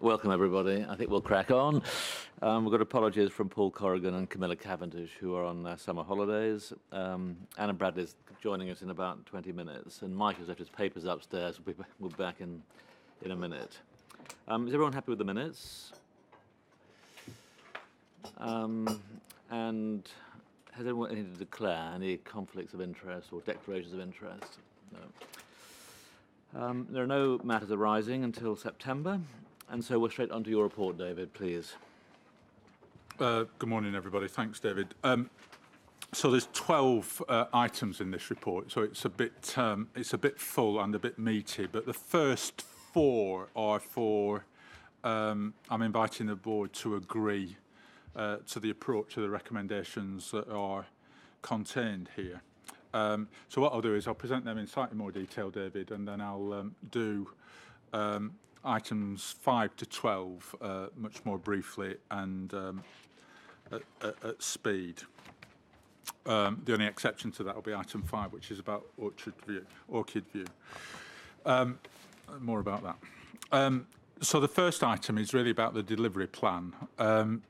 welcome everybody. I think we'll crack on. Um, we've got apologies from Paul Corrigan and Camilla Cavendish, who are on their summer holidays. Um, Anna Bradley's joining us in about 20 minutes, and Mike has left his papers upstairs. We'll be, we'll back in, in a minute. Um, is everyone happy with the minutes? Um, and has anyone anything to declare? Any conflicts of interest or declarations of interest? No. Um, there are no matters arising until September, and so we're straight on to your report, David, please. Uh, good morning, everybody. Thanks, David. Um, so there's 12 uh, items in this report, so it's a bit um, it's a bit full and a bit meaty. But the first four are for um, I'm inviting the board to agree uh, to the approach to the recommendations that are contained here. Um, so what I'll do is I'll present them in slightly more detail, David, and then I'll um, do um, items 5 to 12 uh, much more briefly and um, at, at, at speed. Um, the only exception to that will be item 5, which is about Orchard View, Orchid View. Um, more about that. Um, so the first item is really about the delivery plan. Um,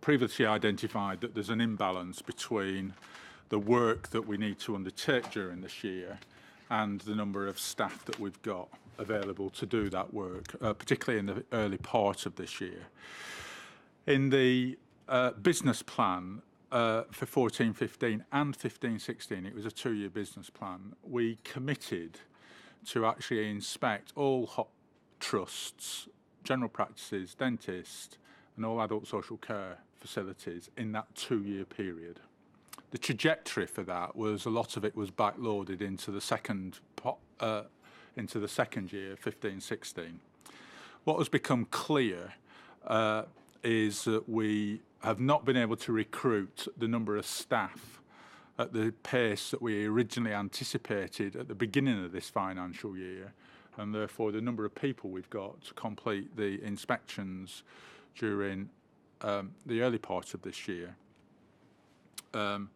previously identified that there's an imbalance between the work that we need to undertake during this year and the number of staff that we've got available to do that work, uh, particularly in the early part of this year. In the uh, business plan uh, for 14 15 and 15 16, it was a two year business plan. We committed to actually inspect all hot trusts, general practices, dentists, and all adult social care facilities in that two year period the trajectory for that was a lot of it was backloaded into the second uh, into the second year, 15, 16. What has become clear uh, is that we have not been able to recruit the number of staff at the pace that we originally anticipated at the beginning of this financial year, and therefore the number of people we've got to complete the inspections during um, the early part of this year. Um,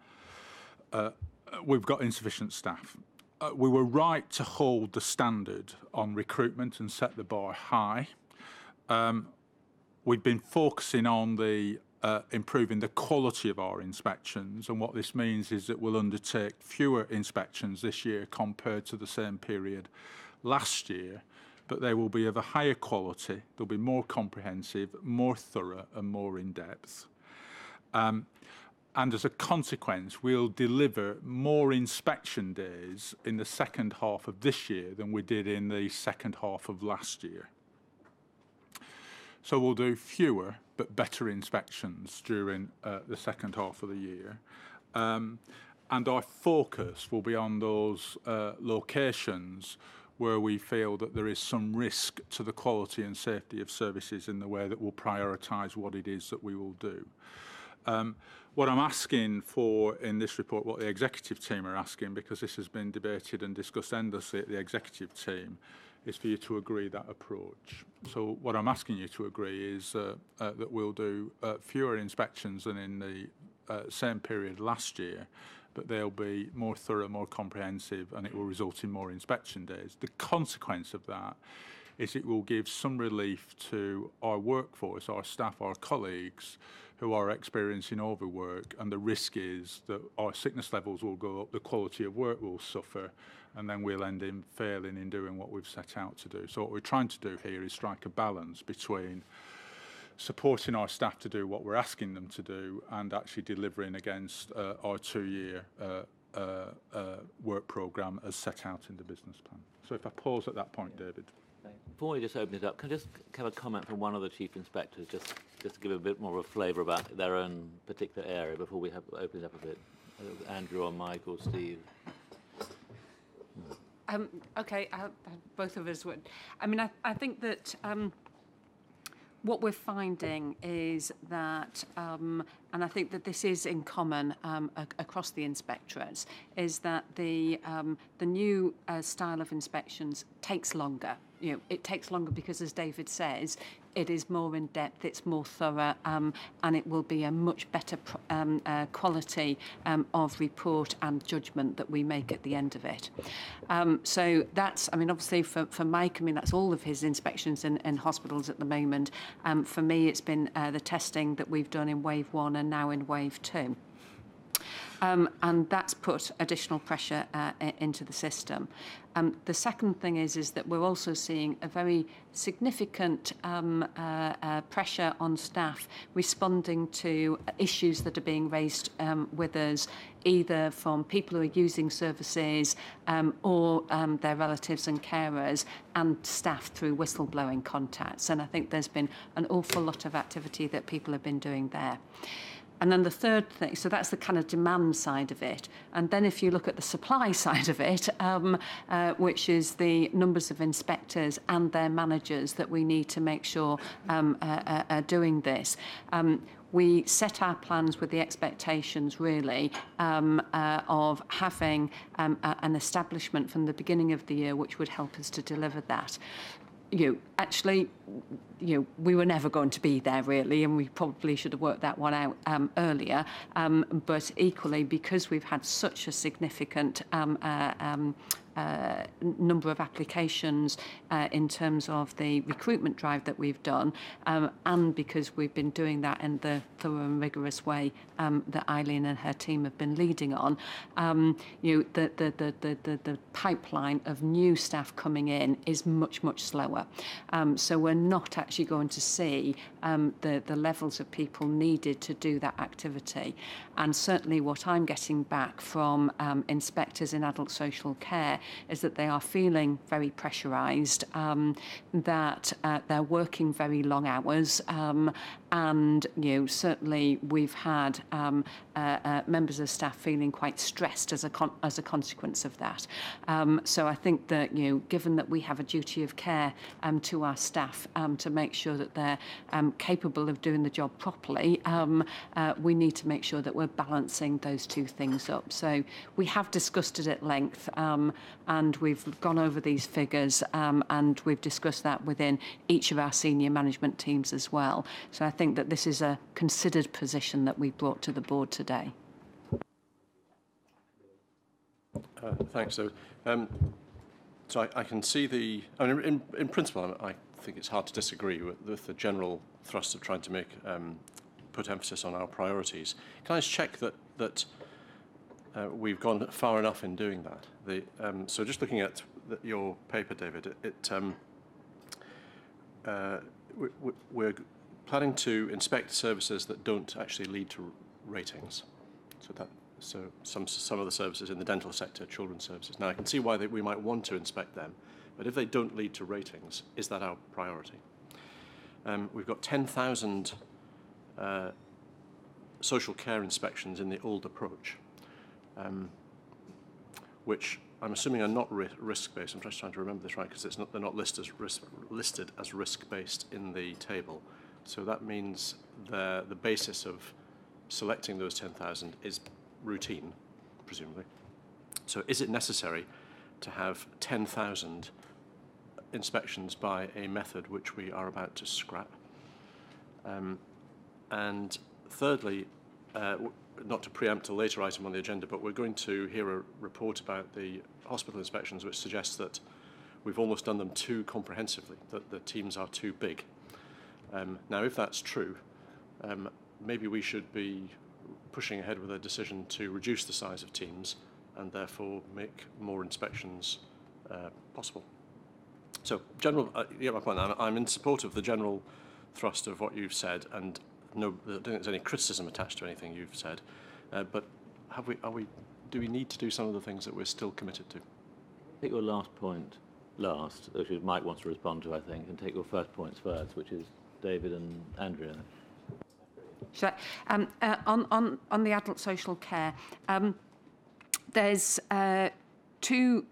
uh, we've got insufficient staff. Uh, we were right to hold the standard on recruitment and set the bar high. Um, we've been focusing on the uh, improving the quality of our inspections, and what this means is that we'll undertake fewer inspections this year compared to the same period last year, but they will be of a higher quality, they'll be more comprehensive, more thorough, and more in depth. Um, and as a consequence, we'll deliver more inspection days in the second half of this year than we did in the second half of last year. So we'll do fewer but better inspections during uh, the second half of the year. Um, and our focus will be on those uh, locations where we feel that there is some risk to the quality and safety of services in the way that we'll prioritise what it is that we will do. Um, what I'm asking for in this report, what the executive team are asking, because this has been debated and discussed endlessly at the executive team, is for you to agree that approach. So what I'm asking you to agree is uh, uh, that we'll do uh, fewer inspections than in the uh, same period last year, but they'll be more thorough, more comprehensive, and it will result in more inspection days. The consequence of that is it will give some relief to our workforce, our staff, our colleagues, who are experiencing overwork, and the risk is that our sickness levels will go up, the quality of work will suffer, and then we'll end in failing in doing what we've set out to do. So what we're trying to do here is strike a balance between supporting our staff to do what we're asking them to do and actually delivering against uh, our two-year uh, uh, uh work programme as set out in the business plan. So if I pause at that point, David. Before we just open it up, can I just have a comment from one of the chief inspectors, just just to give a bit more of a flavour about their own particular area before we have open it up a bit? Uh, Andrea or Mike or Steve. Um, okay, both of us would. I mean, I, I think that um, what we're finding is that, um, and I think that this is in common um, across the inspectorates, is that the um, the new uh, style of inspections takes longer you know, it takes longer because, as David says, it is more in depth, it's more thorough, um, and it will be a much better um, uh, quality um, of report and judgment that we make at the end of it. Um, so that's, I mean, obviously for, for Mike, I mean, that's all of his inspections in, in hospitals at the moment. Um, for me, it's been uh, the testing that we've done in wave one and now in wave two. Um, and that's put additional pressure uh, into the system. Um, the second thing is is that we're also seeing a very significant um, uh, uh, pressure on staff responding to issues that are being raised um, with us, either from people who are using services um, or um, their relatives and carers, and staff through whistleblowing contacts. And I think there's been an awful lot of activity that people have been doing there. And then the third thing, so that's the kind of demand side of it. And then if you look at the supply side of it, um, uh, which is the numbers of inspectors and their managers that we need to make sure um, uh, uh, are doing this. Um, we set our plans with the expectations really um, uh, of having um, a, an establishment from the beginning of the year which would help us to deliver that you know, actually, you know, we were never going to be there really, and we probably should have worked that one out um, earlier. Um, but equally, because we've had such a significant um, uh, um, uh, number of applications uh, in terms of the recruitment drive that we've done, um, and because we've been doing that in the thorough and rigorous way um, that Eileen and her team have been leading on, um, you know, the, the, the, the, the, the pipeline of new staff coming in is much, much slower. Um, so we're not actually going to see um, the, the levels of people needed to do that activity. And certainly what I'm getting back from um, inspectors in adult social care is that they are feeling very pressurised, um, that uh, they're working very long hours, um, and you know certainly we've had um, uh, uh, members of staff feeling quite stressed as a con- as a consequence of that. Um, so I think that you know given that we have a duty of care um, to our staff um, to make sure that they're um, capable of doing the job properly, um, uh, we need to make sure that we're balancing those two things up. So we have discussed it at length, and we've gone over these figures, and we've discussed that within each of our senior management teams as well. So I think that this is a considered position that we brought to the board today. Uh, Thanks, David. Um, So I I can see the, I mean, in in principle, I I think it's hard to disagree with with the general thrust of trying to make, um, put emphasis on our priorities. Can I just check that that uh, we've gone far enough in doing that? The, um, So just looking at the- your paper, David, it- it, um, uh, we- we're planning to inspect services that don't actually lead to ratings. So that so some some of the services in the dental sector, children's services. Now I can see why they, we might want to inspect them, but if they don't lead to ratings, is that our priority? Um, we've got 10,000 uh, social care inspections in the old approach, um, which I'm assuming are not ri- risk-based. I'm just trying to remember this right because not, they're not listed as risk, listed as risk-based in the table. So that means the the basis of selecting those 10,000 is routine, presumably. So is it necessary to have 10,000 inspections by a method which we are about to scrap? Um, and thirdly, uh, not to preempt a later item on the agenda, but we're going to hear a report about the hospital inspections which suggests that we've almost done them too comprehensively, that the teams are too big. Um, now, if that's true, um, maybe we should be pushing ahead with a decision to reduce the size of teams and therefore make more inspections uh, possible. So, general, uh, get my point. I'm, I'm in support of the general thrust of what you've said, and no, I don't think there's any criticism attached to anything you've said. Uh, but have we, are we, do we need to do some of the things that we're still committed to? Take your last point last, which Mike wants to respond to, I think, and take your first points first, which is David and Andrea. Um, uh, on, on, on the adult social care, um, there's uh, two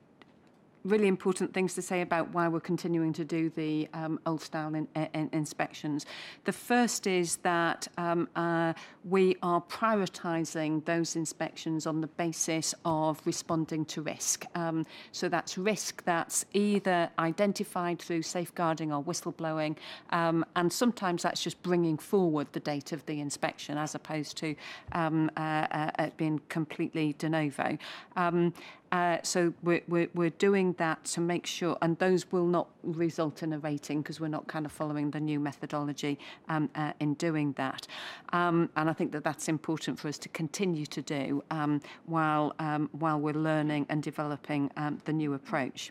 really important things to say about why we're continuing to do the um, old style in, in, inspections. The first is that um, uh, we are prioritising those inspections on the basis of responding to risk. Um, so that's risk that's either identified through safeguarding or whistleblowing, um, and sometimes that's just bringing forward the date of the inspection as opposed to um, uh, uh, being completely de novo. Uh, so we're, we're, we're doing that to make sure, and those will not result in a rating because we're not kind of following the new methodology um, uh, in doing that. Um, and I think that that's important for us to continue to do um, while, um, while we're learning and developing um, the new approach.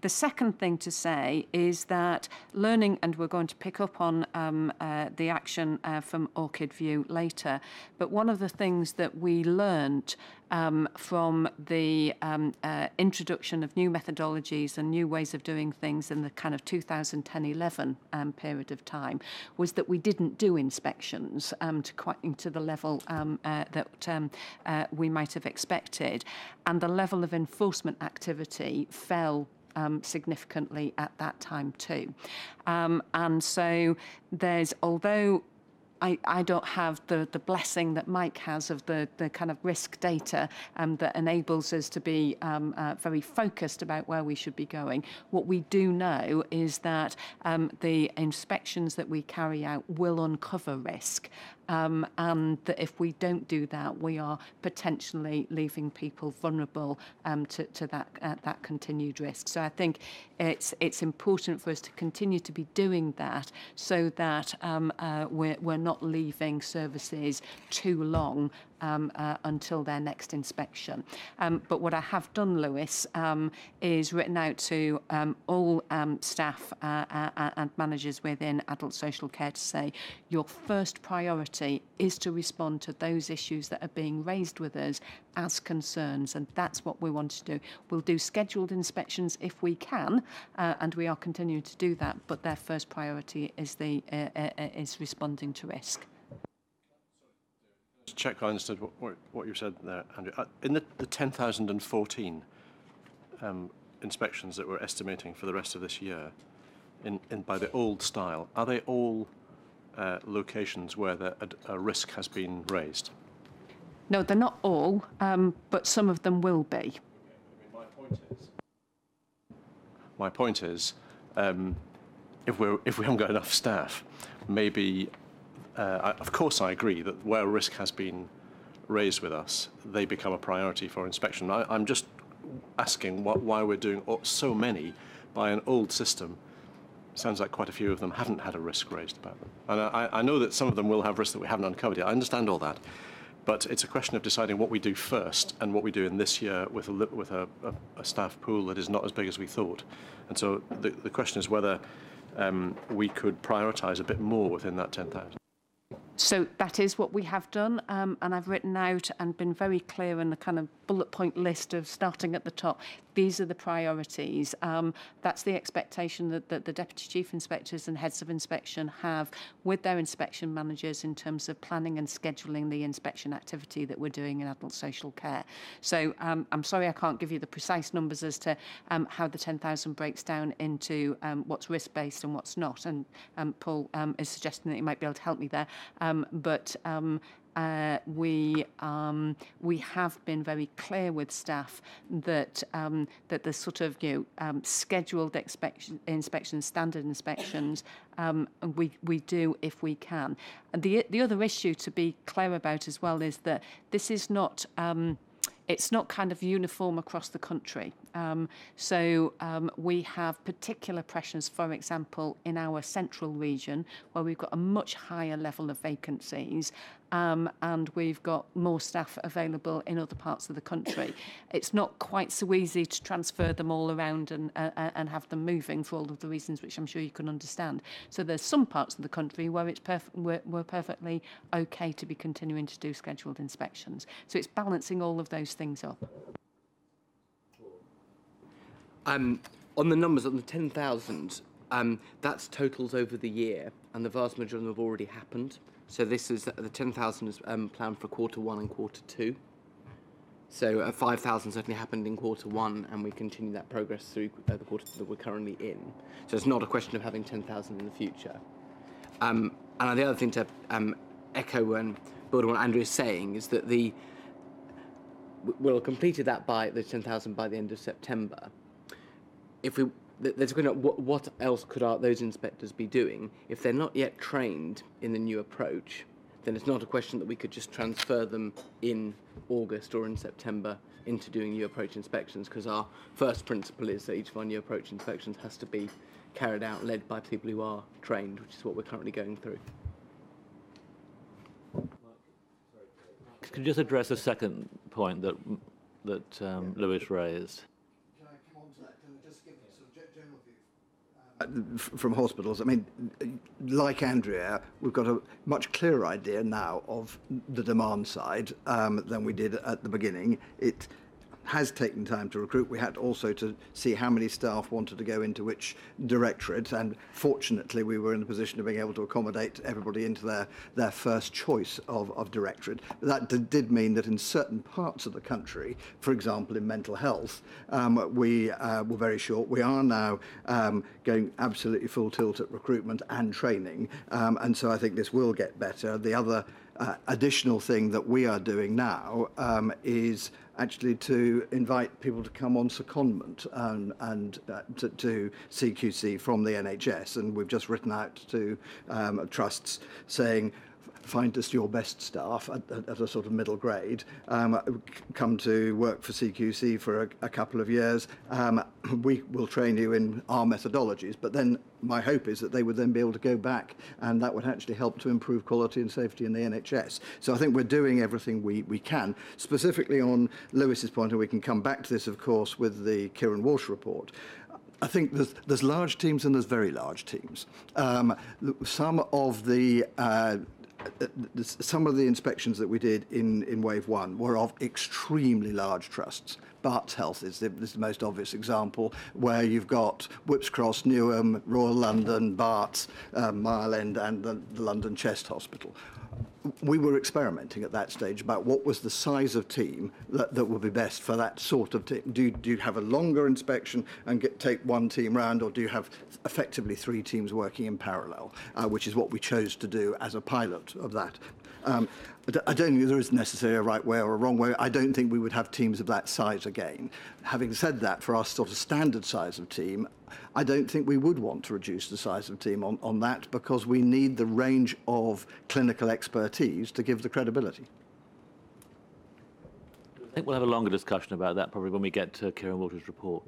The second thing to say is that learning, and we're going to pick up on um, uh, the action uh, from Orchid View later, but one of the things that we learned um, from the um, uh, introduction of new methodologies and new ways of doing things in the kind of 2010-11 um, period of time was that we didn't do inspections um, to quite to the level um, uh, that um, uh, we might have expected, and the level of enforcement activity fell um, significantly at that time too. Um, and so there's, although I, I don't have the, the blessing that Mike has of the, the kind of risk data um, that enables us to be um, uh, very focused about where we should be going. What we do know is that um, the inspections that we carry out will uncover risk Um, and that if we don't do that, we are potentially leaving people vulnerable um, to, to that uh, that continued risk. So I think it's it's important for us to continue to be doing that so that um, uh, we're, we're not leaving services too long um, uh, until their next inspection. Um, but what I have done, Lewis, um, is written out to um, all um, staff uh, uh, and managers within adult social care to say your first priority is to respond to those issues that are being raised with us as concerns, and that's what we want to do. We'll do scheduled inspections if we can, uh, and we are continuing to do that. But their first priority is the uh, uh, uh is responding to risk check I understood what, what, what you said there, Andrea. Uh, in the, the 10,014 um, inspections that we're estimating for the rest of this year, in, in by the old style, are they all uh, locations where the, a, a risk has been raised? No, they're not all, um, but some of them will be. my point is, my point is um, if, we're, if we haven't got enough staff, maybe uh, of course, I agree that where risk has been raised with us, they become a priority for inspection. I, I'm just asking what, why we're doing so many by an old system. Sounds like quite a few of them haven't had a risk raised about them. And I, I know that some of them will have risks that we haven't uncovered yet. I understand all that. But it's a question of deciding what we do first and what we do in this year with a, with a, a, a staff pool that is not as big as we thought. And so the, the question is whether um, we could prioritise a bit more within that 10,000 so that is what we have done, um, and I've written out and been very clear in the kind of bullet point list of starting at the top. These are the priorities. Um, that's the expectation that, that the deputy chief inspectors and heads of inspection have with their inspection managers in terms of planning and scheduling the inspection activity that we're doing in adult social care. So um, I'm sorry I can't give you the precise numbers as to um, how the 10,000 breaks down into um, what's risk-based and what's not. And um, Paul um, is suggesting that he might be able to help me there. But uh, we um, we have been very clear with staff that um, that the sort of you know um, scheduled inspections, standard inspections, um, we we do if we can. And the the other issue to be clear about as well is that this is not. Um, it's not kind of uniform across the country. Um, so um, we have particular pressures, for example, in our central region where we've got a much higher level of vacancies um, and we've got more staff available in other parts of the country. it's not quite so easy to transfer them all around and, uh, uh, and have them moving for all of the reasons which I'm sure you can understand. So there's some parts of the country where it's perf we're, where perfectly okay to be continuing to do scheduled inspections. So it's balancing all of those things up. Um, on the numbers, on the 10,000, um, that's totals over the year, and the vast majority of them have already happened. So this is the 10,000 is um, planned for quarter one and quarter two. So uh, 5,000 certainly happened in quarter one, and we continue that progress through uh, the quarter that we're currently in. So it's not a question of having 10,000 in the future. Um, and the other thing to um, echo and build on what Andrea is saying is that the we'll have completed that by the 10,000 by the end of September. If we there's going to of what, what else could our, those inspectors be doing if they're not yet trained in the new approach then it's not a question that we could just transfer them in August or in September into doing new approach inspections because our first principle is that each of our new approach inspections has to be carried out led by people who are trained, which is what we're currently going through. Could you just address a second point that that um, Lewis raised? From hospitals. I mean, like Andrea, we've got a much clearer idea now of the demand side um, than we did at the beginning. It has taken time to recruit. We had also to see how many staff wanted to go into which directorate, and fortunately, we were in the position of being able to accommodate everybody into their, their first choice of, of directorate. That did mean that in certain parts of the country, for example, in mental health, um, we uh, were very short. We are now um, going absolutely full tilt at recruitment and training, um, and so I think this will get better. The other additional thing that we are doing now um, is actually to invite people to come on secondment and, and uh, to, to, CQC from the NHS. And we've just written out to um, trusts saying, find us your best staff at, at, at a sort of middle grade, um, come to work for CQC for a, a couple of years. Um, we will train you in our methodologies, but then my hope is that they would then be able to go back and that would actually help to improve quality and safety in the NHS. So I think we're doing everything we, we can. Specifically on Lewis's point, and we can come back to this, of course, with the Kieran Walsh report, I think there's, there's large teams and there's very large teams. Um, some of the uh, some of the inspections that we did in, in wave one were of extremely large trusts. Barts Health is the, is the most obvious example, where you've got Whipps Cross, Newham, Royal London, Barts, um, Mile End, and the, the London Chest Hospital we were experimenting at that stage about what was the size of team that, that would be best for that sort of team. Do, do you have a longer inspection and get, take one team round, or do you have effectively three teams working in parallel, uh, which is what we chose to do as a pilot of that. Um, I don't think there is necessarily a right way or a wrong way. I don't think we would have teams of that size again. Having said that, for our sort of standard size of team, I don't think we would want to reduce the size of team on, on that because we need the range of clinical expertise to give the credibility. I think we'll have a longer discussion about that probably when we get to Kieran Walsh's report.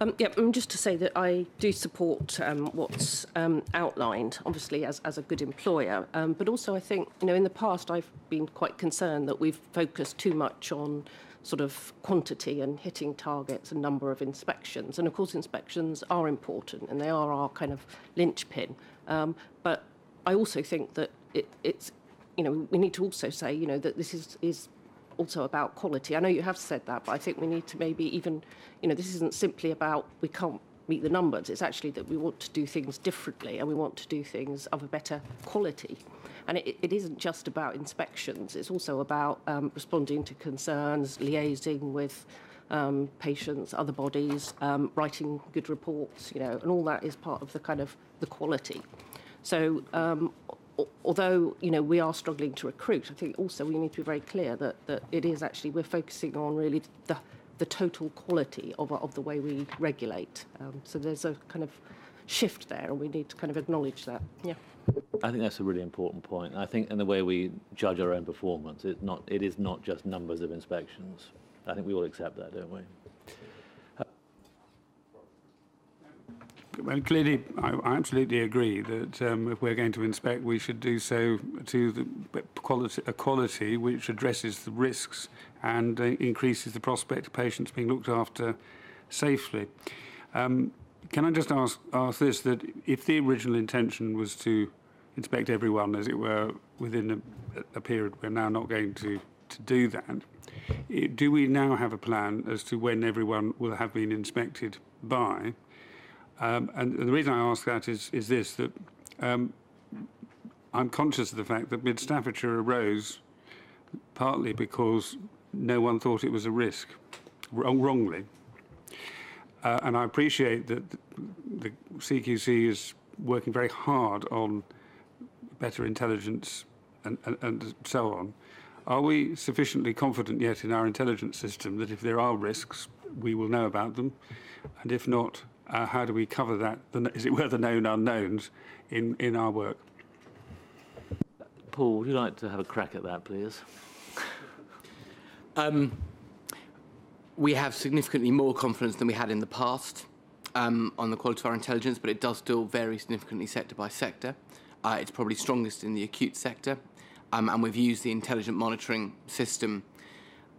Um, yeah, um, just to say that I do support um, what's um, outlined, obviously as, as a good employer, um, but also I think you know in the past I've been quite concerned that we've focused too much on sort of quantity and hitting targets and number of inspections, and of course inspections are important and they are our kind of linchpin. Um, but I also think that it, it's you know we need to also say you know that this is is also about quality. I know you have said that, but I think we need to maybe even, you know, this isn't simply about we can't meet the numbers. It's actually that we want to do things differently and we want to do things of a better quality. And it, it isn't just about inspections, it's also about um, responding to concerns, liaising with um, patients, other bodies, um, writing good reports, you know, and all that is part of the kind of the quality. So um, although you know we are struggling to recruit, I think also we need to be very clear that, that it is actually we're focusing on really the the total quality of, of the way we regulate. Um, so there's a kind of shift there, and we need to kind of acknowledge that. Yeah. I think that's a really important point. I think in the way we judge our own performance, it's not it is not just numbers of inspections. I think we all accept that, don't we? Well, clearly, I, I absolutely agree that um, if we're going to inspect, we should do so to the quality, a quality which addresses the risks and uh, increases the prospect of patients being looked after safely. Um, can I just ask, ask this, that if the original intention was to inspect everyone, as it were, within a, a period, we're now not going to, to do that, do we now have a plan as to when everyone will have been inspected by? Um, and, the reason I ask that is, is this, that um, I'm conscious of the fact that Mid Staffordshire arose partly because no one thought it was a risk, wrong, wrongly. Uh, and I appreciate that the CQC is working very hard on better intelligence and, and, and so on. Are we sufficiently confident yet in our intelligence system that if there are risks, we will know about them? And if not, uh, how do we cover that, the, as it were, the known unknowns in, in our work? Paul, would you like to have a crack at that, please? Um, we have significantly more confidence than we had in the past um, on the quality of our intelligence, but it does still vary significantly sector by sector. Uh, it's probably strongest in the acute sector, um, and we've used the intelligent monitoring system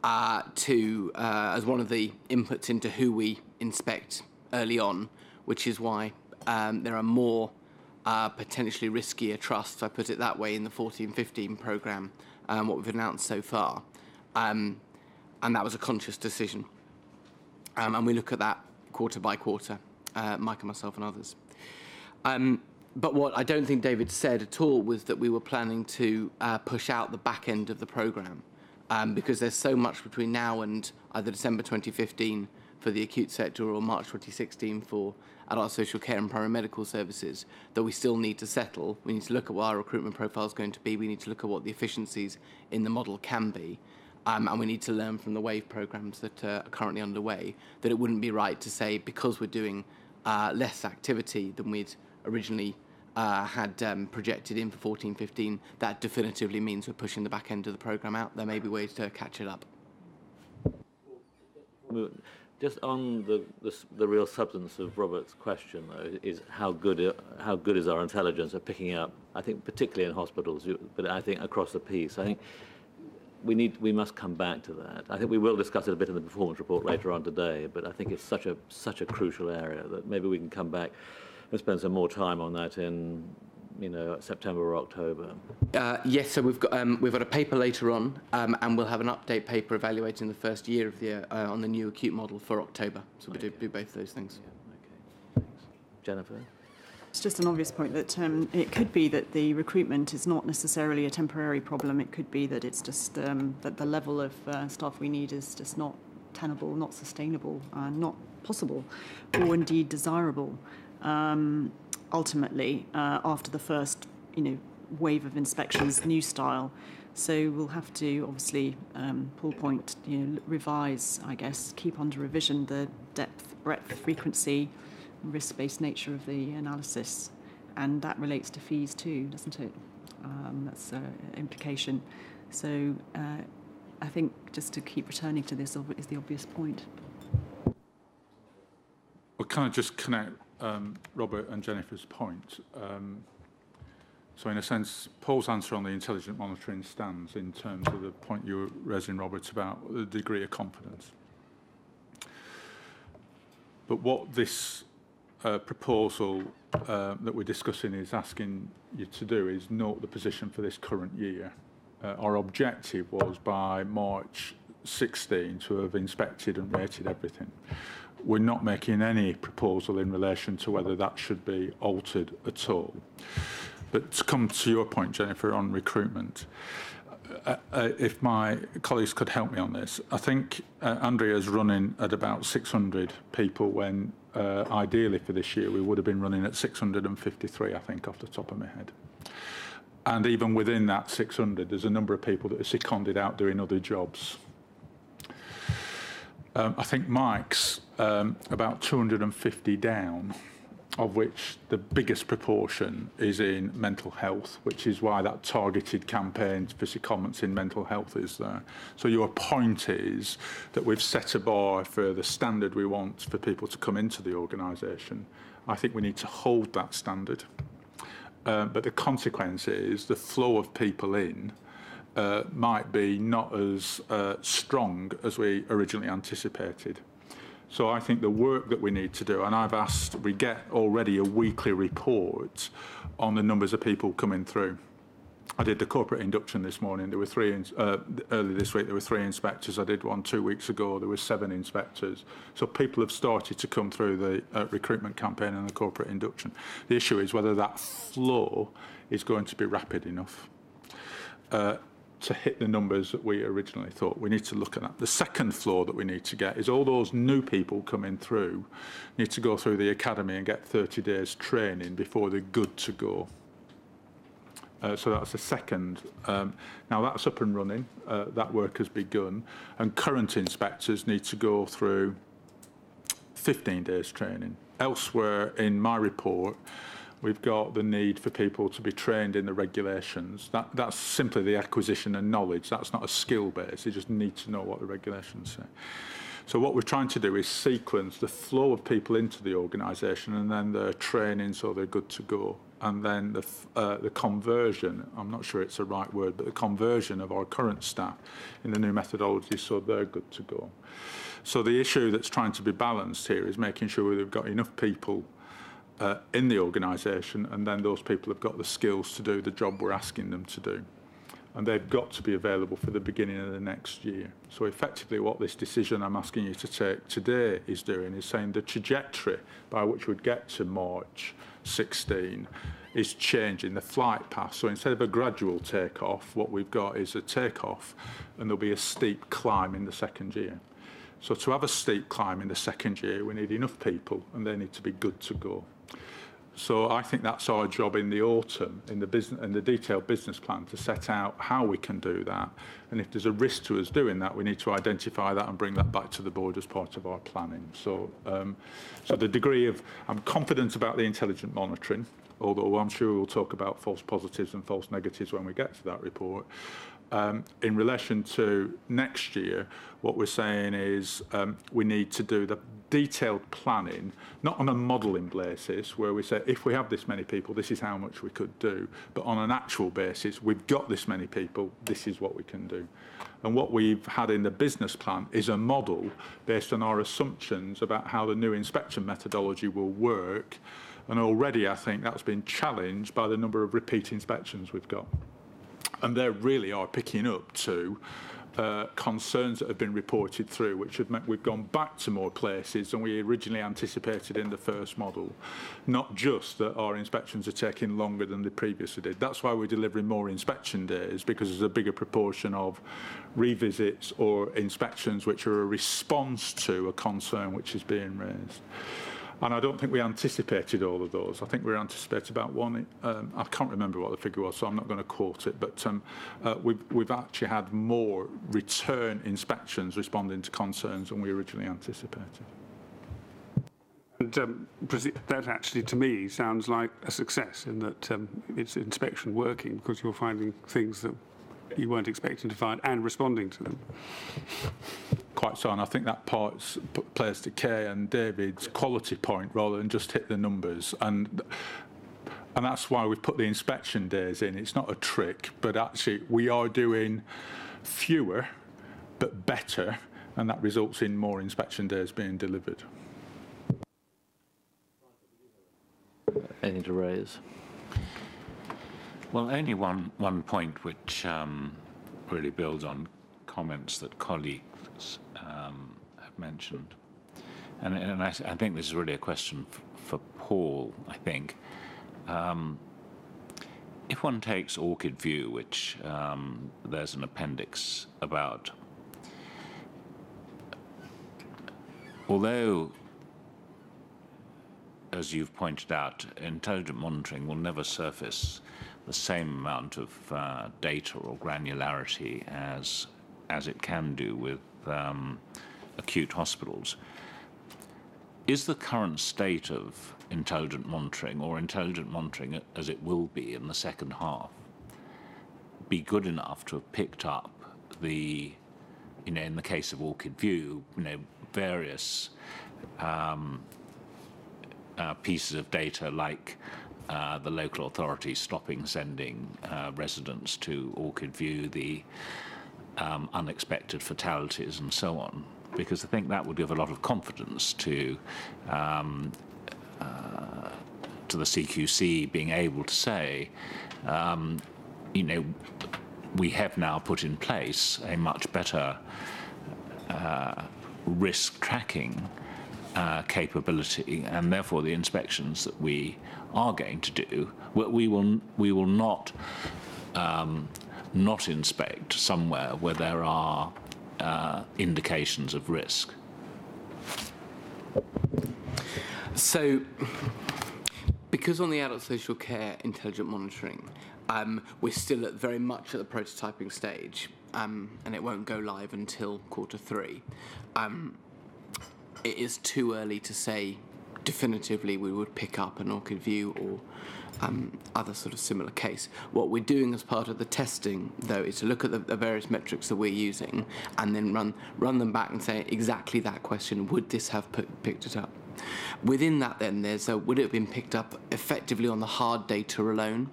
uh, to uh, as one of the inputs into who we inspect early on, which is why um, there are more uh, potentially riskier trusts, I put it that way, in the 14-15 program, um, what we've announced so far. Um, and that was a conscious decision. Um, and we look at that quarter by quarter, uh, Mike and myself and others. Um, but what I don't think David said at all was that we were planning to uh, push out the back end of the programme um, because there's so much between now and either December 2015 for the acute sector or March 2016 for adult social care and primary medical services that we still need to settle. We need to look at what our recruitment profile is going to be. We need to look at what the efficiencies in the model can be. Um, and we need to learn from the WAVE programs that uh, are currently underway that it wouldn't be right to say because we're doing uh, less activity than we'd originally uh, had um, projected in for 14 15, that definitively means we're pushing the back end of the programme out. There may be ways to catch it up. Just on the, the, the real substance of Robert's question, though, is how good how good is our intelligence at picking up? I think particularly in hospitals, but I think across the piece. I think we need we must come back to that. I think we will discuss it a bit in the performance report later on today, but I think it's such a such a crucial area that maybe we can come back and spend some more time on that in you know September or October. Uh, yes, so we've got um, we've got a paper later on, um, and we'll have an update paper evaluating the first year of the uh, on the new acute model for October. So we okay. do, do both those things. Yeah, okay. Thanks. Jennifer. It's just an obvious point that um, it could be that the recruitment is not necessarily a temporary problem. It could be that it's just um, that the level of uh, staff we need is just not tenable, not sustainable, uh, not possible, or indeed desirable. Um, ultimately, uh, after the first, you know, wave of inspections, new style. So we'll have to obviously, um, Paul point, you know, revise, I guess, keep under revision the depth, breadth, frequency, risk-based nature of the analysis, and that relates to fees too, doesn't it? Um, that's an implication. So uh, I think just to keep returning to this is the obvious point. Well, can I just connect um, Robert and Jennifer's point? Um, so in a sense, Paul's answer on the intelligent monitoring stands in terms of the point you were raising, Robert, about the degree of confidence. But what this uh, proposal uh, that we're discussing is asking you to do is note the position for this current year. Uh, our objective was by March 16 to have inspected and rated everything. We're not making any proposal in relation to whether that should be altered at all. But to come to your point, Jennifer, on recruitment, uh, uh, if my colleagues could help me on this, I think uh, Andrea's running at about 600 people when uh, ideally for this year we would have been running at 653, I think, off the top of my head. And even within that 600, there's a number of people that are seconded out doing other jobs. Um, I think Mike's um, about 250 down of which the biggest proportion is in mental health, which is why that targeted campaign for secondments in mental health is there. So your point is that we've set a bar for the standard we want for people to come into the organisation. I think we need to hold that standard. Uh, but the consequence is the flow of people in uh, might be not as uh, strong as we originally anticipated. So I think the work that we need to do, and I've asked, we get already a weekly report on the numbers of people coming through. I did the corporate induction this morning. There were three, ins- uh, early this week, there were three inspectors. I did one two weeks ago. There were seven inspectors. So people have started to come through the uh, recruitment campaign and the corporate induction. The issue is whether that flow is going to be rapid enough uh, to hit the numbers that we originally thought. We need to look at that. The second floor that we need to get is all those new people coming through need to go through the academy and get 30 days training before they're good to go. Uh, so that's the second. Um, now that's up and running. Uh, that work has begun, and current inspectors need to go through 15 days training. Elsewhere in my report, we've got the need for people to be trained in the regulations. That, that's simply the acquisition of knowledge. That's not a skill base. You just need to know what the regulations say. So what we're trying to do is sequence the flow of people into the organisation and then their training so they're good to go. And then the, uh, the conversion, I'm not sure it's the right word, but the conversion of our current staff in the new methodology so they're good to go. So the issue that's trying to be balanced here is making sure we've got enough people uh, in the organisation and then those people have got the skills to do the job we're asking them to do. And they've got to be available for the beginning of the next year. So effectively what this decision I'm asking you to take today is doing is saying the trajectory by which we'd get to March 16 is changing the flight path. So instead of a gradual takeoff, what we've got is a takeoff and there'll be a steep climb in the second year. So to have a steep climb in the second year, we need enough people and they need to be good to go. So I think that's our job in the autumn, in the business, in the detailed business plan, to set out how we can do that. And if there's a risk to us doing that, we need to identify that and bring that back to the board as part of our planning. So, um, so the degree of, I'm confident about the intelligent monitoring, although I'm sure we'll talk about false positives and false negatives when we get to that report. Um, in relation to next year, what we're saying is um, we need to do the detailed planning, not on a modelling basis, where we say if we have this many people, this is how much we could do, but on an actual basis, we've got this many people, this is what we can do. And what we've had in the business plan is a model based on our assumptions about how the new inspection methodology will work. And already, I think that's been challenged by the number of repeat inspections we've got and they really are picking up to uh, concerns that have been reported through, which have meant we've gone back to more places than we originally anticipated in the first model. Not just that our inspections are taking longer than they previously did. That's why we're delivering more inspection days, because there's a bigger proportion of revisits or inspections which are a response to a concern which is being raised. And I don't think we anticipated all of those. I think we anticipated about one. Um, I can't remember what the figure was, so I'm not going to quote it. But um, uh, we've, we've actually had more return inspections responding to concerns than we originally anticipated. And um, that actually, to me, sounds like a success in that um, it's inspection working because you're finding things that you weren't expecting to find and responding to them. Quite so, and I think that part plays to Kay and David's quality point rather than just hit the numbers. And and that's why we've put the inspection days in. It's not a trick, but actually we are doing fewer but better, and that results in more inspection days being delivered. Anything to raise? Well, only one, one point which um, really builds on comments that colleagues um, have mentioned. And, and I, I, think this is really a question for Paul, I think. Um, if one takes Orchid View, which um, there's an appendix about, although as you've pointed out, intelligent monitoring will never surface the same amount of uh, data or granularity as as it can do with um, acute hospitals. Is the current state of intelligent monitoring, or intelligent monitoring as it will be in the second half, be good enough to have picked up the, you know, in the case of Orchid View, you know, various um, uh, pieces of data like uh, the local authorities stopping sending uh, residents to Orchid View, the um, unexpected fatalities, and so on. Because I think that would give a lot of confidence to um, uh, to the CQC being able to say um, you know, we have now put in place a much better uh, risk tracking uh, capability, and therefore the inspections that we are going to do, we, will we will not um, not inspect somewhere where there are uh, indications of risk. So, because on the adult social care intelligent monitoring, um, we're still at very much at the prototyping stage, um, and it won't go live until quarter three. Um, it is too early to say definitively we would pick up an Orchid View or um, other sort of similar case. What we're doing as part of the testing, though, is to look at the, the, various metrics that we're using and then run run them back and say exactly that question: Would this have picked it up? Within that, then there's a, would it have been picked up effectively on the hard data alone?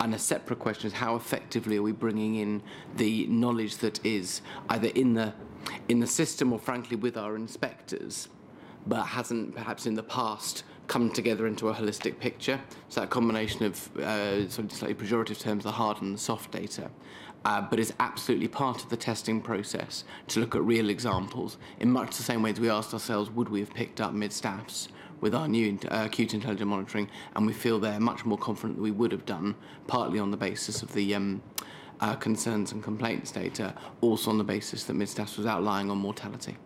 And a separate question is how effectively are we bringing in the knowledge that is either in the in the system or frankly with our inspectors, but hasn't perhaps in the past come together into a holistic picture. So that combination of uh, sort of slightly pejorative terms, the hard and the soft data, uh, but is absolutely part of the testing process to look at real examples in much the same way as we asked ourselves, would we have picked up mid-staffs with our new uh, acute intelligent monitoring, and we feel they're much more confident that we would have done, partly on the basis of the um, uh, concerns and complaints data, also on the basis that mid-staffs was outlying on mortality.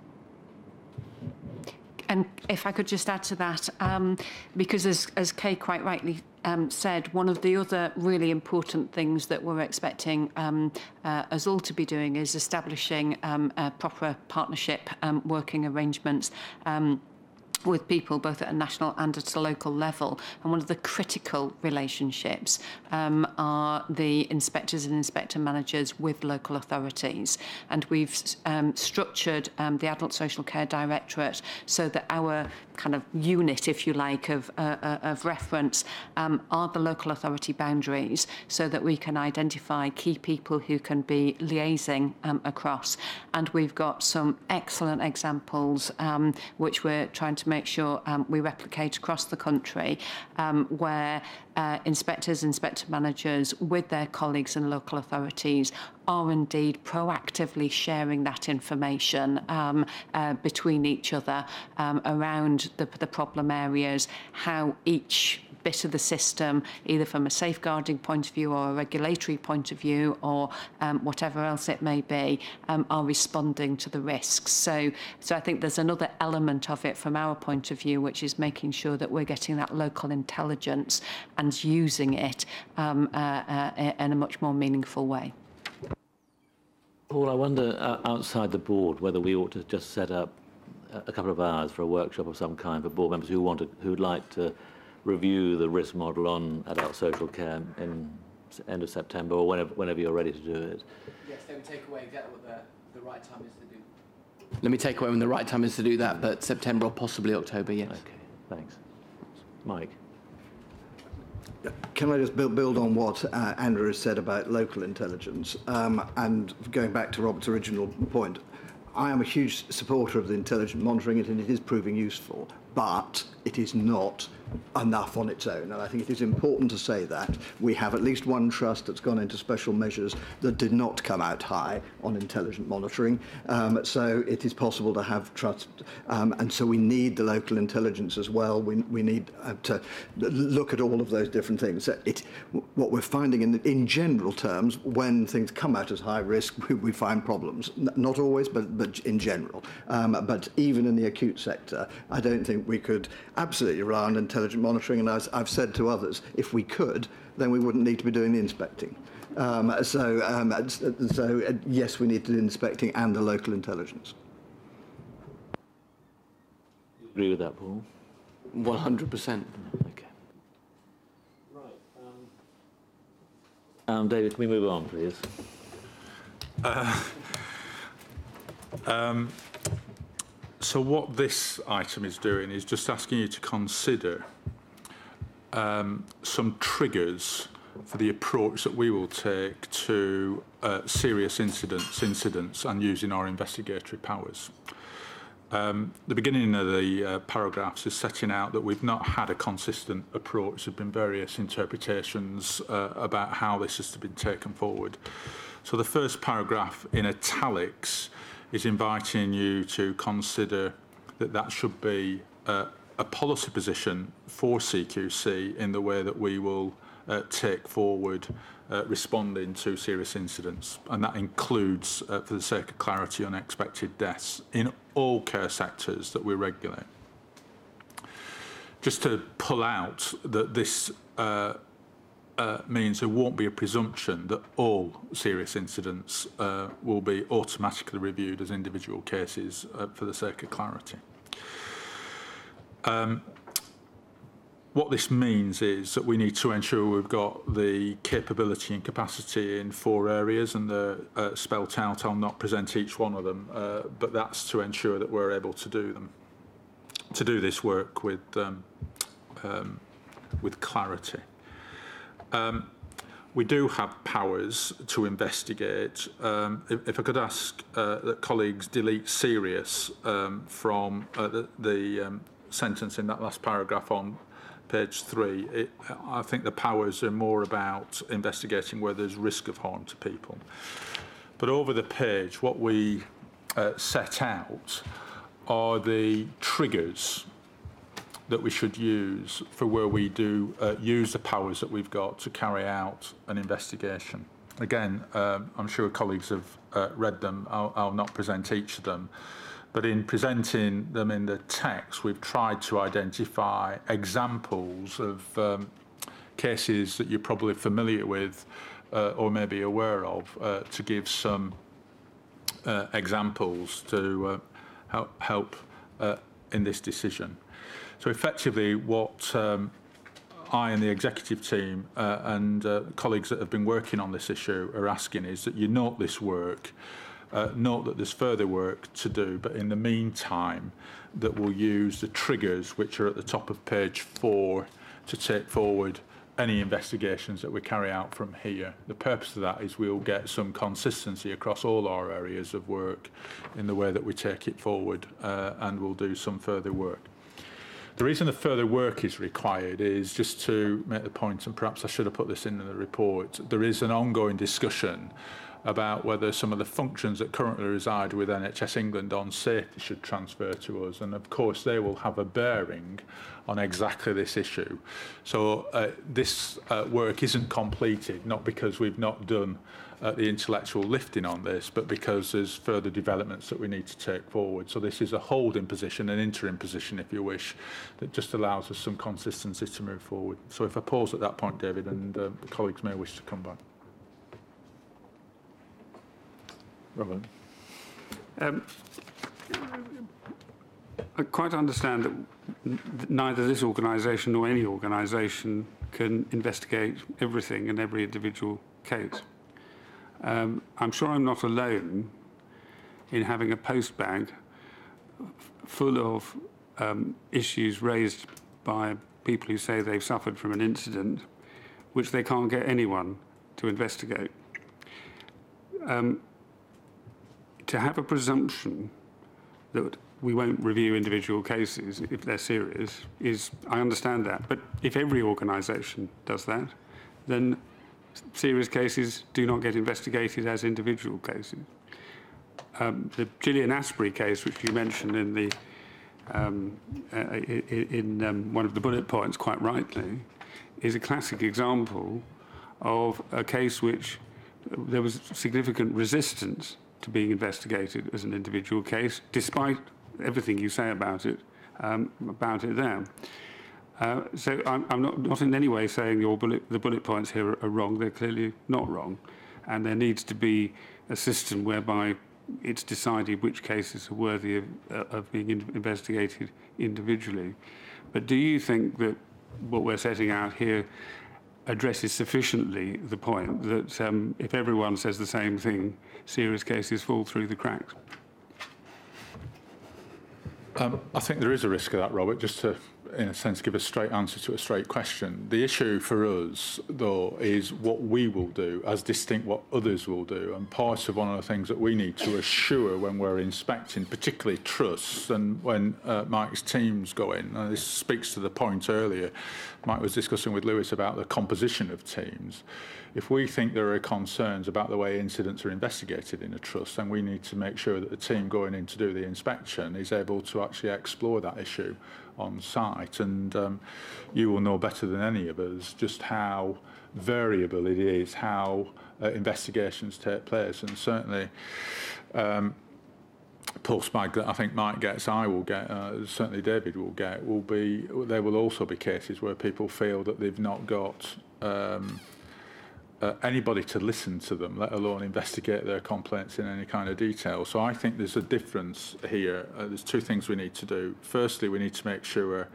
And if I could just add to that, um, because as, as Kay quite rightly um, said, one of the other really important things that we're expecting um, uh, us all to be doing is establishing um, proper partnership um, working arrangements um, with people both at a national and at a local level. And one of the critical relationships um, are the inspectors and inspector managers with local authorities. And we've um, structured um, the Adult Social Care Directorate so that our kind of unit, if you like, of, uh, uh, of reference um, are the local authority boundaries so that we can identify key people who can be liaising um, across. And we've got some excellent examples um, which we're trying to make sure um, we replicate across the country um, where uh, inspectors, inspector managers with their colleagues and local authorities are indeed proactively sharing that information um, uh, between each other um, around the, the problem areas, how each bit of the system, either from a safeguarding point of view or a regulatory point of view or um, whatever else it may be, um, are responding to the risks. So, so I think there's another element of it from our point of view, which is making sure that we're getting that local intelligence and using it um, uh, uh, in a much more meaningful way. Paul, I wonder uh, outside the board whether we ought to just set up a couple of hours for a workshop of some kind for board members who want to, who'd like to review the risk model on adult social care in end of September or whenever, whenever you're ready to do it. Yes, they would take away exactly what the, the right time is to do. Let me take away when the right time is to do that, but September or possibly October, yes. Okay, thanks. Mike. Can I just build, build on what uh, Andrea has said about local intelligence? Um, and going back to Robert's original point, I am a huge supporter of the intelligent monitoring, and it is proving useful, but it is not enough on its own. And I think it is important to say that. We have at least one trust that's gone into special measures that did not come out high on intelligent monitoring. Um, so it is possible to have trust. Um, and so we need the local intelligence as well. We, we need uh, to look at all of those different things. It, what we're finding in, in general terms, when things come out as high risk, we, we find problems. N not always, but, but in general. Um, but even in the acute sector, I don't think we could absolutely rely on intelligence intelligent monitoring, and as I've said to others, if we could, then we wouldn't need to be doing the inspecting. Um, so, um, so uh, yes, we need to do inspecting and the local intelligence. Agree with that, Paul? 100%. Okay. Right. Um, um, David, can we move on, please? Uh, um, so what this item is doing is just asking you to consider um, some triggers for the approach that we will take to uh, serious incidents, incidents and using our investigatory powers. Um, the beginning of the uh, paragraphs is setting out that we've not had a consistent approach. There have been various interpretations uh, about how this has been taken forward. So the first paragraph in italics is inviting you to consider that that should be uh, a policy position for CQC in the way that we will uh, take forward uh, responding to serious incidents. And that includes, uh, for the sake of clarity, unexpected deaths in all care sectors that we regulate. Just to pull out that this uh, uh, means there won't be a presumption that all serious incidents uh, will be automatically reviewed as individual cases for the sake of clarity. Um, what this means is that we need to ensure we've got the capability and capacity in four areas and they're uh, spelt out. I'll not present each one of them, uh, but that's to ensure that we're able to do them, to do this work with, um, um, with clarity. We do have powers to investigate. If, I could ask uh, that colleagues delete serious from the, sentence in that last paragraph on page three, it, I think the powers are more about investigating where there's risk of harm to people. But over the page, what we uh, set out are the triggers that we should use for where we do uh, use the powers that we've got to carry out an investigation. Again, um, I'm sure colleagues have uh, read them. I'll, I'll not present each of them. But in presenting them in the text, we've tried to identify examples of um, cases that you're probably familiar with uh, or maybe aware of uh, to give some uh, examples to uh, help, uh, in this decision. So effectively what um, I and the executive team uh, and colleagues that have been working on this issue are asking is that you note this work uh, note that there's further work to do, but in the meantime, that we'll use the triggers which are at the top of page four to take forward any investigations that we carry out from here. The purpose of that is we'll get some consistency across all our areas of work in the way that we take it forward uh, and we'll do some further work. The reason the further work is required is just to make the point, and perhaps I should have put this in the report, there is an ongoing discussion about whether some of the functions that currently reside with NHS England on safety should transfer to us. And of course, they will have a bearing on exactly this issue. So uh, this uh, work isn't completed, not because we've not done uh, the intellectual lifting on this, but because there's further developments that we need to take forward. So this is a holding position, an interim position, if you wish, that just allows us some consistency to move forward. So if I pause at that point, David, and uh, colleagues may wish to come back. Robert. Um, I quite understand that neither this organisation nor any organisation can investigate everything in every individual case. Um, I'm sure I'm not alone in having a post bag full of um, issues raised by people who say they've suffered from an incident which they can't get anyone to investigate. Um, to have a presumption that we won't review individual cases if they're serious is, I understand that. But if every organisation does that, then serious cases do not get investigated as individual cases. Um, the Gillian Astbury case, which you mentioned in the um, uh, in, um, one of the bullet points, quite rightly, is a classic example of a case which there was significant resistance to being investigated as an individual case, despite everything you say about it, um, about it there. Uh, so I'm, I'm not, not in any way saying your bullet, the bullet points here are, are wrong. They're clearly not wrong. And there needs to be a system whereby it's decided which cases are worthy of, uh, of being in investigated individually. But do you think that what we're setting out here addresses sufficiently the point that um, if everyone says the same thing, serious cases fall through the cracks? Um, I think there is a risk of that, Robert. Just to in a sense, give a straight answer to a straight question. The issue for us, though, is what we will do as distinct what others will do. And part of one of the things that we need to assure when we're inspecting, particularly trusts, and when uh, Mike's teams go in, and this speaks to the point earlier, Mike was discussing with Louis about the composition of teams. If we think there are concerns about the way incidents are investigated in a trust, then we need to make sure that the team going in to do the inspection is able to actually explore that issue on site. And um, you will know better than any of us just how variable it is, how uh, investigations take place. And certainly, um, pulse bag that I think Mike gets, I will get, uh, certainly David will get, will be, there will also be cases where people feel that they've not got um, uh, anybody to listen to them, let alone investigate their complaints in any kind of detail. So I think there's a difference here. Uh, there's two things we need to do. Firstly, we need to make sure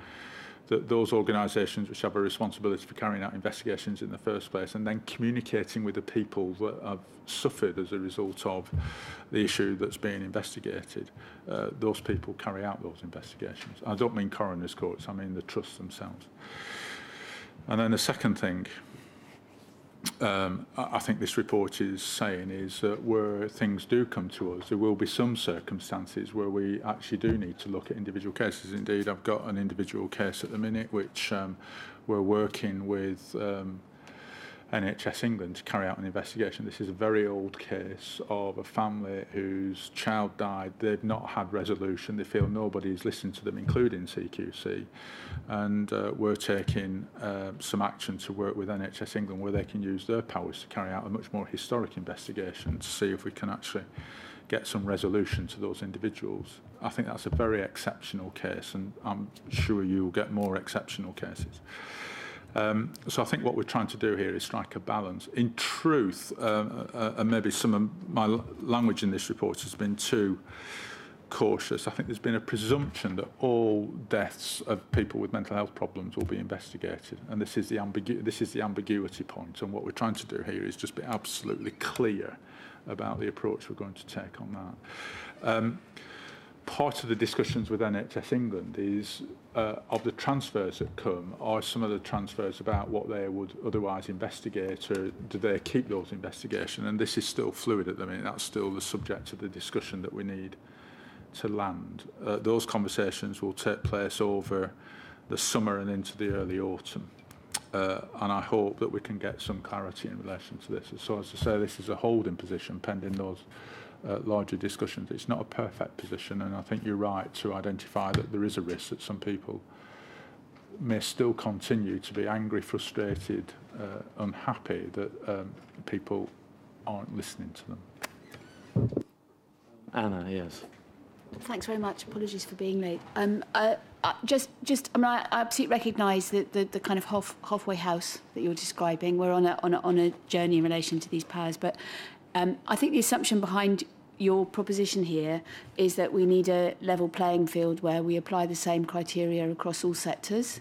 that those organisations which have a responsibility for carrying out investigations in the first place and then communicating with the people that have suffered as a result of the issue that's being investigated, uh, those people carry out those investigations. I don't mean coroners' courts, I mean the trusts themselves. And then the second thing um, I think this report is saying is that where things do come to us, there will be some circumstances where we actually do need to look at individual cases. Indeed, I've got an individual case at the minute which um, we're working with um, NHS England to carry out an investigation. This is a very old case of a family whose child died. They've not had resolution. They feel nobody's listened to them, including CQC. And uh, we're taking uh, some action to work with NHS England where they can use their powers to carry out a much more historic investigation to see if we can actually get some resolution to those individuals. I think that's a very exceptional case, and I'm sure you'll get more exceptional cases. Um, so I think what we're trying to do here is strike a balance. In truth, uh, uh, and maybe some of my language in this report has been too cautious. I think there's been a presumption that all deaths of people with mental health problems will be investigated, and this is the ambigu- this is the ambiguity point. And what we're trying to do here is just be absolutely clear about the approach we're going to take on that. Um, part of the discussions with NHS England is uh, of the transfers that come, are some of the transfers about what they would otherwise investigate, or do they keep those investigations? And this is still fluid at the minute. That's still the subject of the discussion that we need to land. Uh, those conversations will take place over the summer and into the early autumn. Uh, and I hope that we can get some clarity in relation to this. So as I say, this is a holding position pending those uh, larger discussions. It's not a perfect position, and I think you're right to identify that there is a risk that some people may still continue to be angry, frustrated, uh, unhappy that um, people aren't listening to them. Anna, yes. Thanks very much. Apologies for being late. Um, uh, uh, just, just, I mean, I, I absolutely recognise the, the, the kind of half, halfway house that you're describing. We're on a, on a, on a journey in relation to these powers, but um, I think the assumption behind your proposition here is that we need a level playing field where we apply the same criteria across all sectors.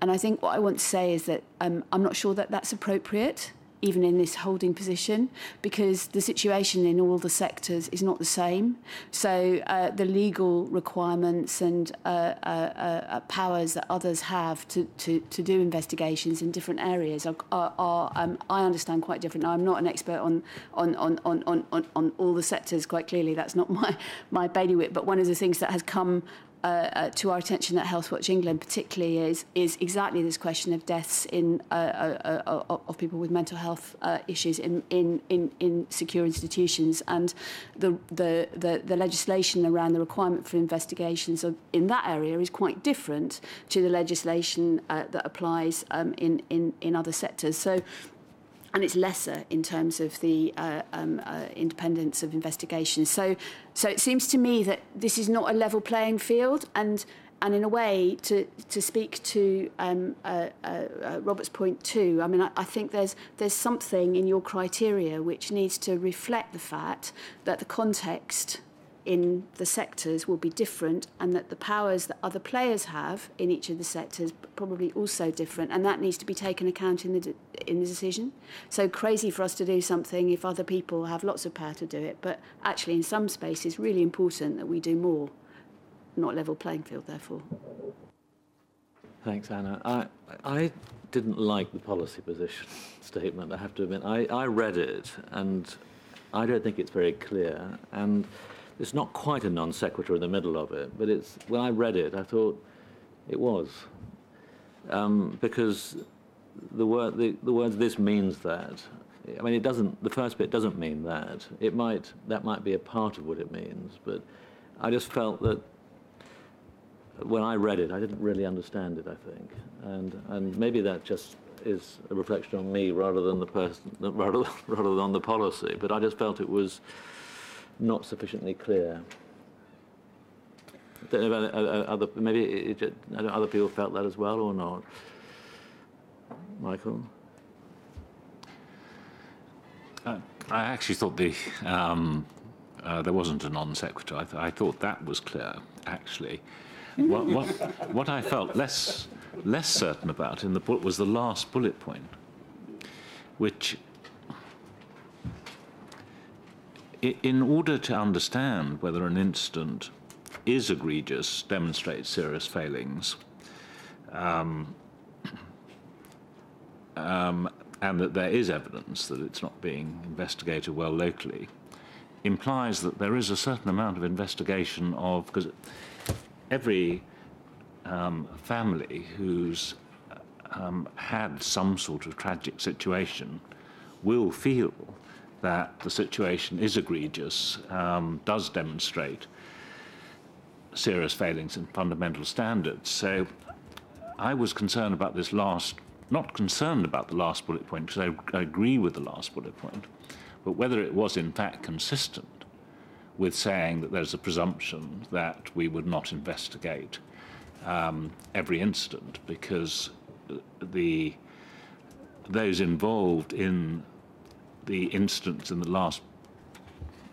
And I think what I want to say is that um, I'm not sure that that's appropriate even in this holding position, because the situation in all the sectors is not the same. So uh, the legal requirements and uh, uh, uh, powers that others have to, to, to do investigations in different areas are, are, are um, I understand, quite different. Now, I'm not an expert on, on, on, on, on, on all the sectors, quite clearly. That's not my, my bailiwick. But one of the things that has come uh, uh, to our attention at Healthwatch England, particularly, is is exactly this question of deaths in uh, uh, of people with mental health issues in, in, in, in secure institutions, and the, the the the legislation around the requirement for investigations of, in that area is quite different to the legislation that applies um, in in in other sectors. So and it's lesser in terms of the uh, um, uh, independence of investigation. So, so it seems to me that this is not a level playing field, and and in a way, to to speak to um, uh, uh, uh, Robert's point too. I mean, I, I think there's there's something in your criteria which needs to reflect the fact that the context in the sectors will be different and that the powers that other players have in each of the sectors probably also different and that needs to be taken account in the de- in the decision so crazy for us to do something if other people have lots of power to do it but actually in some spaces really important that we do more not level playing field therefore Thanks, Anna. I, I didn't like the policy position statement, I have to admit. I, I read it, and I don't think it's very clear. And it's not quite a non sequitur in the middle of it, but it's when I read it, I thought it was. Um, because the, word, the, the words this means that, I mean, it doesn't, the first bit doesn't mean that. It might, that might be a part of what it means, but I just felt that when I read it, I didn't really understand it, I think. And, and maybe that just is a reflection on me rather than the person, rather, rather than the policy. But I just felt it was not sufficiently clear. I don't know about other, maybe it, it, I don't, other people felt that as well or not. Michael? Uh, I actually thought the um, uh, there wasn't a non sequitur. I, th- I thought that was clear, actually what, what, what I felt less, less certain about in the book was the last bullet point, which, in order to understand whether an incident is egregious, demonstrates serious failings, um, um, and that there is evidence that it's not being investigated well locally, implies that there is a certain amount of investigation of because every um, family who's um, had some sort of tragic situation will feel that the situation is egregious, um, does demonstrate serious failings in fundamental standards. So I was concerned about this last, not concerned about the last bullet point, because I, I agree with the last bullet point, but whether it was in fact consistent with saying that there's a presumption that we would not investigate um, every incident because the those involved in the instance in the last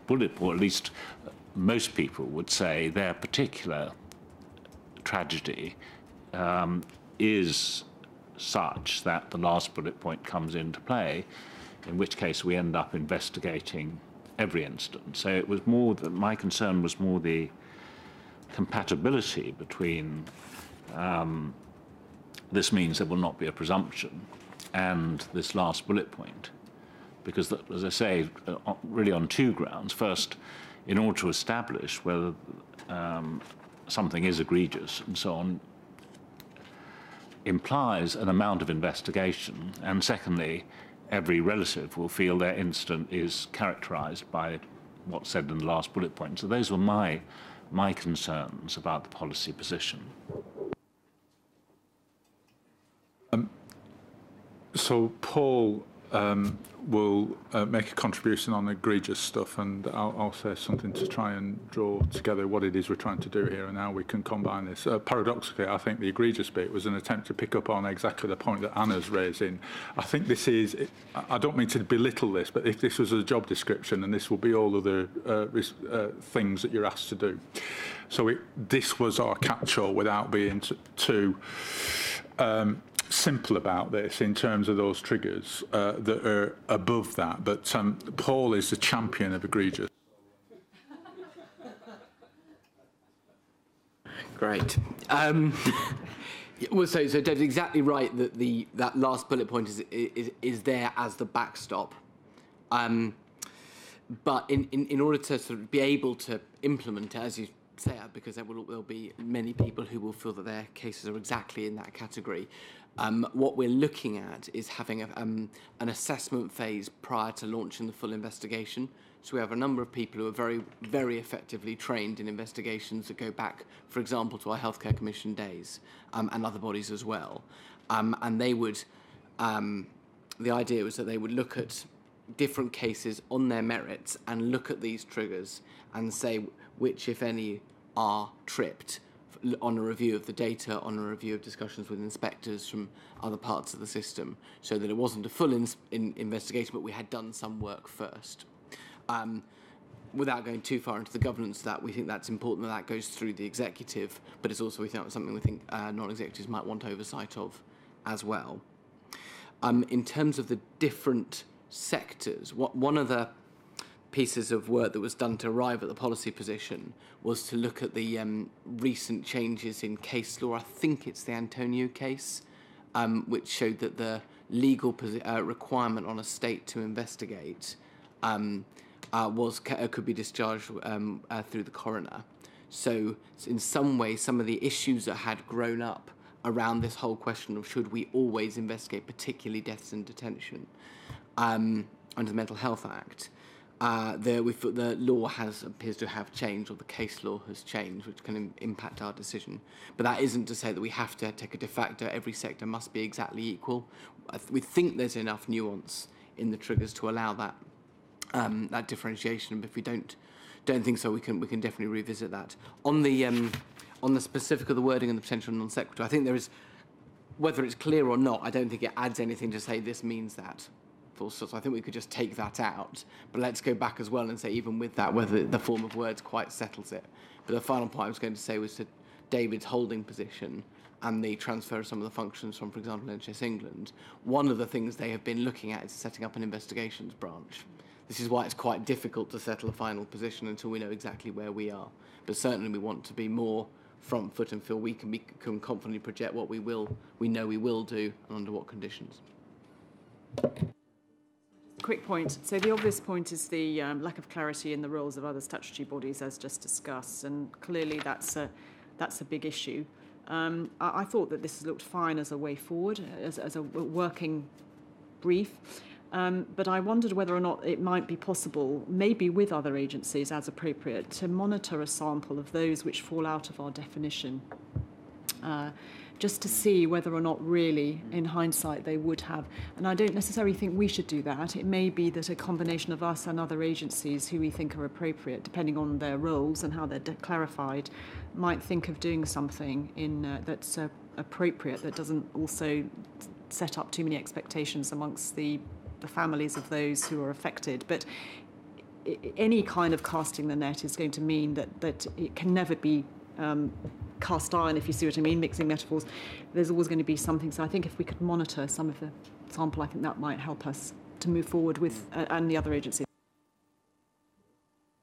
bullet point, at least most people would say their particular tragedy um, is such that the last bullet point comes into play, in which case we end up investigating every instance. So it was more that my concern was more the compatibility between um, this means there will not be a presumption and this last bullet point. Because, as I say, uh, really on two grounds. First, in order to establish whether um, something is egregious and so on, implies an amount of investigation. And secondly, every relative will feel their incident is characterized by what's said in the last bullet point. So those were my, my concerns about the policy position. Um, so Paul um, will uh, make a contribution on egregious stuff, and I'll, I'll, say something to try and draw together what it is we're trying to do here and how we can combine this. Uh, paradoxically, I think the egregious bit was an attempt to pick up on exactly the point that Anna's raising. I think this is, it, I don't mean to belittle this, but if this was a job description, and this will be all of the uh, uh things that you're asked to do. So it, this was our catch-all without being too. Um, simple about this in terms of those triggers uh, that are above that, but um, Paul is the champion of egregious. Great. Um, well, so, so David's exactly right that the that last bullet point is is, is there as the backstop. Um, but in, in, in order to sort of be able to implement it, as you say, because there will there'll be many people who will feel that their cases are exactly in that category, um, what we're looking at is having a, um, an assessment phase prior to launching the full investigation. So we have a number of people who are very, very effectively trained in investigations that go back, for example, to our Healthcare Commission days um, and other bodies as well. Um, and they would, um, the idea was that they would look at different cases on their merits and look at these triggers and say which, if any, are tripped on a review of the data, on a review of discussions with inspectors from other parts of the system, so that it wasn't a full in, in investigation, but we had done some work first. Um, without going too far into the governance of that, we think that's important that that goes through the executive, but it's also we think something we think uh, non-executives might want oversight of as well. Um, in terms of the different sectors, what one of the pieces of work that was done to arrive at the policy position was to look at the um, recent changes in case law. I think it's the Antoniou case, um, which showed that the legal posi- uh, requirement on a state to investigate um, uh, was uh, could be discharged um, uh, through the coroner. So, in some way, some of the issues that had grown up around this whole question of should we always investigate, particularly deaths in detention, um, under the Mental Health Act, uh, the, the law has appears to have changed, or the case law has changed, which can Im- impact our decision. But that isn't to say that we have to take a de facto. Every sector must be exactly equal. Th- we think there's enough nuance in the triggers to allow that um, that differentiation. But if we don't don't think so, we can we can definitely revisit that. On the um, on the specific of the wording and the potential non sequitur, I think there is whether it's clear or not. I don't think it adds anything to say this means that. Stop. So I think we could just take that out. But let's go back as well and say even with that, whether the form of words quite settles it. But the final point I was going to say was to David's holding position and the transfer of some of the functions from, for example, NHS England. One of the things they have been looking at is setting up an investigations branch. This is why it's quite difficult to settle a final position until we know exactly where we are. But certainly we want to be more front foot and feel we can, be, can confidently project what we will, we know we will do and under what conditions. Quick point. So the obvious point is the um, lack of clarity in the roles of other statutory bodies, as just discussed, and clearly that's a that's a big issue. Um, I, I thought that this looked fine as a way forward, as, as a working brief. Um, but I wondered whether or not it might be possible, maybe with other agencies as appropriate, to monitor a sample of those which fall out of our definition. Uh, just to see whether or not really, in hindsight, they would have. And I don't necessarily think we should do that. It may be that a combination of us and other agencies who we think are appropriate, depending on their roles and how they're de- clarified, might think of doing something in uh, that's uh, appropriate that doesn't also set up too many expectations amongst the the families of those who are affected. But any kind of casting the net is going to mean that that it can never be um, cast iron, if you see what I mean, mixing metaphors. There's always going to be something. So I think if we could monitor some of the sample, I think that might help us to move forward with uh, and the other agencies.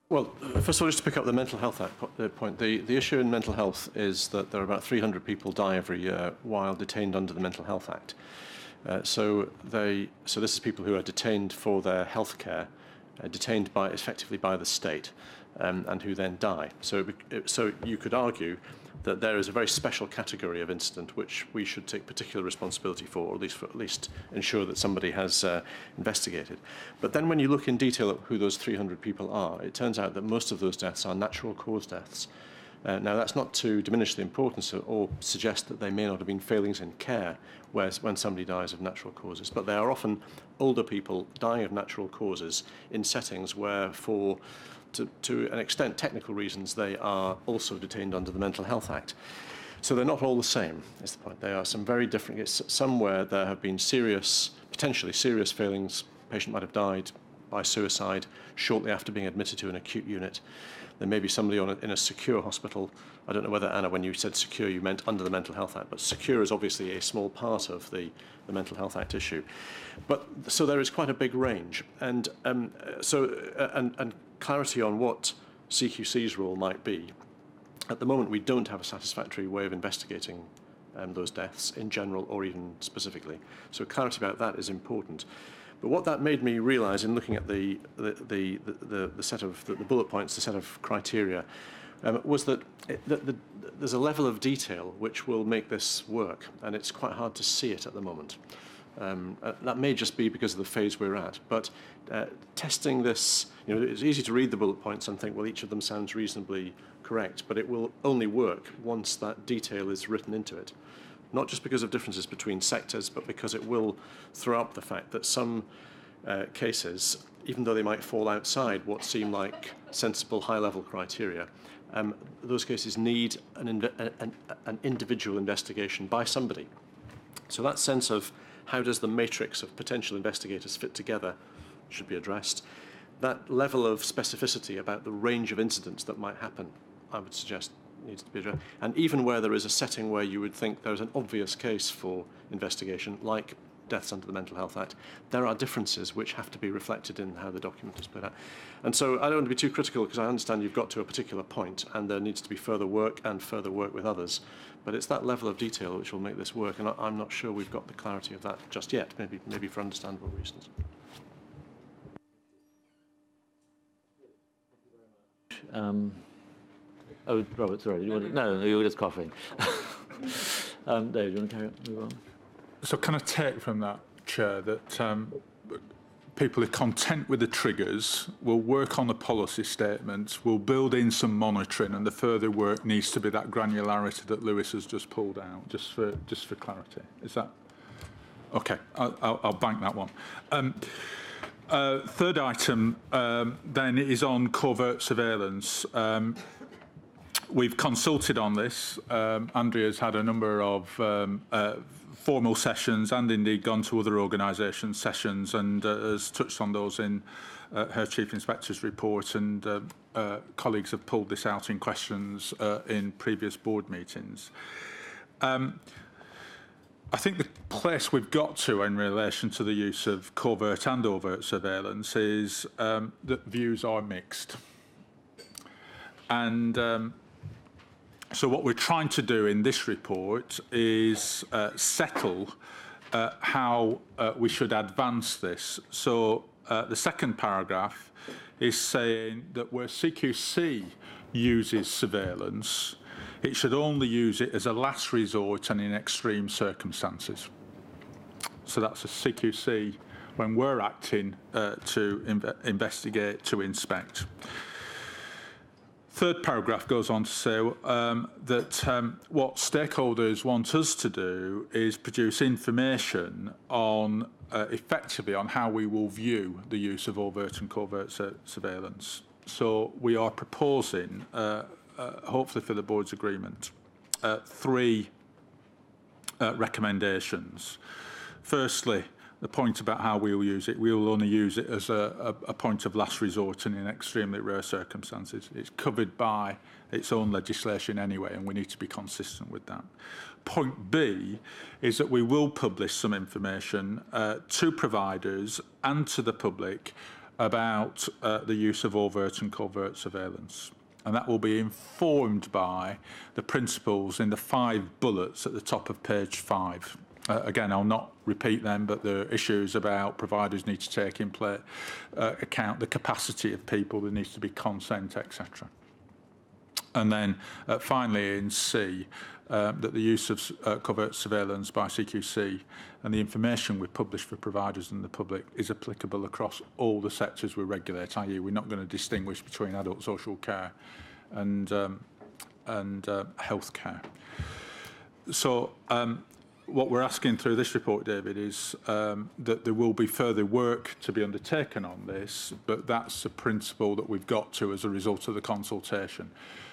Well, first of all, just to pick up the mental health act po- uh, point, the, the issue in mental health is that there are about 300 people die every year while detained under the Mental Health Act. Uh, so they, so this is people who are detained for their health care, uh, detained by effectively by the state, um, and who then die. So, so you could argue that there is a very special category of incident which we should take particular responsibility for, or at least for, at least ensure that somebody has uh, investigated. But then when you look in detail at who those 300 people are, it turns out that most of those deaths are natural cause deaths. Uh, now, that's not to diminish the importance of, or suggest that they may not have been failings in care where, when somebody dies of natural causes, but they are often older people dying of natural causes in settings where, for to, to an extent, technical reasons, they are also detained under the Mental Health Act. So they're not all the same, is the point. They are some very different. It's somewhere there have been serious, potentially serious failings. Patient might have died by suicide shortly after being admitted to an acute unit. There may be somebody on a, in a secure hospital. I don't know whether, Anna, when you said secure, you meant under the Mental Health Act, but secure is obviously a small part of the, the Mental Health Act issue. But so there is quite a big range. And um, so, uh, and, and clarity on what CQC's role might be. At the moment, we don't have a satisfactory way of investigating um, those deaths in general or even specifically. So clarity about that is important. But what that made me realise in looking at the, the, the, the, the set of the, the bullet points, the set of criteria, um, was that, it, that the, there's a level of detail which will make this work, and it's quite hard to see it at the moment. Um, uh, that may just be because of the phase we're at, but uh, testing this, you know, it's easy to read the bullet points and think, well, each of them sounds reasonably correct, but it will only work once that detail is written into it not just because of differences between sectors, but because it will throw up the fact that some uh, cases, even though they might fall outside what seem like sensible high-level criteria, um, those cases need an, an, an individual investigation by somebody. So that sense of how does the matrix of potential investigators fit together should be addressed. That level of specificity about the range of incidents that might happen, I would suggest, needs to be addressed. And even where there is a setting where you would think there's an obvious case for investigation, like deaths under the Mental Health Act, there are differences which have to be reflected in how the document is put out. And so I don't want to be too critical because I understand you've got to a particular point and there needs to be further work and further work with others. But it's that level of detail which will make this work, and I'm not sure we've got the clarity of that just yet, maybe, maybe for understandable reasons. Um, oh, Robert, sorry. You no, you were just coughing. um, do you want to carry on? Move on. So can I take from that, Chair, that um, people are content with the triggers, will work on the policy statements, will build in some monitoring, and the further work needs to be that granularity that Louis has just pulled out, just for just for clarity. Is that okay? I'll, I'll, I'll bank that one. Um, uh, third item um, then is on covert surveillance. Um, we've consulted on this. Um, Andrea's had a number of um, uh, formal sessions and indeed gone to other organisations sessions and uh, has touched on those in uh, her chief inspector's report and uh, uh, colleagues have pulled this out in questions uh, in previous board meetings. Um, I think the place we've got to in relation to the use of covert and overt surveillance is um, that views are mixed. And um, So what we're trying to do in this report is uh, settle uh, how uh, we should advance this. So uh, the second paragraph is saying that where CQC uses surveillance, it should only use it as a last resort and in extreme circumstances. So that's a CQC when we're acting uh, to inve investigate, to inspect. Third paragraph goes on to say um, that um, what stakeholders want us to do is produce information on uh, effectively on how we will view the use of overt and covert su surveillance. So we are proposing, uh, uh, hopefully for the board's agreement, uh, three uh, recommendations. Firstly, the point about how we will use it, we will only use it as a, a, a point of last resort and in extremely rare circumstances. It's covered by its own legislation anyway, and we need to be consistent with that. Point B is that we will publish some information uh, to providers and to the public about uh, the use of overt and covert surveillance. And that will be informed by the principles in the five bullets at the top of page five. Uh, again, I'll not repeat them, but the issues about providers need to take in play, uh, account the capacity of people, there needs to be consent, etc. And then uh, finally in C, uh, that the use of uh, covert surveillance by CQC and the information we publish for providers and the public is applicable across all the sectors we regulate, i.e. we're not going to distinguish between adult social care and, um, and uh, health care. So um, what we're asking through this report, David, is um, that there will be further work to be undertaken on this, but that's a principle that we've got to as a result of the consultation.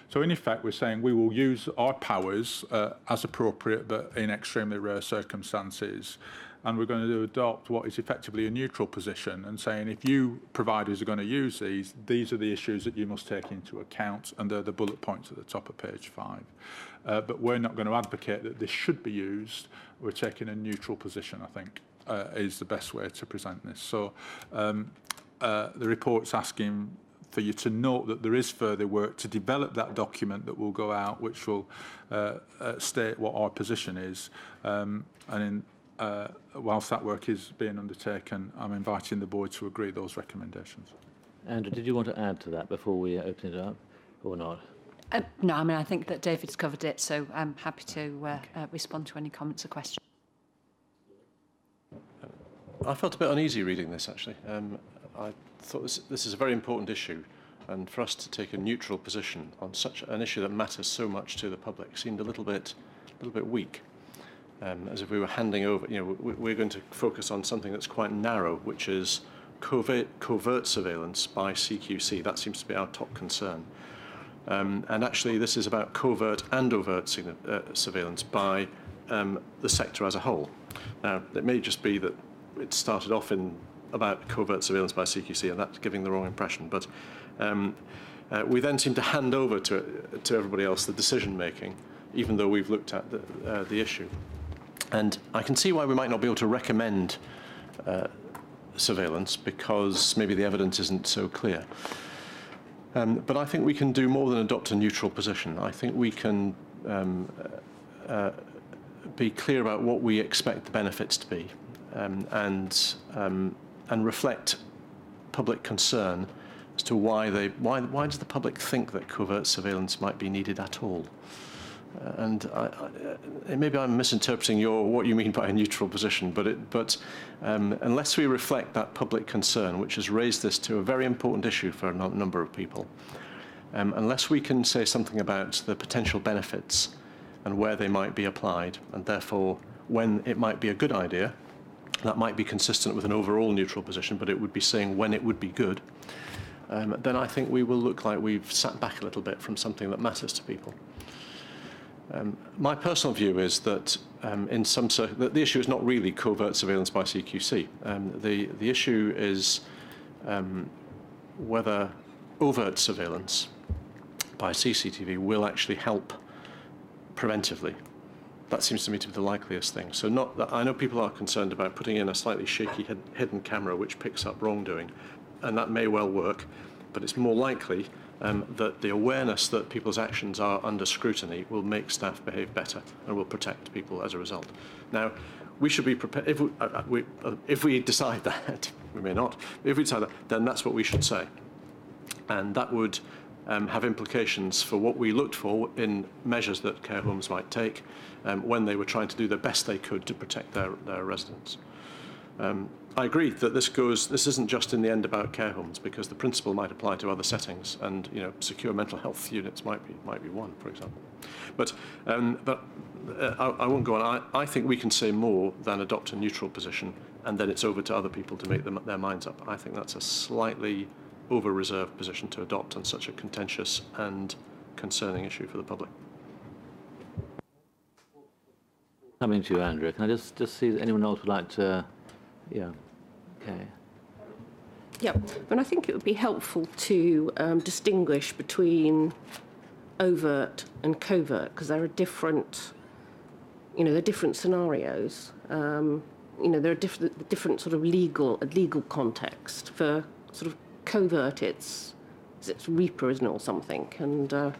So in effect, we're saying we will use our powers uh, as appropriate, but in extremely rare circumstances. And we're going to adopt what is effectively a neutral position and saying if you providers are going to use these, these are the issues that you must take into account, and they're the bullet points at the top of page five. Uh, but we're not going to advocate that this should be used. We're taking a neutral position, I think, uh, is the best way to present this. So um, uh, the report's asking for you to note that there is further work to develop that document that will go out, which will uh, uh, state what our position is. Um, and in, uh, whilst that work is being undertaken, I'm inviting the board to agree those recommendations. Andrea, did you want to add to that before we open it up or not? Uh, no, I mean, I think that David's covered it, so I'm happy to uh, uh, respond to any comments or questions. I felt a bit uneasy reading this, actually. Um, I thought this, this is a very important issue, and for us to take a neutral position on such an issue that matters so much to the public seemed a little bit, a little bit weak. Um, as if we were handing over, you know, we, we're going to focus on something that's quite narrow, which is covert, covert surveillance by CQC. That seems to be our top concern. Um, and actually, this is about covert and overt uh, surveillance by um, the sector as a whole. Now, it may just be that it started off in about covert surveillance by CQC, and that's giving the wrong impression. But um, uh, we then seem to hand over to, to everybody else the decision making, even though we've looked at the, uh, the issue. And I can see why we might not be able to recommend uh, surveillance because maybe the evidence isn't so clear. Um, but I think we can do more than adopt a neutral position. I think we can um, uh, be clear about what we expect the benefits to be um, and, um, and reflect public concern as to why, they, why, why does the public think that covert surveillance might be needed at all. And I, I, maybe I'm misinterpreting your what you mean by a neutral position, but it, but um, unless we reflect that public concern, which has raised this to a very important issue for a number of people, um, unless we can say something about the potential benefits and where they might be applied, and therefore when it might be a good idea, that might be consistent with an overall neutral position, but it would be saying when it would be good, um, then I think we will look like we've sat back a little bit from something that matters to people. Um, my personal view is that um, in some that the issue is not really covert surveillance by CQC. Um, the the issue is um, whether overt surveillance by CCTV will actually help preventively. That seems to me to be the likeliest thing. So not that I know people are concerned about putting in a slightly shaky hid, hidden camera which picks up wrongdoing, and that may well work, but it's more likely um, that the awareness that people's actions are under scrutiny will make staff behave better and will protect people as a result. Now, we should be prepared, if we, uh, uh we, uh, if we decide that, we may not, if we decide that, then that's what we should say. And that would um, have implications for what we looked for in measures that care homes might take um, when they were trying to do the best they could to protect their, their residents. Um, I agree that this goes. This isn't just in the end about care homes because the principle might apply to other settings, and you know, secure mental health units might be might be one, for example. But um, but uh, I, I won't go on. I, I think we can say more than adopt a neutral position, and then it's over to other people to make them, their minds up. I think that's a slightly over-reserved position to adopt on such a contentious and concerning issue for the public. Coming to you, Andrea. Can I just just see if anyone else would like to? Yeah. Okay. Yeah, and I think it would be helpful to um, distinguish between overt and covert because there are different, you know, there are different scenarios. Um, you know, there are different different sort of legal legal context for sort of covert. It's it's RIPA, or something, and uh,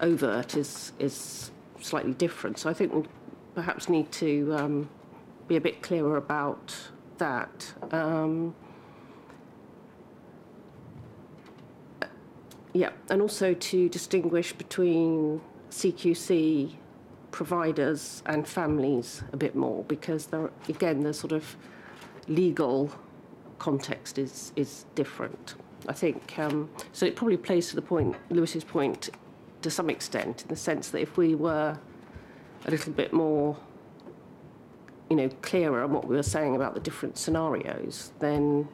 overt is is slightly different. So I think we perhaps need to um, be a bit clearer about that. Um, yeah, and also to distinguish between CQC providers and families a bit more because there, again, the sort of legal context is is different. I think um, so. It probably plays to the point, Louis's point, to some extent, in the sense that if we were a little bit more you know, clearer on what we were saying about the different scenarios, then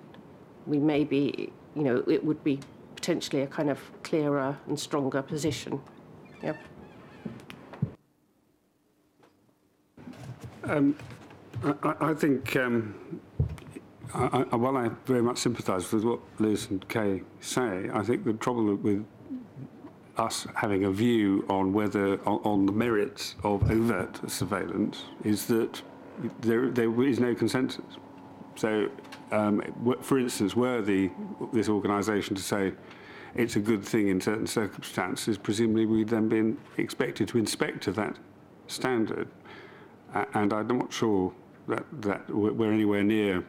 we may be, you know, it would be potentially a kind of clearer and stronger position. Yeah. Um, I, I think um, I, I, while I very much sympathise with what Liz and Kay say, I think the trouble with us having a view on whether on, on the merits of overt surveillance is that there, there is no consensus. So, um, for instance, were the, this organisation to say it's a good thing in certain circumstances, presumably we'd then be expected to inspect to that standard. And I'm not sure that, that we're anywhere near,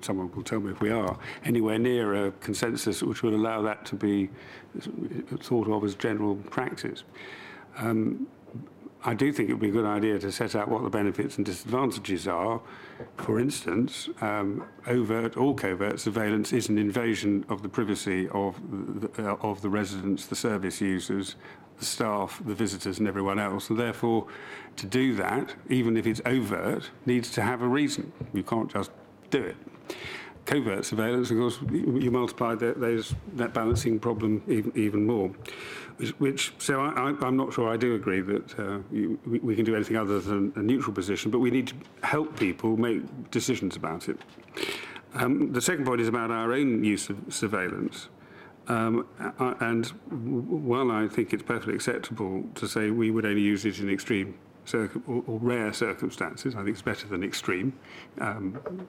someone will tell me if we are, anywhere near a consensus which would allow that to be thought of as general practice. Um, I do think it would be a good idea to set out what the benefits and disadvantages are. For instance, um, overt or covert surveillance is an invasion of the privacy of the, uh, of the residents, the service users, the staff, the visitors, and everyone else. And therefore, to do that, even if it's overt, needs to have a reason. You can't just do it. Covert surveillance, of course, you multiply the, those, that balancing problem even, even more which, so I, am not sure I do agree that uh, you, we, we, can do anything other than a neutral position, but we need to help people make decisions about it. Um, the second point is about our own use of surveillance. Um, and while I think it's perfectly acceptable to say we would only use it in extreme circum- or, or rare circumstances. I think it's better than extreme. Um,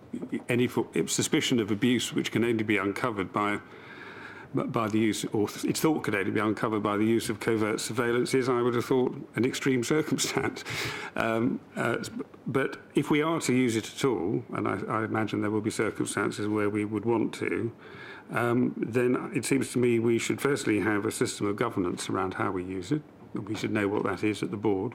any suspicion of abuse, which can only be uncovered by by the use, or it's thought could only be uncovered by the use of covert surveillance, is, I would have thought, an extreme circumstance. Um, uh, but if we are to use it at all, and I, I imagine there will be circumstances where we would want to, um, then it seems to me we should firstly have a system of governance around how we use it. We should know what that is at the board.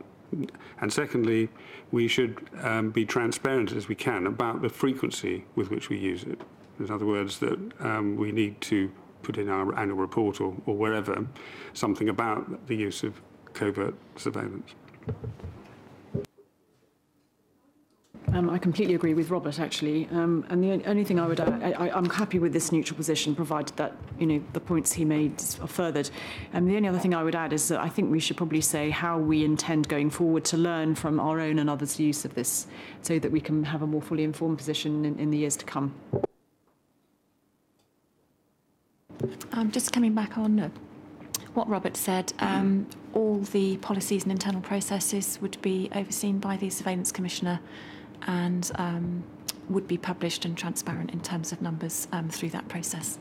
And secondly, we should um, be transparent as we can about the frequency with which we use it. In other words, that um, we need to put in our annual report or, or wherever something about the use of covert surveillance. Um, I completely agree with Robert, actually. Um, and the only thing I would add, I, I'm happy with this neutral position, provided that you know the points he made are furthered. And um, the only other thing I would add is that I think we should probably say how we intend going forward to learn from our own and others' use of this, so that we can have a more fully informed position in, in the years to come. Um, just coming back on what Robert said, um, all the policies and internal processes would be overseen by the Surveillance Commissioner and um, would be published and transparent in terms of numbers um, through that process.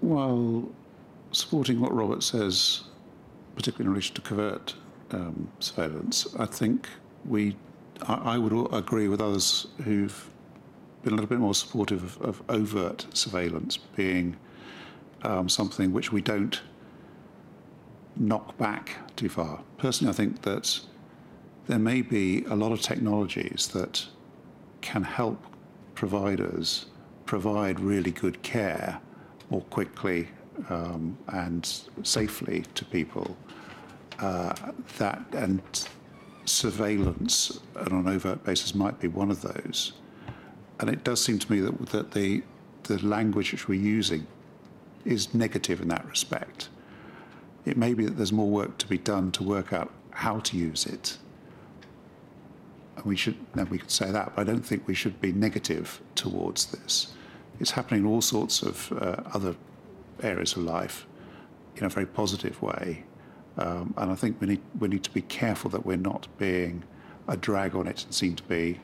While supporting what Robert says, particularly in relation to covert um, surveillance, I think we, I, I, would agree with others who've been a little bit more supportive of, of overt surveillance being um, something which we don't knock back too far. Personally, I think that there may be a lot of technologies that can help providers provide really good care more quickly um, and safely to people. Uh, that and surveillance on an overt basis might be one of those. And it does seem to me that, that the, the language which we're using is negative in that respect it may be that there's more work to be done to work out how to use it. And we should, then we could say that, but I don't think we should be negative towards this. It's happening in all sorts of uh, other areas of life in a very positive way. Um, and I think we need, we need to be careful that we're not being a drag on it and seem to be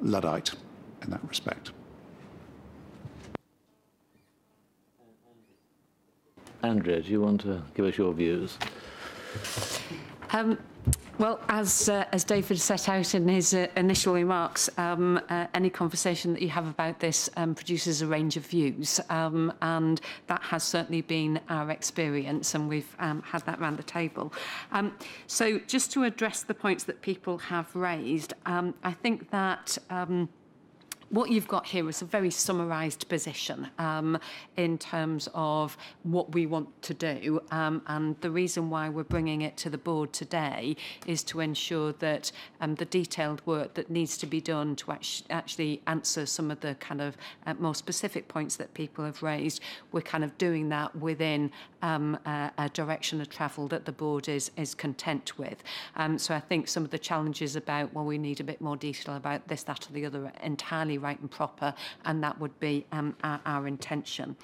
Luddite in that respect. Andrea, do you want to give us your views? Um, well, as uh, as David set out in his uh, initial remarks, um, uh, any conversation that you have about this um, produces a range of views, um, and that has certainly been our experience, and we've um, had that around the table. Um, so, just to address the points that people have raised, um, I think that. Um, what you've got here is a very summarised position um, in terms of what we want to do. Um, and the reason why we're bringing it to the board today is to ensure that um, the detailed work that needs to be done to actually answer some of the kind of uh, more specific points that people have raised, we're kind of doing that within um, uh, a direction of travel that the board is, is content with. Um, so I think some of the challenges about, well, we need a bit more detail about this, that or the other, entirely right and proper, and that would be um, our, our intention.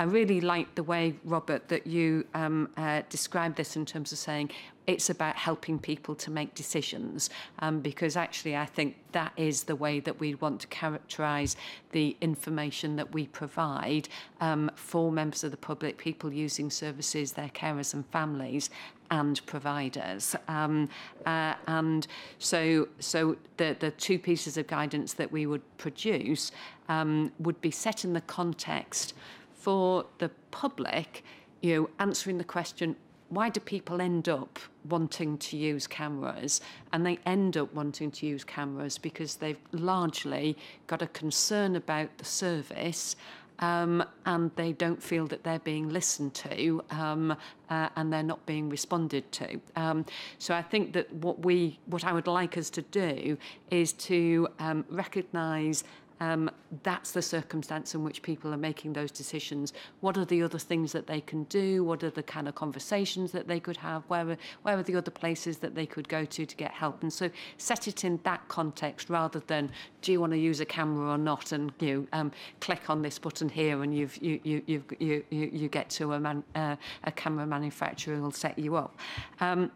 I really like the way, Robert, that you um, uh, described this in terms of saying it's about helping people to make decisions, um, because actually I think that is the way that we want to characterise the information that we provide um, for members of the public, people using services, their carers and families, and providers. Um, uh, and so, so the, the two pieces of guidance that we would produce um, would be set in the context for the public, you know, answering the question, why do people end up wanting to use cameras? And they end up wanting to use cameras because they've largely got a concern about the service um, and they don't feel that they're being listened to um, uh, and they're not being responded to. Um, so I think that what we, what I would like us to do is to um, recognise um, that's the circumstance in which people are making those decisions. What are the other things that they can do? What are the kind of conversations that they could have? Where are, where are the other places that they could go to to get help? And so set it in that context rather than do you want to use a camera or not? And you um, click on this button here and you've, you, you, you've, you, you, you get to a, man, uh, a camera manufacturer will set you up. Um,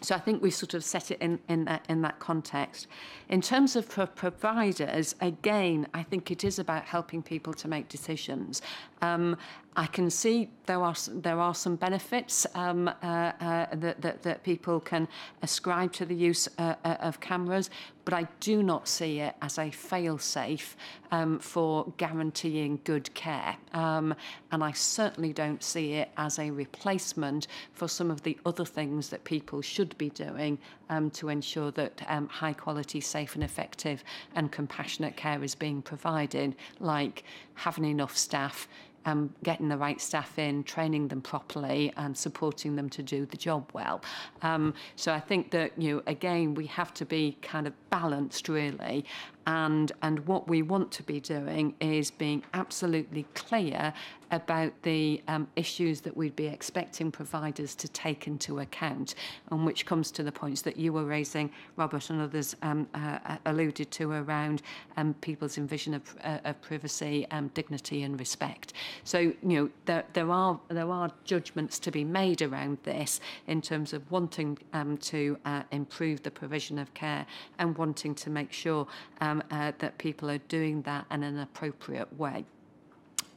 So I think we sort of set it in, in, that, in that context. In terms of pro providers, again, I think it is about helping people to make decisions Um, I can see there are there are some benefits um, uh, uh, that, that that people can ascribe to the use uh, uh, of cameras, but I do not see it as a fail-safe um, for guaranteeing good care, um, and I certainly don't see it as a replacement for some of the other things that people should be doing um, to ensure that um, high-quality, safe, and effective and compassionate care is being provided, like having enough staff um, getting the right staff in, training them properly, and supporting them to do the job well. Um, so I think that you know, again, we have to be kind of balanced really, and and what we want to be doing is being absolutely clear about the um, issues that we'd be expecting providers to take into account, and which comes to the points that you were raising, Robert, and others um, uh, alluded to around um, people's envision of, uh, of privacy, um, dignity, and respect. So you know there there are there are judgments to be made around this in terms of wanting um, to uh, improve the provision of care and wanting to make sure um, uh, that people are doing that in an appropriate way.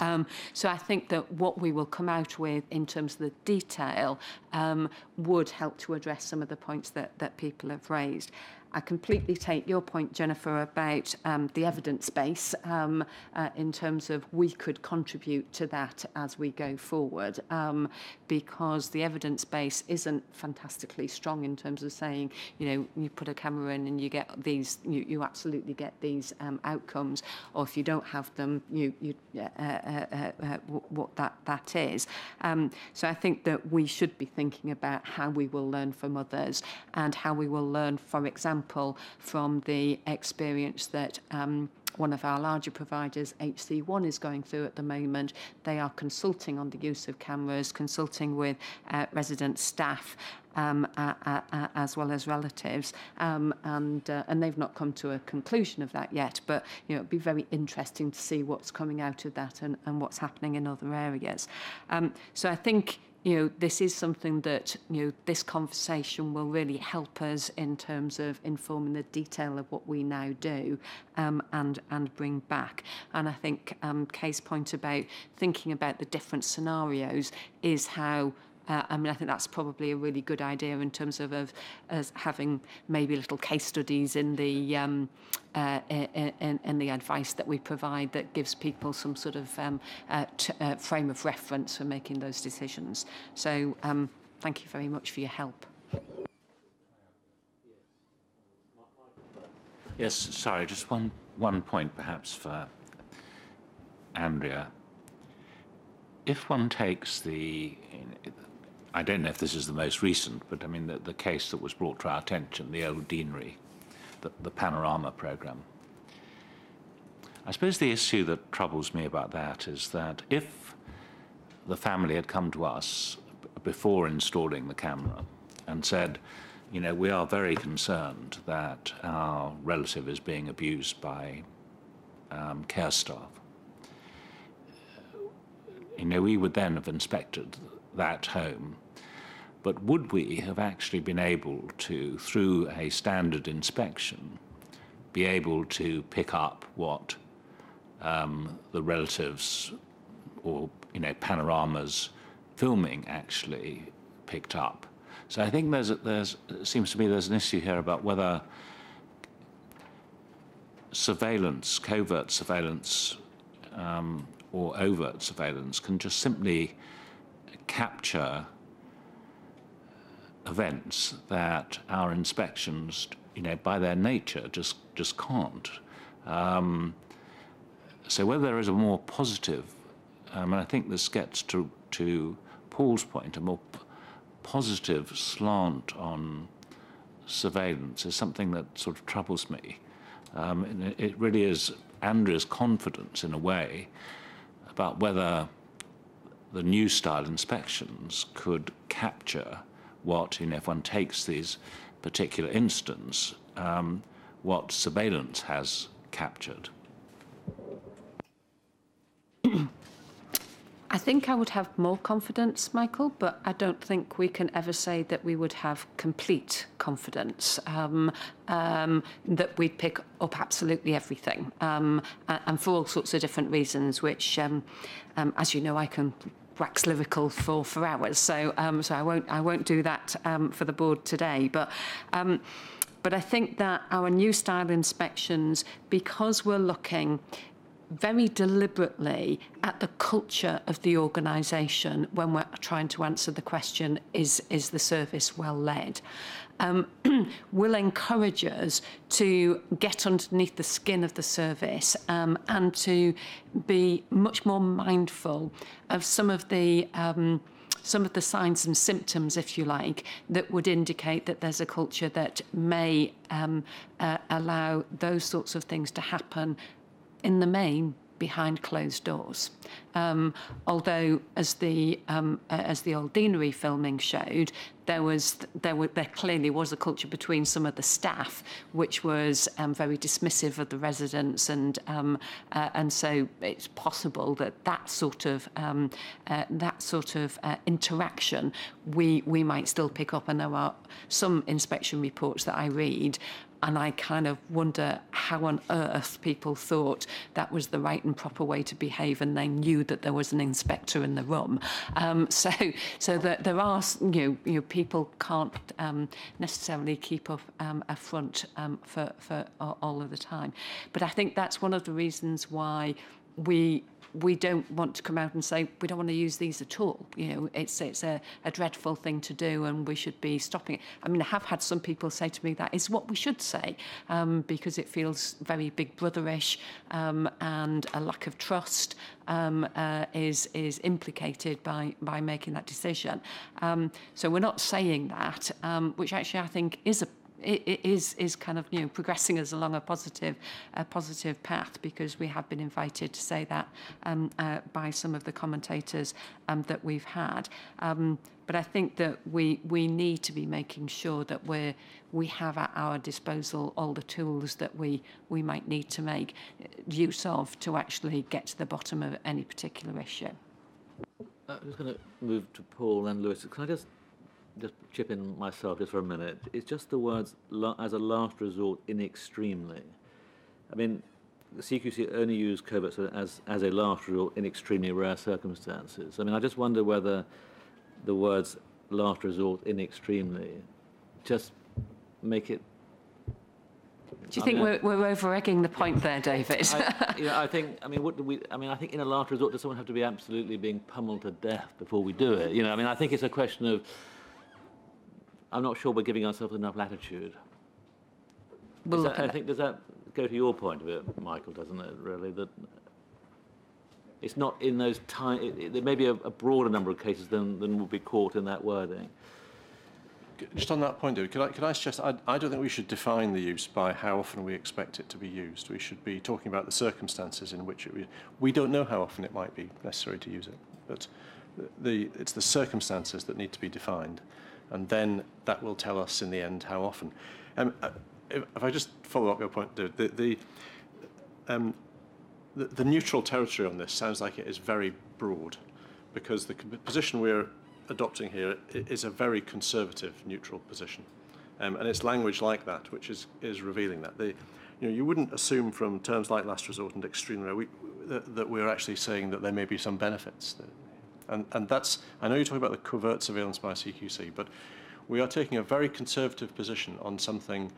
Um, so I think that what we will come out with in terms of the detail um, would help to address some of the points that, that people have raised. I completely take your point, Jennifer, about um, the evidence base um, uh, in terms of we could contribute to that as we go forward um, because the evidence base isn't fantastically strong in terms of saying, you know, you put a camera in and you get these, you, you absolutely get these um, outcomes, or if you don't have them, you, you uh, uh, uh, uh what that, that is. Um, so I think that we should be thinking about how we will learn from others and how we will learn, for example, example from the experience that um, one of our larger providers, HC-One, is going through at the moment. They are consulting on the use of cameras, consulting with uh, resident staff um, uh, uh, as well as relatives, um, and uh, and they've not come to a conclusion of that yet. But you know, it'd be very interesting to see what's coming out of that and, and what's happening in other areas. Um, so I think you know, this is something that, you know, this conversation will really help us in terms of informing the detail of what we now do um, and, and bring back. And I think um, Kay's point about thinking about the different scenarios is how uh, I mean, I think that's probably a really good idea in terms of, of as having maybe little case studies in the um, uh, in, in the advice that we provide that gives people some sort of um, uh, t- uh, frame of reference for making those decisions. So, um, thank you very much for your help. Yes, sorry, just one one point perhaps for Andrea. If one takes the I don't know if this is the most recent, but I mean the, the case that was brought to our attention, the old deanery, the, the Panorama program. I suppose the issue that troubles me about that is that if the family had come to us before installing the camera and said, you know, we are very concerned that our relative is being abused by um, care staff. You know, we would then have inspected that home. But would we have actually been able to, through a standard inspection, be able to pick up what um, the relatives or you know panoramas filming actually picked up? So I think there's there's seems to me there's an issue here about whether surveillance, covert surveillance, um, or overt surveillance can just simply capture events that our inspections, you know, by their nature, just just can't. Um, so whether there is a more positive, um, and I think this gets to to Paul's point, a more positive slant on surveillance is something that sort of troubles me. Um, it, really is Andrea's confidence, in a way, about whether the new style inspections could capture what, know, if one takes these particular instance, um, what surveillance has captured. I think I would have more confidence, Michael, but I don't think we can ever say that we would have complete confidence um, um, that we'd pick up absolutely everything, um, and for all sorts of different reasons, which, um, um, as you know, I can wax lyrical for, for hours. So, um, so I won't I won't do that um, for the board today. But um, but I think that our new style inspections, because we're looking very deliberately at the culture of the organisation when we're trying to answer the question, is, is the service well led? Um, will encourage us to get underneath the skin of the service um, and to be much more mindful of some of the um, some of the signs and symptoms, if you like, that would indicate that there's a culture that may um, uh, allow those sorts of things to happen in the main behind closed doors. Um, although, as the um, uh, as the old deanery filming showed, there was there were there clearly was a culture between some of the staff, which was um, very dismissive of the residents, and um, uh, and so it's possible that that sort of um, uh, that sort of uh, interaction we we might still pick up, and there are some inspection reports that I read and I kind of wonder how on earth people thought that was the right and proper way to behave, and they knew that there was an inspector in the room. Um, so, so that there are, you know, you know people can't um, necessarily keep up um, a front um, for for all of the time. But I think that's one of the reasons why we we don't want to come out and say we don't want to use these at all. You know, it's it's a, a dreadful thing to do, and we should be stopping it. I mean, I have had some people say to me that is what we should say um, because it feels very Big Brotherish, um, and a lack of trust um, uh, is is implicated by by making that decision. Um, so we're not saying that, um, which actually I think is a is is kind of you know progressing us along a positive a positive path because we have been invited to say that um, uh, by some of the commentators um, that we've had. Um, but I think that we we need to be making sure that we we have at our disposal all the tools that we we might need to make use of to actually get to the bottom of any particular issue. Uh, I'm just going to move to Paul and Lewis. Can I just just chip in myself just for a minute. It's just the words as a last resort in extremely. I mean, the CQC only use coverts as, as a last resort in extremely rare circumstances. I mean, I just wonder whether the words last resort in extremely just make it do you think mean, we're, we're over egging the point there, David? I, you know, I think. I mean, what do we? I mean, I think in a last resort, does someone have to be absolutely being pummeled to death before we do it? You know, I mean, I think it's a question of I'm not sure we're giving ourselves enough latitude. We'll that, I think does that go to your point of it, Michael? Doesn't it really that it's not in those tiny. There may be a, a broader number of cases than than will be caught in that wording. Just on that point, David, could I, could I suggest, I, I don't think we should define the use by how often we expect it to be used. We should be talking about the circumstances in which it we, we don't know how often it might be necessary to use it, but the, it's the circumstances that need to be defined and then that will tell us in the end how often. Um, uh, if, I just follow up your point, the, the, the, um, the, the neutral territory on this sounds like it is very broad because the position we're adopting here is a very conservative neutral position. Um, and it's language like that which is, is revealing that. The, you, know, you wouldn't assume from terms like last resort and extreme rare we, that, that we're actually saying that there may be some benefits. That, and, and that's, I know you're talking about the covert surveillance by CQC, but we are taking a very conservative position on something.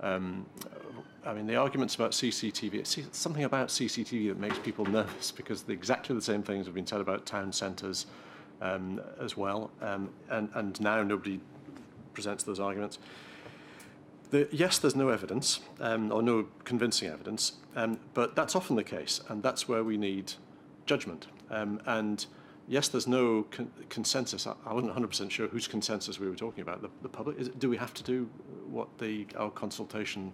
Um, I mean, the arguments about CCTV, it's something about CCTV that makes people nervous because the, exactly the same things have been said about town centres um, as well. Um, and, and now nobody presents those arguments. The, yes, there's no evidence, um, or no convincing evidence, um, but that's often the case, and that's where we need judgment. Um, and yes, there's no con consensus. I, I wasn't 100% sure whose consensus we were talking about. The, the public. Is, do we have to do what the our consultation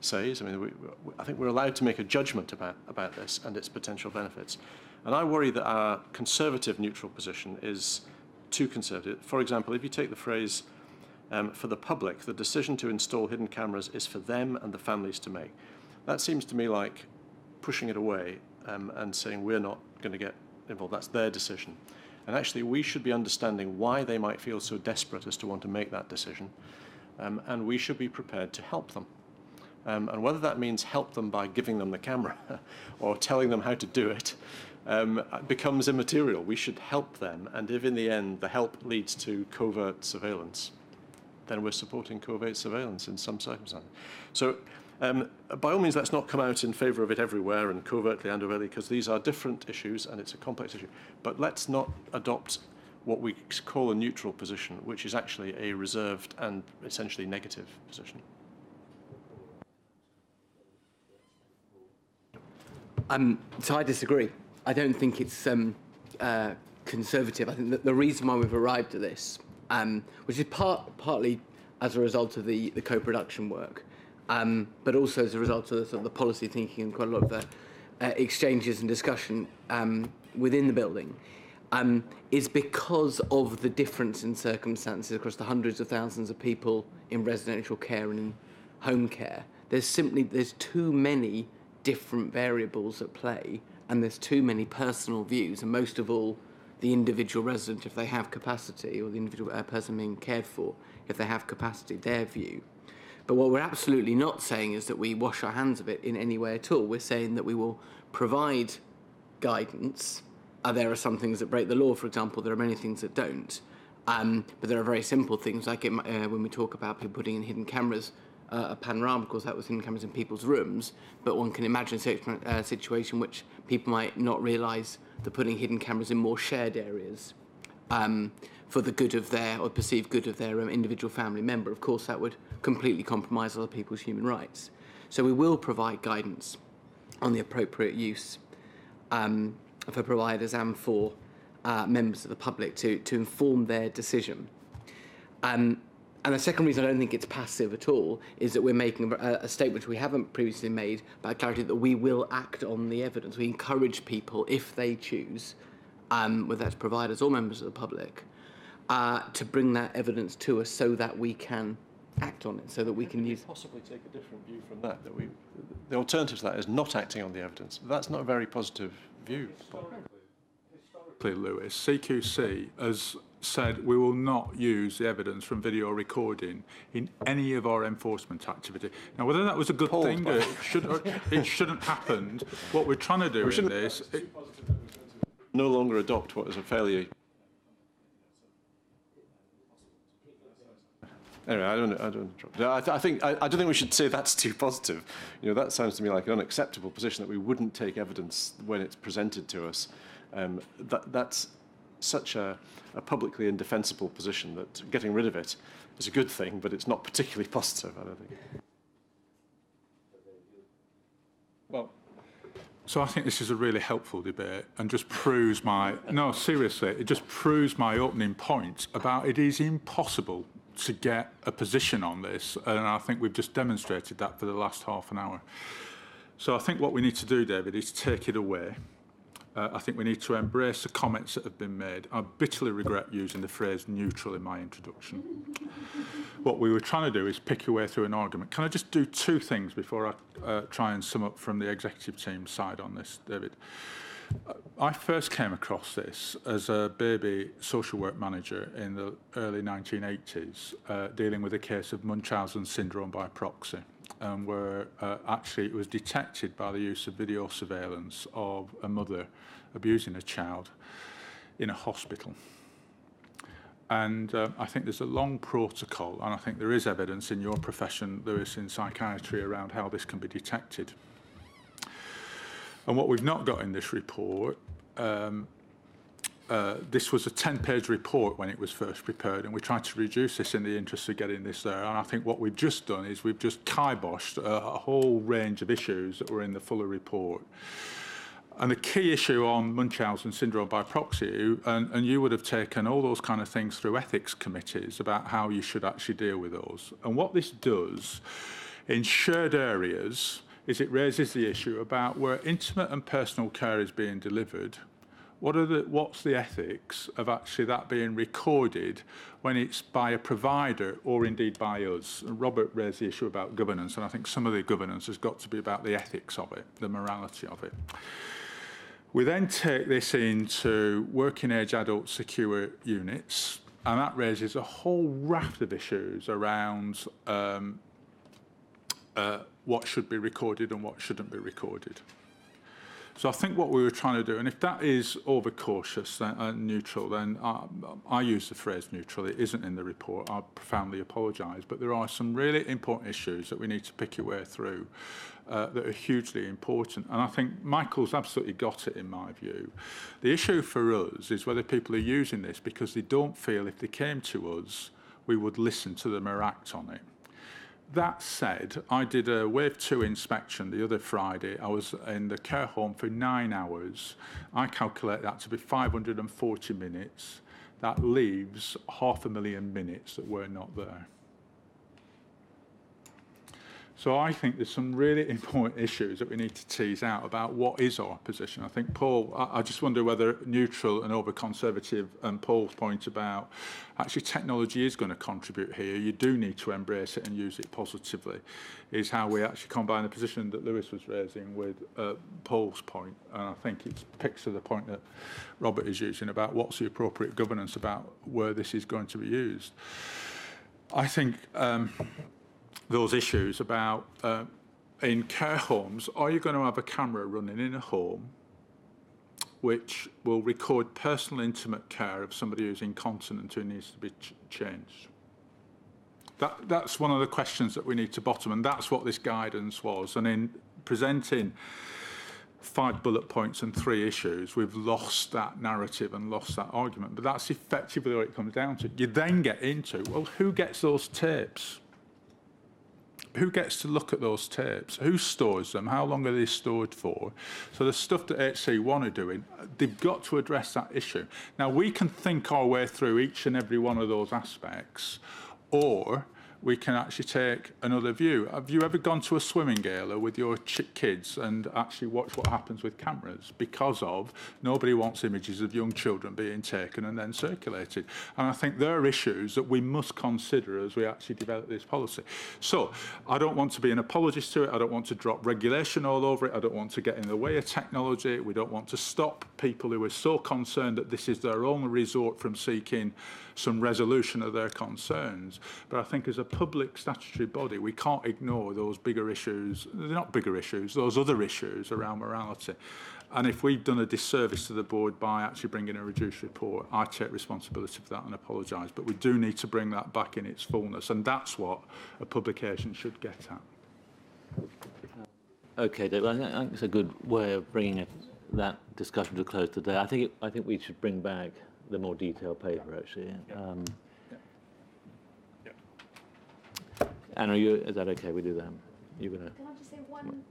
says. I mean, we, we, I think we're allowed to make a judgment about, about this and its potential benefits. And I worry that our conservative neutral position is too conservative. For example, if you take the phrase, um, for the public, the decision to install hidden cameras is for them and the families to make. That seems to me like pushing it away um, and saying we're not going to get involved. That's their decision. And actually, we should be understanding why they might feel so desperate as to want to make that decision. Um, and we should be prepared to help them. Um, and whether that means help them by giving them the camera or telling them how to do it um, becomes immaterial. We should help them. And if in the end the help leads to covert surveillance, then we're supporting covert surveillance in some circumstances. So um, by all means, let's not come out in favour of it everywhere and covertly and overtly, because these are different issues and it's a complex issue. But let's not adopt what we call a neutral position, which is actually a reserved and essentially negative position. Um, so I disagree. I don't think it's um, uh, conservative. I think that the reason why we've arrived at this, um, which is part, partly as a result of the, the co-production work, um, but also as a result of the, sort of the policy thinking and quite a lot of the uh, exchanges and discussion um, within the building, um, is because of the difference in circumstances across the hundreds of thousands of people in residential care and in home care. There's simply there's too many different variables at play, and there's too many personal views, and most of all, the individual resident, if they have capacity, or the individual uh, person being cared for, if they have capacity, their view. But what we're absolutely not saying is that we wash our hands of it in any way at all. We're saying that we will provide guidance. Uh, there are some things that break the law, for example, there are many things that don't. Um, but there are very simple things, like it, uh, when we talk about people putting in hidden cameras uh, a Panorama, of course, that was hidden cameras in people's rooms, but one can imagine a uh, situation which people might not realise they're putting hidden cameras in more shared areas um, for the good of their, or perceived good of their um, individual family member. Of course, that would completely compromise other people's human rights. So we will provide guidance on the appropriate use um, for providers and for uh, members of the public to, to inform their decision. Um, and the second reason I don't think it's passive at all is that we're making a, a statement we haven't previously made about clarity that we will act on the evidence. We encourage people, if they choose, um, whether that's providers or members of the public, uh, to bring that evidence to us so that we can act on it, so that we can use. Possibly take a different view from that. That we, the alternative to that is not acting on the evidence. That's not a very positive view. Historically, Louis, CQC has said we will not use the evidence from video recording in any of our enforcement activity. Now, whether that was a good thing, it, should, it shouldn't happen. What we're trying to do we in this... It, no longer adopt what is a fairly... Anyway, I don't. I don't. I, th I think. I, I don't think we should say that's too positive. You know, that sounds to me like an unacceptable position that we wouldn't take evidence when it's presented to us. Um, that that's such a, a publicly indefensible position that getting rid of it is a good thing, but it's not particularly positive, I don't think. Well, so I think this is a really helpful debate and just proves my, no, seriously, it just proves my opening point about it is impossible to get a position on this. And I think we've just demonstrated that for the last half an hour. So I think what we need to do, David, is take it away. Uh, I think we need to embrace the comments that have been made. I bitterly regret using the phrase neutral in my introduction. what we were trying to do is pick your way through an argument. Can I just do two things before I uh, try and sum up from the executive team side on this, David? I first came across this as a baby social work manager in the early 1980s, uh, dealing with a case of Munchausen syndrome by proxy where uh, actually it was detected by the use of video surveillance of a mother abusing a child in a hospital. And uh, I think there's a long protocol, and I think there is evidence in your profession, Louis, in psychiatry around how this can be detected. And what we've not got in this report um, uh, this was a 10-page report when it was first prepared, and we tried to reduce this in the interest of getting this there. And I think what we've just done is we've just kiboshed a, a whole range of issues that were in the fuller report. And the key issue on Munchausen syndrome by proxy, and, and you would have taken all those kind of things through ethics committees about how you should actually deal with those. And what this does In shared areas, is it raises the issue about where intimate and personal care is being delivered, what are the, what's the ethics of actually that being recorded when it's by a provider or indeed by us? Robert raised the issue about governance, and I think some of the governance has got to be about the ethics of it, the morality of it. We then take this into working age adult secure units, and that raises a whole raft of issues around um, uh, what should be recorded and what shouldn't be recorded. So I think what we were trying to do, and if that is overcautious and uh, neutral, then I, I use the phrase neutral. It isn't in the report. I profoundly apologise. But there are some really important issues that we need to pick your way through uh, that are hugely important. And I think Michael's absolutely got it in my view. The issue for us is whether people are using this because they don't feel if they came to us, we would listen to them or act on it. That said, I did a wave two inspection the other Friday. I was in the care home for nine hours. I calculate that to be 540 minutes. That leaves half a million minutes that were not there. So I think there's some really important issues that we need to tease out about what is our position. I think Paul, I, I just wonder whether neutral and over conservative and Paul's point about actually technology is going to contribute here. You do need to embrace it and use it positively is how we actually combine the position that Louis was raising with uh, Paul's point. And I think it picks to the point that Robert is using about what's the appropriate governance about where this is going to be used. I think um, those issues about uh, in care homes, are you going to have a camera running in a home which will record personal intimate care of somebody who's incontinent who needs to be ch changed? That, that's one of the questions that we need to bottom, and that's what this guidance was. And in presenting five bullet points and three issues, we've lost that narrative and lost that argument. But that's effectively what it comes down to. You then get into, well, who gets those tapes? Who gets to look at those tapes? Who stores them? How long are they stored for? So the stuff that HC-One are doing, they've got to address that issue. Now, we can think our way through each and every one of those aspects, or we can actually take another view. Have you ever gone to a swimming gala with your kids and actually watch what happens with cameras? Because of nobody wants images of young children being taken and then circulated. And I think there are issues that we must consider as we actually develop this policy. So I don't want to be an apologist to it. I don't want to drop regulation all over it. I don't want to get in the way of technology. We don't want to stop people who are so concerned that this is their only resort from seeking some resolution of their concerns. But I think as a public statutory body, we can't ignore those bigger issues, they're not bigger issues, those other issues around morality. And if we've done a disservice to the board by actually bringing a reduced report, I take responsibility for that and apologise. But we do need to bring that back in its fullness, and that's what a publication should get at. Okay, Dave, I think it's a good way of bringing it, that discussion to a close today. I think it, I think we should bring back the more detailed paper, actually. Um, Anna, you, is that okay? We do that. You're gonna. Can I just say one,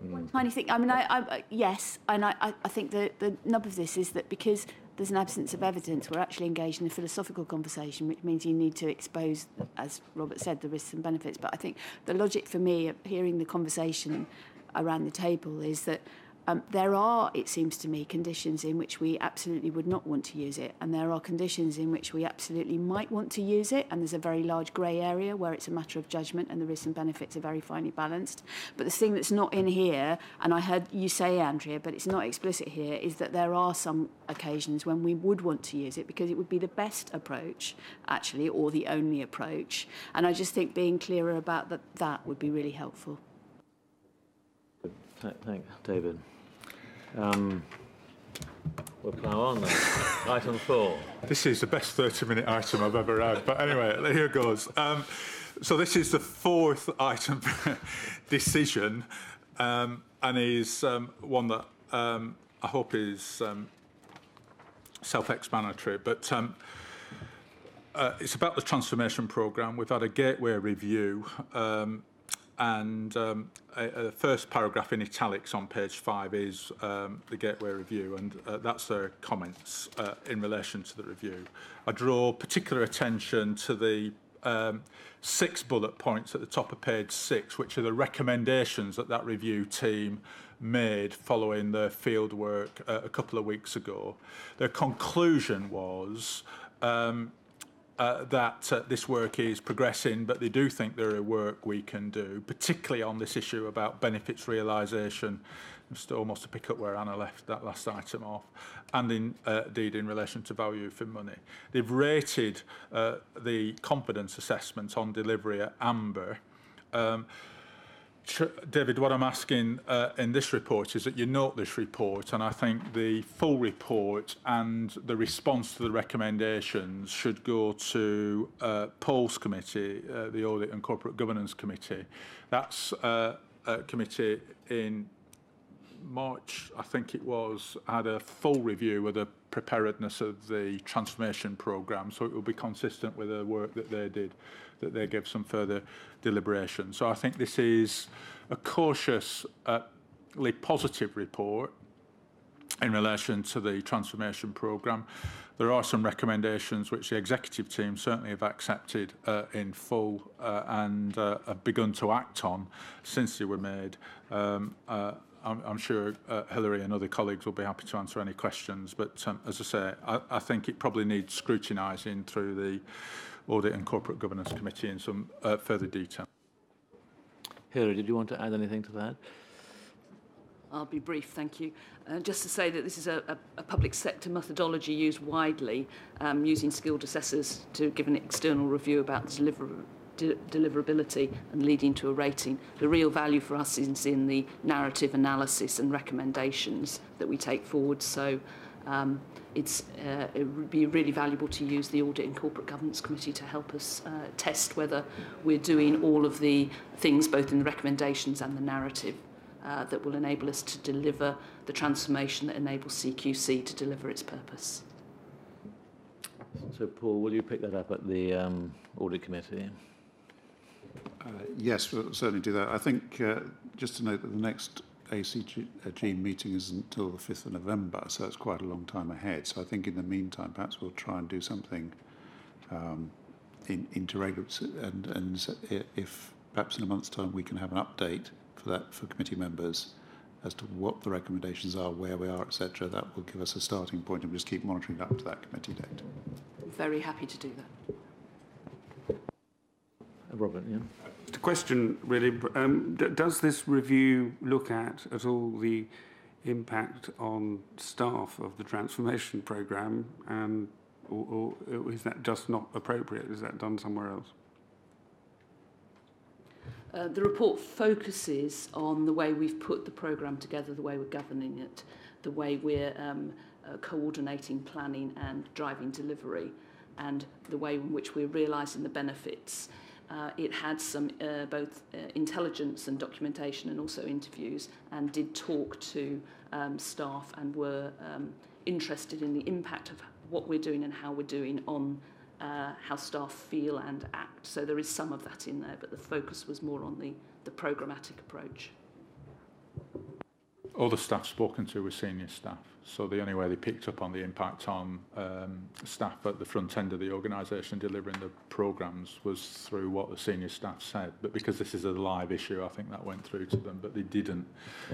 one tiny thing? I mean, I, I yes, and I, I think the the nub of this is that because there's an absence of evidence, we're actually engaged in a philosophical conversation, which means you need to expose, as Robert said, the risks and benefits. But I think the logic for me of hearing the conversation around the table is that Um, there are, it seems to me, conditions in which we absolutely would not want to use it, and there are conditions in which we absolutely might want to use it, and there's a very large grey area where it's a matter of judgment and the risks and benefits are very finely balanced. But the thing that's not in here, and I heard you say, Andrea, but it's not explicit here, is that there are some occasions when we would want to use it because it would be the best approach, actually, or the only approach. And I just think being clearer about that, that would be really helpful. Thanks, David. Um, we'll plough on then. item four. This is the best 30 minute item I've ever had. But anyway, here goes. Um, so this is the fourth item decision um, and is um, one that um, I hope is um, self-explanatory. But um, uh, it's about the transformation programme. We've had a gateway review um, and um, a first paragraph in italics on page five is um, the Gateway Review, and uh, that's their comments uh, in relation to the review. I draw particular attention to the um, six bullet points at the top of page six, which are the recommendations that that review team made following their field work uh, a couple of weeks ago. Their conclusion was um, uh, that uh, this work is progressing, but they do think there are work we can do, particularly on this issue about benefits realisation, just almost to pick up where Anna left that last item off, and in, uh, indeed in relation to value for money. They've rated uh, the confidence assessment on delivery at Amber. Um, David, what I'm asking uh, in this report is that you note this report, and I think the full report and the response to the recommendations should go to uh, Paul's committee, uh, the Audit and Corporate Governance Committee. That's uh, a committee in March, I think it was, had a full review of the preparedness of the transformation programme, so it will be consistent with the work that they did, that they give some further deliberation. So I think this is a cautiously positive report in relation to the transformation programme. There are some recommendations which the executive team certainly have accepted uh, in full uh, and uh, have begun to act on since they were made. Um, uh, I'm, sure uh, Hilary and other colleagues will be happy to answer any questions. But um, as I say, I, I think it probably needs scrutinising through the Audit and Corporate Governance Committee in some uh, further detail. Hilary, did you want to add anything to that? I'll be brief, thank you. Uh, just to say that this is a, a, a public sector methodology used widely, um, using skilled assessors to give an external review about the deliver de deliverability and leading to a rating. The real value for us is in the narrative analysis and recommendations that we take forward. So um, it's, uh, it would be really valuable to use the Audit and Corporate Governance Committee to help us uh, test whether we're doing all of the things, both in the recommendations and the narrative, uh, that will enable us to deliver the transformation that enables CQC to deliver its purpose. So, Paul, will you pick that up at the um, Audit Committee? Uh, yes, we'll certainly do that. I think uh, just to note that the next ACG meeting isn't until the 5th of November, so it's quite a long time ahead. So I think in the meantime, perhaps we'll try and do something um, in interregnum, and, and if perhaps in a month's time we can have an update for that for committee members as to what the recommendations are, where we are, etc. That will give us a starting point, and we'll just keep monitoring up to that committee date. Very happy to do that. Robert, yeah. The question really, um, does this review look at at all the impact on staff of the transformation programme and or, or is that just not appropriate? Is that done somewhere else? Uh, the report focuses on the way we've put the programme together, the way we're governing it, the way we're um, uh, coordinating planning and driving delivery, and the way in which we're realising the benefits. uh, it had some uh, both uh, intelligence and documentation and also interviews and did talk to um, staff and were um, interested in the impact of what we're doing and how we're doing on uh, how staff feel and act. So there is some of that in there, but the focus was more on the, the programmatic approach. All the staff spoken to were senior staff. So the only way they picked up on the impact on um, staff at the front end of the organisation delivering the programmes was through what the senior staff said. But because this is a live issue, I think that went through to them. But they didn't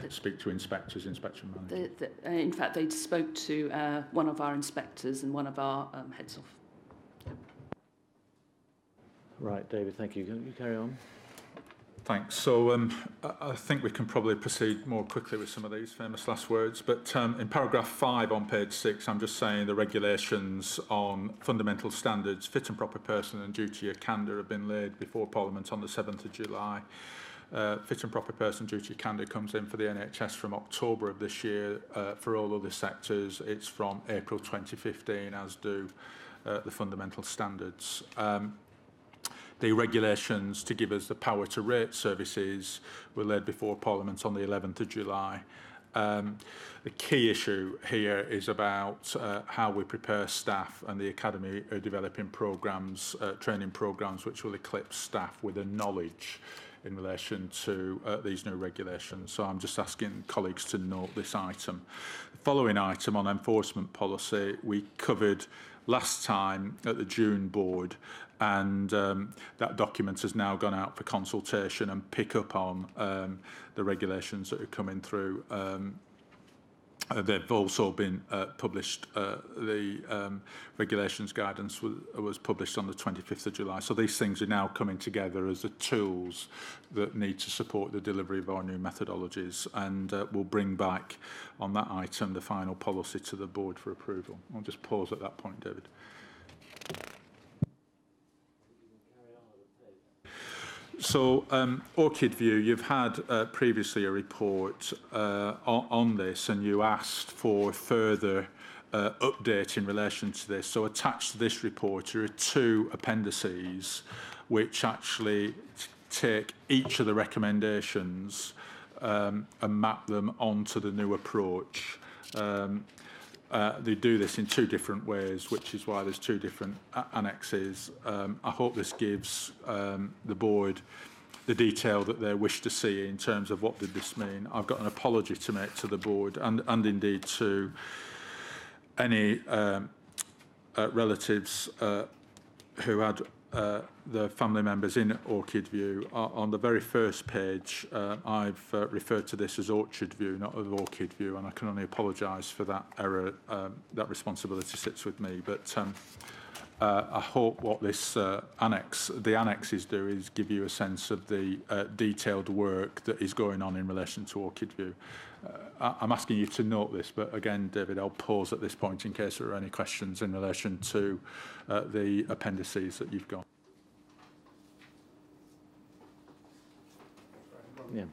speak to inspectors, inspection managers. The, the, uh, in fact, they spoke to uh, one of our inspectors and one of our um, heads of. Right, David, thank you. Can you carry on? Thanks. So um, I think we can probably proceed more quickly with some of these famous last words. But um, in paragraph five on page six, I'm just saying the regulations on fundamental standards, fit and proper person and duty of candour have been laid before Parliament on the 7th of July. Uh, fit and proper person duty of candour comes in for the NHS from October of this year. Uh, for all other sectors, it's from April 2015, as do uh, the fundamental standards. Um, the regulations to give us the power to rate services were laid before Parliament on the 11th of July. Um, the key issue here is about uh, how we prepare staff and the Academy are developing programmes, uh, training programmes which will equip staff with the knowledge in relation to uh, these new regulations. So I'm just asking colleagues to note this item. The following item on enforcement policy, we covered last time at the June board and um, that document has now gone out for consultation and pick up on um, the regulations that are coming through um, Uh, they've also been uh, published, uh, the um, regulations guidance was, published on the 25th of July. So these things are now coming together as the tools that need to support the delivery of our new methodologies and uh, we'll bring back on that item the final policy to the board for approval. I'll just pause at that point, David. So, um, Orchid View, you've had uh, previously a report uh, on, on this and you asked for further uh, update in relation to this. So attached to this report are two appendices which actually take each of the recommendations um, and map them onto the new approach. Um, uh, they do this in two different ways, which is why there's two different annexes. Um, I hope this gives um, the board the detail that they wish to see in terms of what did this mean. I've got an apology to make to the board and, and indeed to any um, uh, relatives uh, who had uh, the family members in Orchid View. On the very first page, uh, I've uh, referred to this as Orchard View, not as Orchid View, and I can only apologise for that error. Um, that responsibility sits with me. But um, uh, I hope what this uh, annex, the annexes do is give you a sense of the uh, detailed work that is going on in relation to Orchid View. Uh, I'm asking you to note this, but again, David, I'll pause at this point in case there are any questions in relation to uh, the appendices that you've got. Yeah.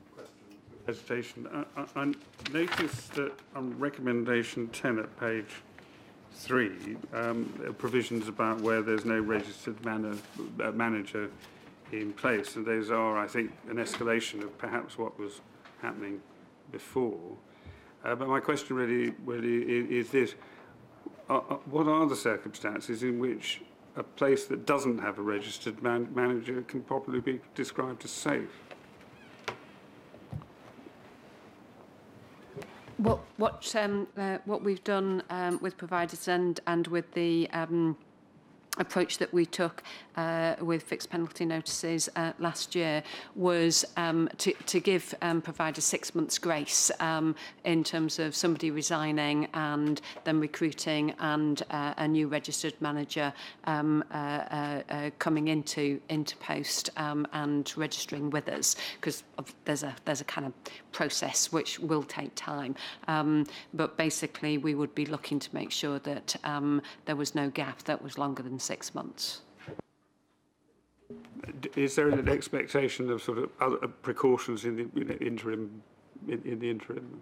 Hesitation. I, I, I noticed that on recommendation 10 at page 3, um, provisions about where there's no registered manor, uh, manager in place, and those are, I think, an escalation of perhaps what was happening before. Uh, but my question really, really is, is this, uh, uh, what are the circumstances in which a place that doesn't have a registered man manager can properly be described as safe? What what um, uh, what we've done um, with providers and and with the um, approach that we took uh, with fixed penalty notices uh, last year was um, to, to give um, providers six months grace um, in terms of somebody resigning and then recruiting and uh, a new registered manager um, uh, uh, uh, coming into into post um, and registering with us because there's a there's a kind of process which will take time um, but basically we would be looking to make sure that um, there was no gap that was longer than six months. Is there an expectation of sort of other precautions in the interim in, in the interim?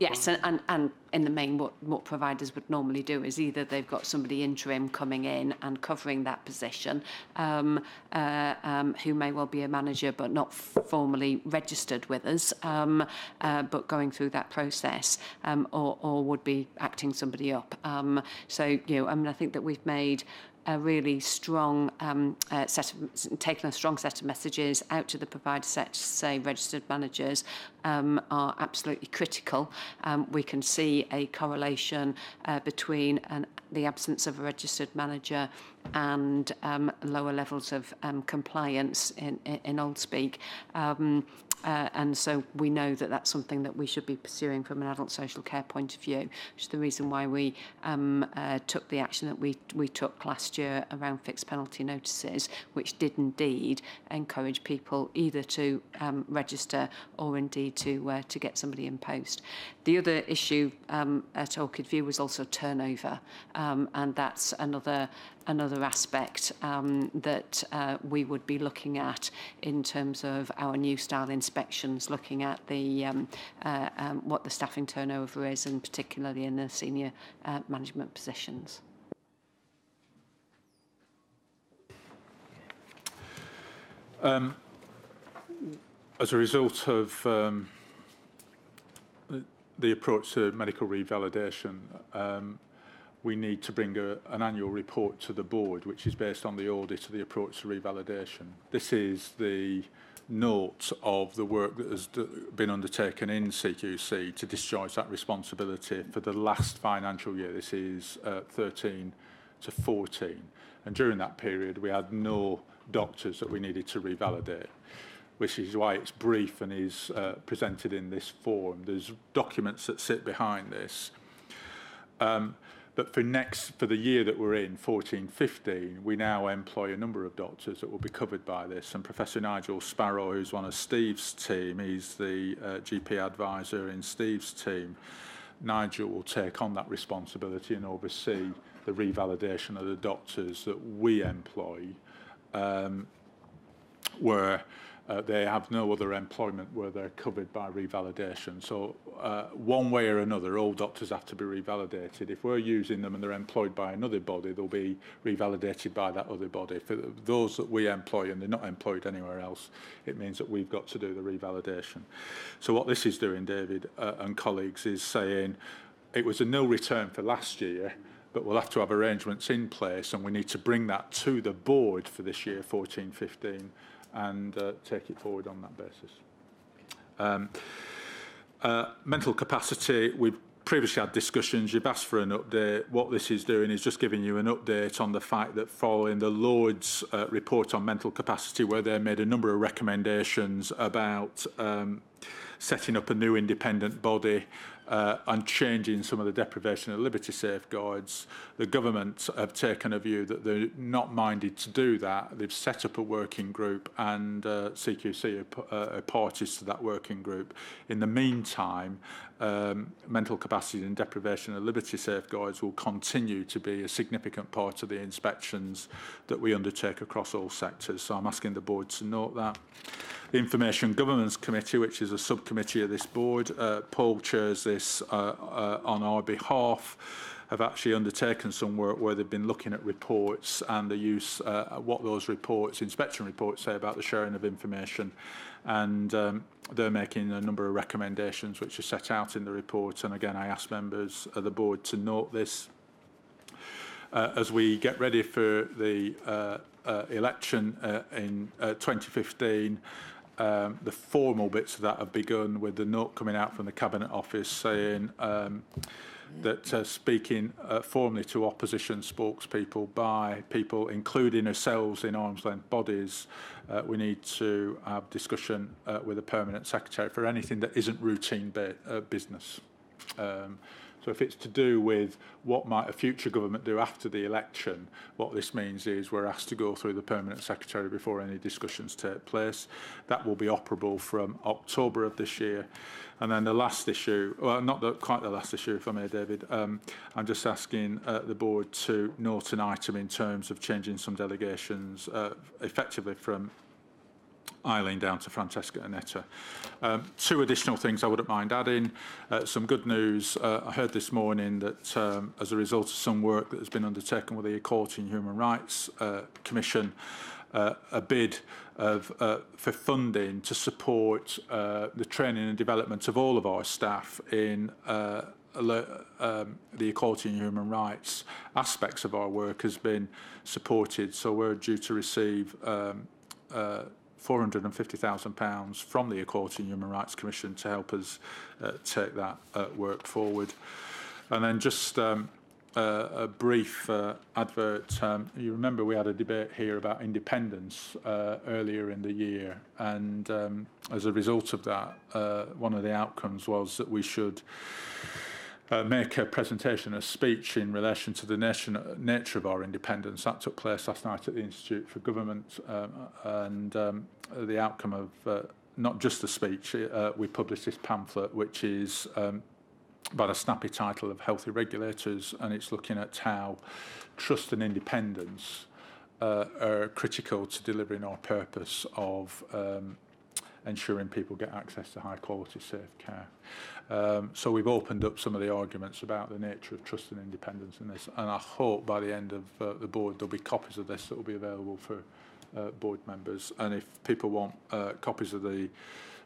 Yes, and, and, and in the main, what, what providers would normally do is either they've got somebody interim coming in and covering that position, um, uh, um, who may well be a manager but not formally registered with us, um, uh, but going through that process, um, or, or would be acting somebody up. Um, so, you know, I mean, I think that we've made a really strong um, uh, set of, taken a strong set of messages out to the provider set to say registered managers um, are absolutely critical. Um, we can see a correlation uh, between an, the absence of a registered manager and um, lower levels of um, compliance in, in, in old speak. Um, Uh, and so we know that that's something that we should be pursuing from an adult social care point of view, which is the reason why we um, uh, took the action that we, we took last year around fixed penalty notices, which did indeed encourage people either to um, register or indeed to, uh, to get somebody in post. The other issue um, at Orchid View was also turnover, um, and that's another another aspect um, that uh, we would be looking at in terms of our new style inspections, looking at the um, uh, um, what the staffing turnover is, and particularly in the senior uh, management positions. Um, as a result of um, the approach to medical revalidation, um, we need to bring a, an annual report to the board, which is based on the audit of the approach to revalidation. This is the note of the work that has been undertaken in CQC to discharge that responsibility for the last financial year. This is uh, 13 to 14. And during that period, we had no doctors that we needed to revalidate, which is why it's brief and is uh, presented in this form. There's documents that sit behind this. Um, but for next for the year that we're in, 14-15, we now employ a number of doctors that will be covered by this. And Professor Nigel Sparrow, who's one of Steve's team, he's the uh, GP advisor in Steve's team. Nigel will take on that responsibility and oversee the revalidation of the doctors that we employ, um, where uh, they have no other employment where they're covered by revalidation. So uh, one way or another, all doctors have to be revalidated. If we're using them and they're employed by another body, they'll be revalidated by that other body. For those that we employ and they're not employed anywhere else, it means that we've got to do the revalidation. So what this is doing, David uh, and colleagues, is saying it was a no return for last year, but we'll have to have arrangements in place and we need to bring that to the board for this year, 14-15, and uh, take it forward on that basis. Um, uh, mental capacity, we've previously had discussions, you've asked for an update. What this is doing is just giving you an update on the fact that following the Lord's uh, report on mental capacity, where they made a number of recommendations about um, setting up a new independent body uh, and changing some of the deprivation of liberty safeguards. The government have taken a view that they're not minded to do that. They've set up a working group and uh, CQC are, uh, are parties to that working group. In the meantime, um, mental capacity and deprivation of liberty safeguards will continue to be a significant part of the inspections that we undertake across all sectors. So I'm asking the board to note that. The Information Governance Committee, which is a subcommittee of this board, uh, Paul chairs this uh, uh, on our behalf have actually undertaken some work where they've been looking at reports and the use, uh, what those reports, inspection reports say about the sharing of information. And um, they're making a number of recommendations which are set out in the report. And again, I ask members of the board to note this uh, as we get ready for the uh, uh, election uh, in uh, 2015. Um, the formal bits of that have begun with the note coming out from the Cabinet Office saying um, that uh, speaking uh, formally to opposition spokespeople by people, including ourselves in arm's length bodies, uh, we need to have discussion uh, with the permanent secretary for anything that isn't routine uh, business. Um, So if it's to do with what might a future government do after the election, what this means is we're asked to go through the permanent secretary before any discussions take place. That will be operable from October of this year. And then the last issue, well, not the, quite the last issue, if I may, David, um, I'm just asking uh, the board to note an item in terms of changing some delegations uh, effectively from Eileen down to Francesca Anetta. Um, two additional things I wouldn't mind adding. Uh, some good news. Uh, I heard this morning that um, as a result of some work that has been undertaken with the Equality and Human Rights uh, Commission, uh, a bid of, uh, for funding to support uh, the training and development of all of our staff in uh, um, the equality and human rights aspects of our work has been supported. So we're due to receive um, uh, £450,000 from the Equality and Human Rights Commission to help us uh, take that uh, work forward. And then just um, uh, a brief uh, advert. Um, you remember we had a debate here about independence uh, earlier in the year, and um, as a result of that, uh, one of the outcomes was that we should uh, make a presentation, a speech in relation to the nation, nature of our independence. That took place last night at the Institute for Government, um, and um, the outcome of uh, not just the speech, uh, we published this pamphlet, which is um, by the snappy title of Healthy Regulators, and it's looking at how trust and independence uh, are critical to delivering our purpose of um, ensuring people get access to high quality safe care. Um, so we've opened up some of the arguments about the nature of trust and independence in this and I hope by the end of uh, the board there'll be copies of this that will be available for uh, board members and if people want uh, copies of the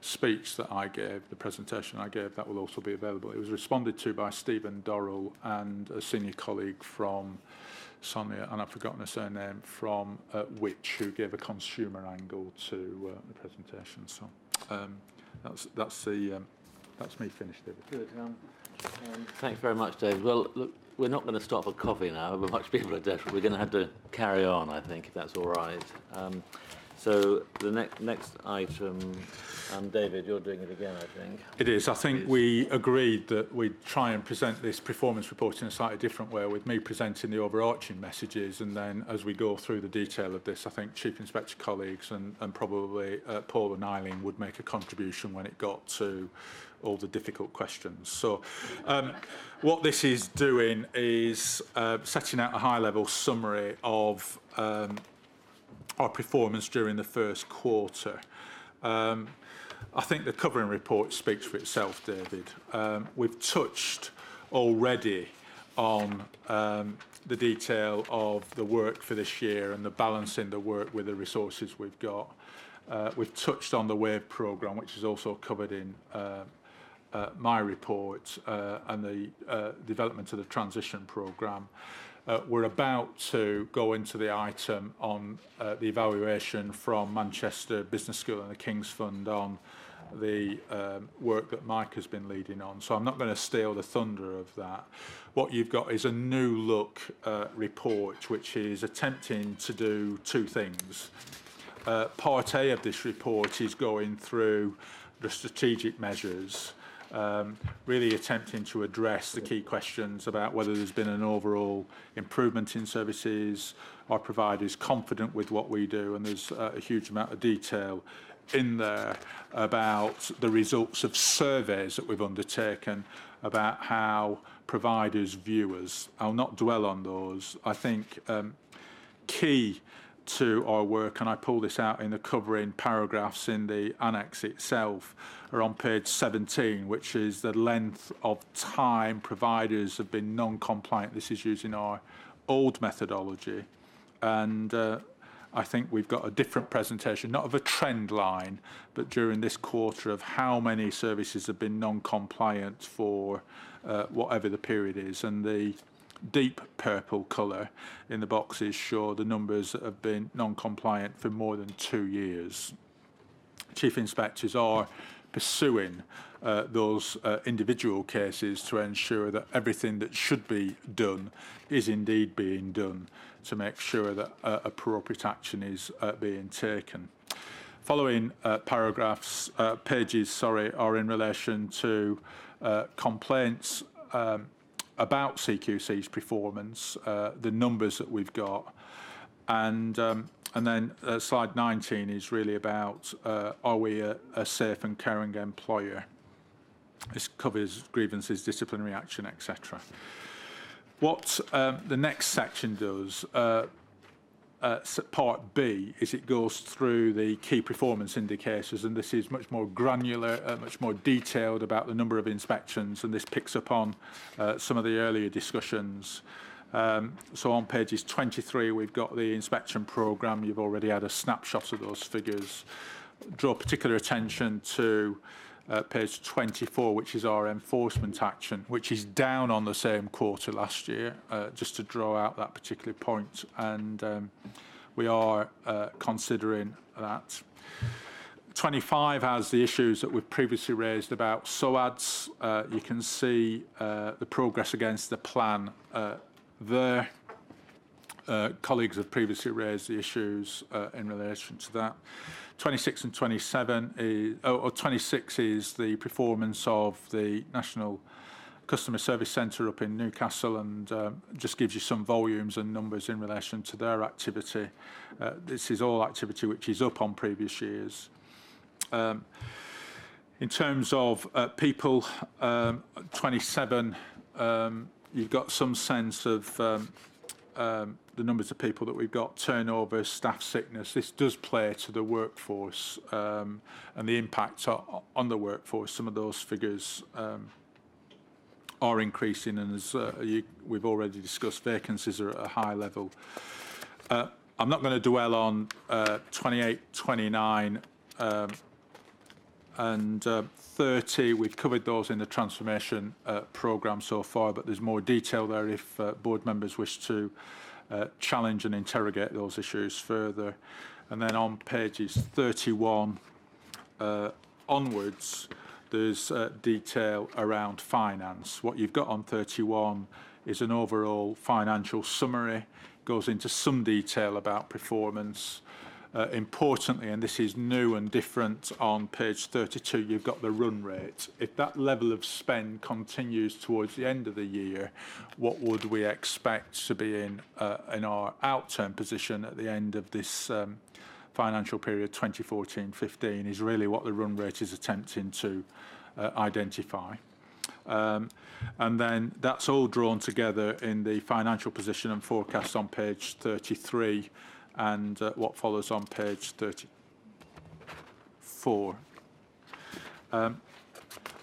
speech that I gave, the presentation I gave, that will also be available. It was responded to by Stephen Dorrell and a senior colleague from Sonia, and I've forgotten her surname, from Which, who gave a consumer angle to the presentation. So um, that's, that's, the, um, that's me finished, David. Good. Um, um, thanks very much, David. Well, look, we're not going to stop for coffee now. We're much people are desperate. We're going to have to carry on, I think, if that's all right. Um, so the next next item, um, David, you're doing it again, I think. It is. I think we agreed that we'd try and present this performance report in a slightly different way, with me presenting the overarching messages, and then as we go through the detail of this, I think Chief Inspector colleagues and, and probably uh, Paul and Eileen would make a contribution when it got to all the difficult questions. So um, what this is doing is uh, setting out a high-level summary of um, our performance during the first quarter. Um, I think the covering report speaks for itself, David. Um, we've touched already on um, the detail of the work for this year and the balancing the work with the resources we've got. Uh, we've touched on the WAVE programme, which is also covered in uh, my report uh, and the uh, development of the transition programme. Uh, we're about to go into the item on uh, the evaluation from Manchester Business School and the King's Fund on the um, work that Mike has been leading on. So I'm not going to steal the thunder of that. What you've got is a new look uh, report, which is attempting to do two things. Uh, part A of this report is going through the strategic measures um, really attempting to address the key questions about whether there's been an overall improvement in services, our providers confident with what we do, and there's uh, a huge amount of detail in there about the results of surveys that we've undertaken about how providers view us. I'll not dwell on those. I think um, key to our work, and I pull this out in the covering paragraphs in the annex itself, are on page 17, which is the length of time providers have been non-compliant. This is using our old methodology. And uh, I think we've got a different presentation, not of a trend line, but during this quarter of how many services have been non-compliant for uh, whatever the period is. And the deep purple colour in the boxes show the numbers that have been non-compliant for more than two years. Chief inspectors are pursuing uh, those uh, individual cases to ensure that everything that should be done is indeed being done to make sure that uh, appropriate action is uh, being taken. Following uh, paragraphs, uh, pages, sorry, are in relation to complaints um, about CQC's performance, uh, the numbers that we've got, and um, then uh, slide 19 is really about uh, are we a, safe and caring employer? This covers grievances, disciplinary action, etc. What um, the next section does, part B, is it goes through the key performance indicators, and this is much more granular, uh, much more detailed about the number of inspections, and this picks up on uh, some of the earlier discussions. Um, so on pages 23, we've got the inspection programme. You've already had a snapshot of those figures. Draw particular attention to page 24, which is our enforcement action, which is down on the same quarter last year, uh, just to draw out that particular point. And um, we are uh, considering that. 25 has the issues that we've previously raised about SOADs. Uh, you can see uh, the progress against the plan uh, there. Colleagues have previously raised the issues in relation to that. 26 and 27 is, or 26 is the performance of the National Customer Service Centre up in Newcastle and um, just gives you some volumes and numbers in relation to their activity. Uh, this is all activity which is up on previous years. Um, in terms of uh, people, um, 27 um, you've got some sense of um, um, the numbers of people that we've got, turnover, staff sickness. This does play to the workforce um, and the impact on the workforce. Some of those figures um, are increasing, and as uh, you, we've already discussed, vacancies are at a high level. Uh, I'm not going to dwell on uh, 28, 29. Um, and uh, 30, we've covered those in the transformation uh, programme so far, but there's more detail there if uh, board members wish to uh, challenge and interrogate those issues further. And then on pages 31 uh, onwards, there's uh, detail around finance. What you've got on 31 is an overall financial summary, goes into some detail about performance, importantly, and this is new and different on page 32, you've got the run rate. If that level of spend continues towards the end of the year, what would we expect to be in uh, in our outturn position at the end of this um, financial period 2014-15 is really what the run rate is attempting to uh, identify. Um, and then that's all drawn together in the financial position and forecast on page 33 and uh, what follows on page 34. Um,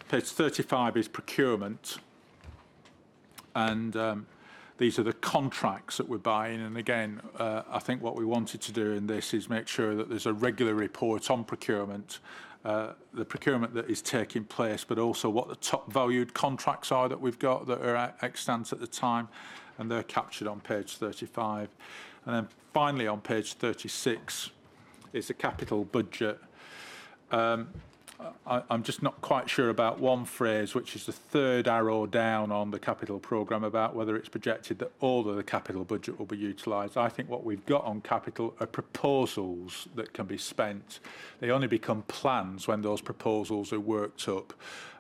page 35 is procurement, and um, these are the contracts that we're buying. And again, uh, I think what we wanted to do in this is make sure that there's a regular report on procurement, uh, the procurement that is taking place, but also what the top valued contracts are that we've got that are extant at the time, and they're captured on page 35. And then finally on page 36 is the capital budget. Um, I'm just not quite sure about one phrase, which is the third arrow down on the capital programme about whether it's projected that all of the capital budget will be utilised. I think what we've got on capital are proposals that can be spent. They only become plans when those proposals are worked up.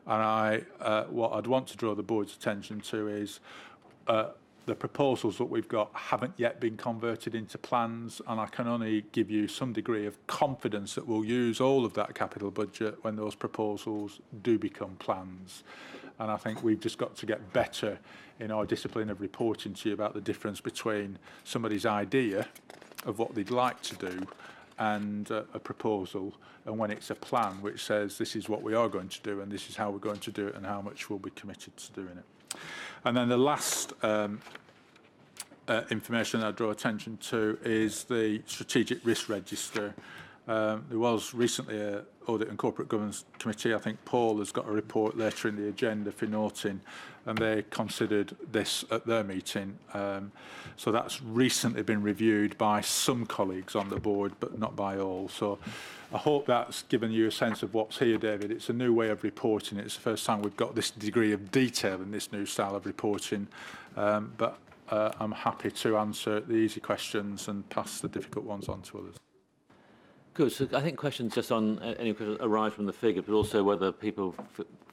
And I, uh, what I'd want to draw the board's attention to is uh, the proposals that we've got haven't yet been converted into plans and I can only give you some degree of confidence that we'll use all of that capital budget when those proposals do become plans. And I think we've just got to get better in our discipline of reporting to you about the difference between somebody's idea of what they'd like to do and uh, a proposal and when it's a plan which says this is what we are going to do and this is how we're going to do it and how much we'll be committed to doing it. And then the last um, uh, information I draw attention to is the strategic risk register. Um, there was recently a Audit and Corporate Governance Committee. I think Paul has got a report later in the agenda for noting, and they considered this at their meeting. Um, so that's recently been reviewed by some colleagues on the board, but not by all. So I hope that's given you a sense of what's here, David. It's a new way of reporting. It's the first time we've got this degree of detail in this new style of reporting. Um, but uh, I'm happy to answer the easy questions and pass the difficult ones on to others. Good. So I think questions just on uh, any questions arise from the figure, but also whether people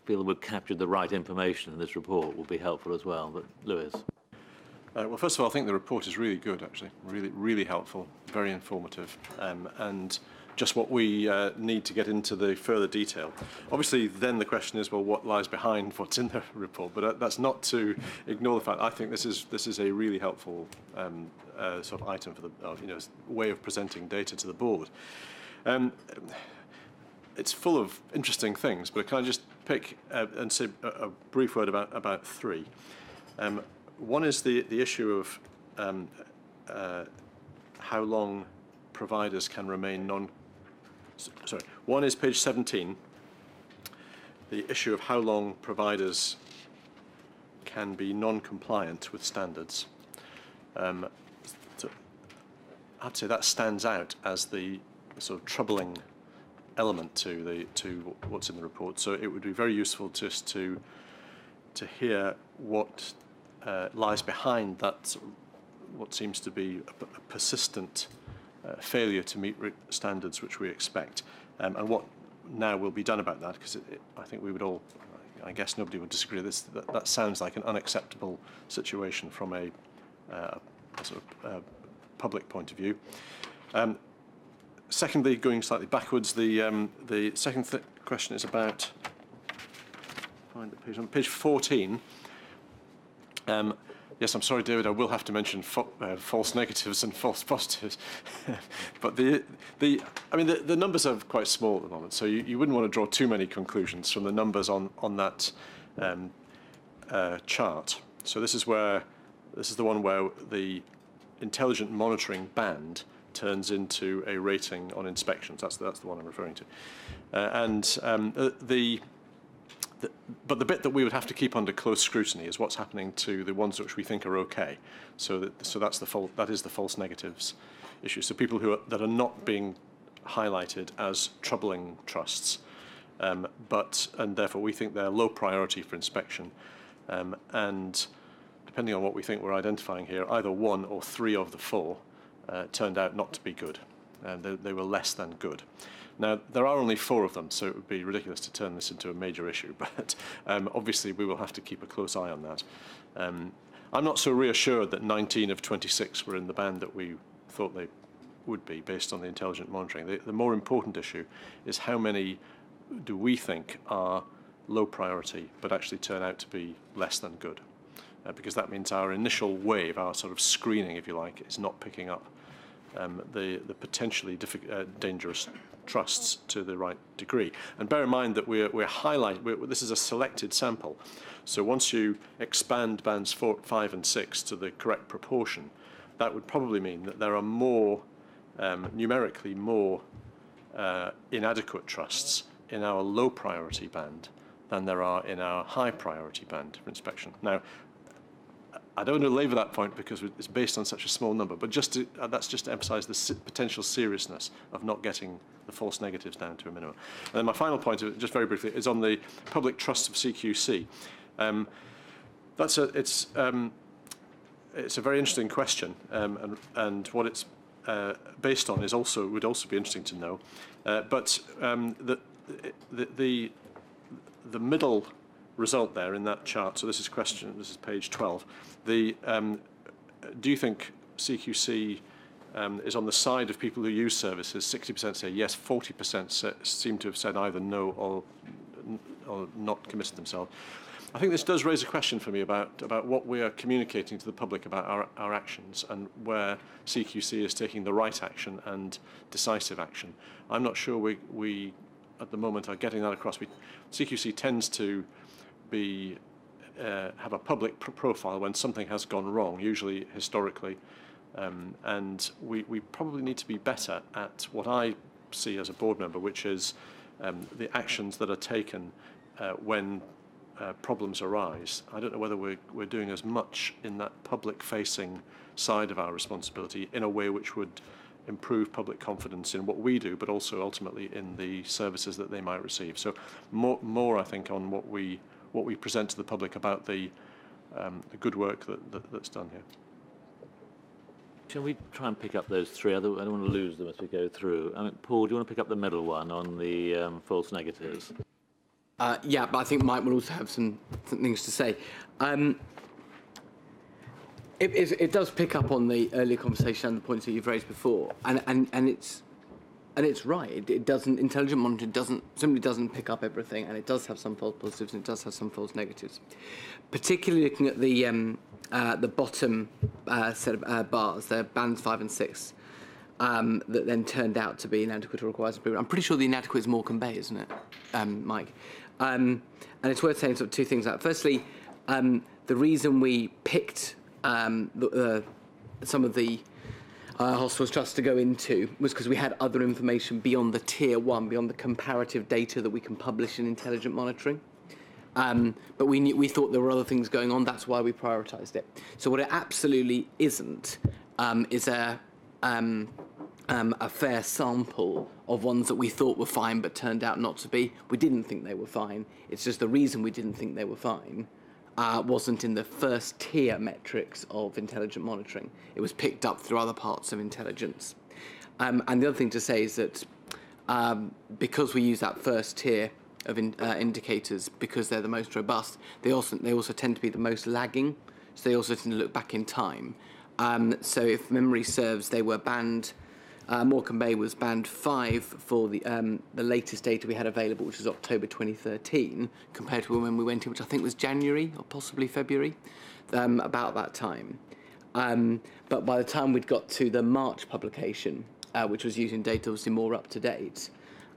feel we've captured the right information in this report will be helpful as well. But Louis. Uh, well, first of all, I think the report is really good, actually. Really, really helpful, very informative. Um, and just what we uh, need to get into the further detail. Obviously, then the question is, well, what lies behind what's in the report? But uh, that's not to ignore the fact. I think this is this is a really helpful um, uh, sort of item for the you know way of presenting data to the board. Um, it's full of interesting things, but can I just pick uh, and say a, a brief word about about three? Um, one is the the issue of um, uh, how long providers can remain non sorry, one is page 17, the issue of how long providers can be non-compliant with standards. Um, so I'd say that stands out as the sort of troubling element to the to what's in the report. So it would be very useful just to to hear what uh, lies behind that what seems to be a, persistent failure to meet standards which we expect, um, and what now will be done about that, because I think we would all, I guess nobody would disagree, this, that, that sounds like an unacceptable situation from a, uh, a sort of uh, public point of view. Um, secondly, going slightly backwards, the, um, the second th question is about, find the page on page 14, um, Yes, I'm sorry, David. I will have to mention fa uh, false negatives and false positives. but the, the, I mean, the, the numbers are quite small at the moment, so you, you wouldn't want to draw too many conclusions from the numbers on, on that um, uh, chart. So this is where, this is the one where the intelligent monitoring band turns into a rating on inspections. That's the, that's the one I'm referring to. Uh, and um, uh, the, but the bit that we would have to keep under close scrutiny is what's happening to the ones which we think are okay. So that, so that's the that is the false negatives issue. So people who are, that are not being highlighted as troubling trusts, um, but and therefore we think they're low priority for inspection, um, and depending on what we think we're identifying here, either one or three of the four uh, turned out not to be good. Uh, they, they were less than good. Now, there are only four of them, so it would be ridiculous to turn this into a major issue, but um, obviously we will have to keep a close eye on that. Um, I'm not so reassured that 19 of 26 were in the band that we thought they would be based on the intelligent monitoring. The, the more important issue is how many do we think are low priority but actually turn out to be less than good. Uh, because that means our initial wave, our sort of screening, if you like, is not picking up um, the, the potentially uh, dangerous trusts to the right degree. And bear in mind that we're, we're highlighting, we're, this is a selected sample. So once you expand bands four, five and six to the correct proportion, that would probably mean that there are more, um, numerically more uh, inadequate trusts in our low priority band than there are in our high priority band for inspection. Now, I don't want to labour that point because it's based on such a small number, but just to, uh, that's just to emphasise the potential seriousness of not getting the false negatives down to a minimum. And then my final point, just very briefly, is on the public trust of CQC. Um, that's a, it's, um, it's a very interesting question, um, and, and what it's uh, based on is also would also be interesting to know. Uh, but um, the, the, the the middle result there in that chart. So this is question. This is page 12. The um, do you think CQC um, is on the side of people who use services? 60% say yes. 40% seem to have said either no or or not committed themselves. I think this does raise a question for me about, about what we are communicating to the public about our, our actions and where CQC is taking the right action and decisive action. I'm not sure we, we at the moment are getting that across. We, CQC tends to be uh, have a public pr profile when something has gone wrong, usually historically, um, and we, we probably need to be better at what I see as a board member, which is um, the actions that are taken uh, when uh, problems arise. I don't know whether we're, we're doing as much in that public-facing side of our responsibility in a way which would improve public confidence in what we do, but also ultimately in the services that they might receive. So more, more I think, on what we what we present to the public about the um, the good work that, that, that's done here. Shall we try and pick up those three? I don't, I don't want to lose them as we go through. I mean, Paul, do you want to pick up the middle one on the um, false negatives? Uh, yeah, but I think Mike will also have some, some things to say. Um, it, it, it, does pick up on the earlier conversation and the points that you've raised before, and and, and it's and it's right. It, it doesn't intelligent monitoring doesn't simply doesn't pick up everything, and it does have some false positives and it does have some false negatives. Particularly looking at the um, uh, the bottom uh, set of uh, bars, the bands five and six, um, that then turned out to be inadequate or requires improvement. I'm pretty sure the inadequate is Morecambe Bay, isn't it, um, Mike? Um, and it's worth saying sort of two things. Out. Firstly, um, the reason we picked um, the, uh, some of the uh, hospitals trusts to go into was because we had other information beyond the tier one, beyond the comparative data that we can publish in intelligent monitoring. Um, but we, knew, we thought there were other things going on. That's why we prioritised it. So what it absolutely isn't um, is a um, um, a fair sample of ones that we thought were fine but turned out not to be. We didn't think they were fine. It's just the reason we didn't think they were fine uh, wasn't in the first tier metrics of intelligent monitoring. It was picked up through other parts of intelligence. Um, and the other thing to say is that um, because we use that first tier of in, uh, indicators, because they're the most robust, they also, they also tend to be the most lagging, so they also tend to look back in time. Um, so if memory serves, they were banned uh, Morecambe Bay was band five for the um, the latest data we had available, which was October 2013, compared to when we went in, which I think was January or possibly February, um, about that time. Um, but by the time we'd got to the March publication, uh, which was using data obviously more up to date,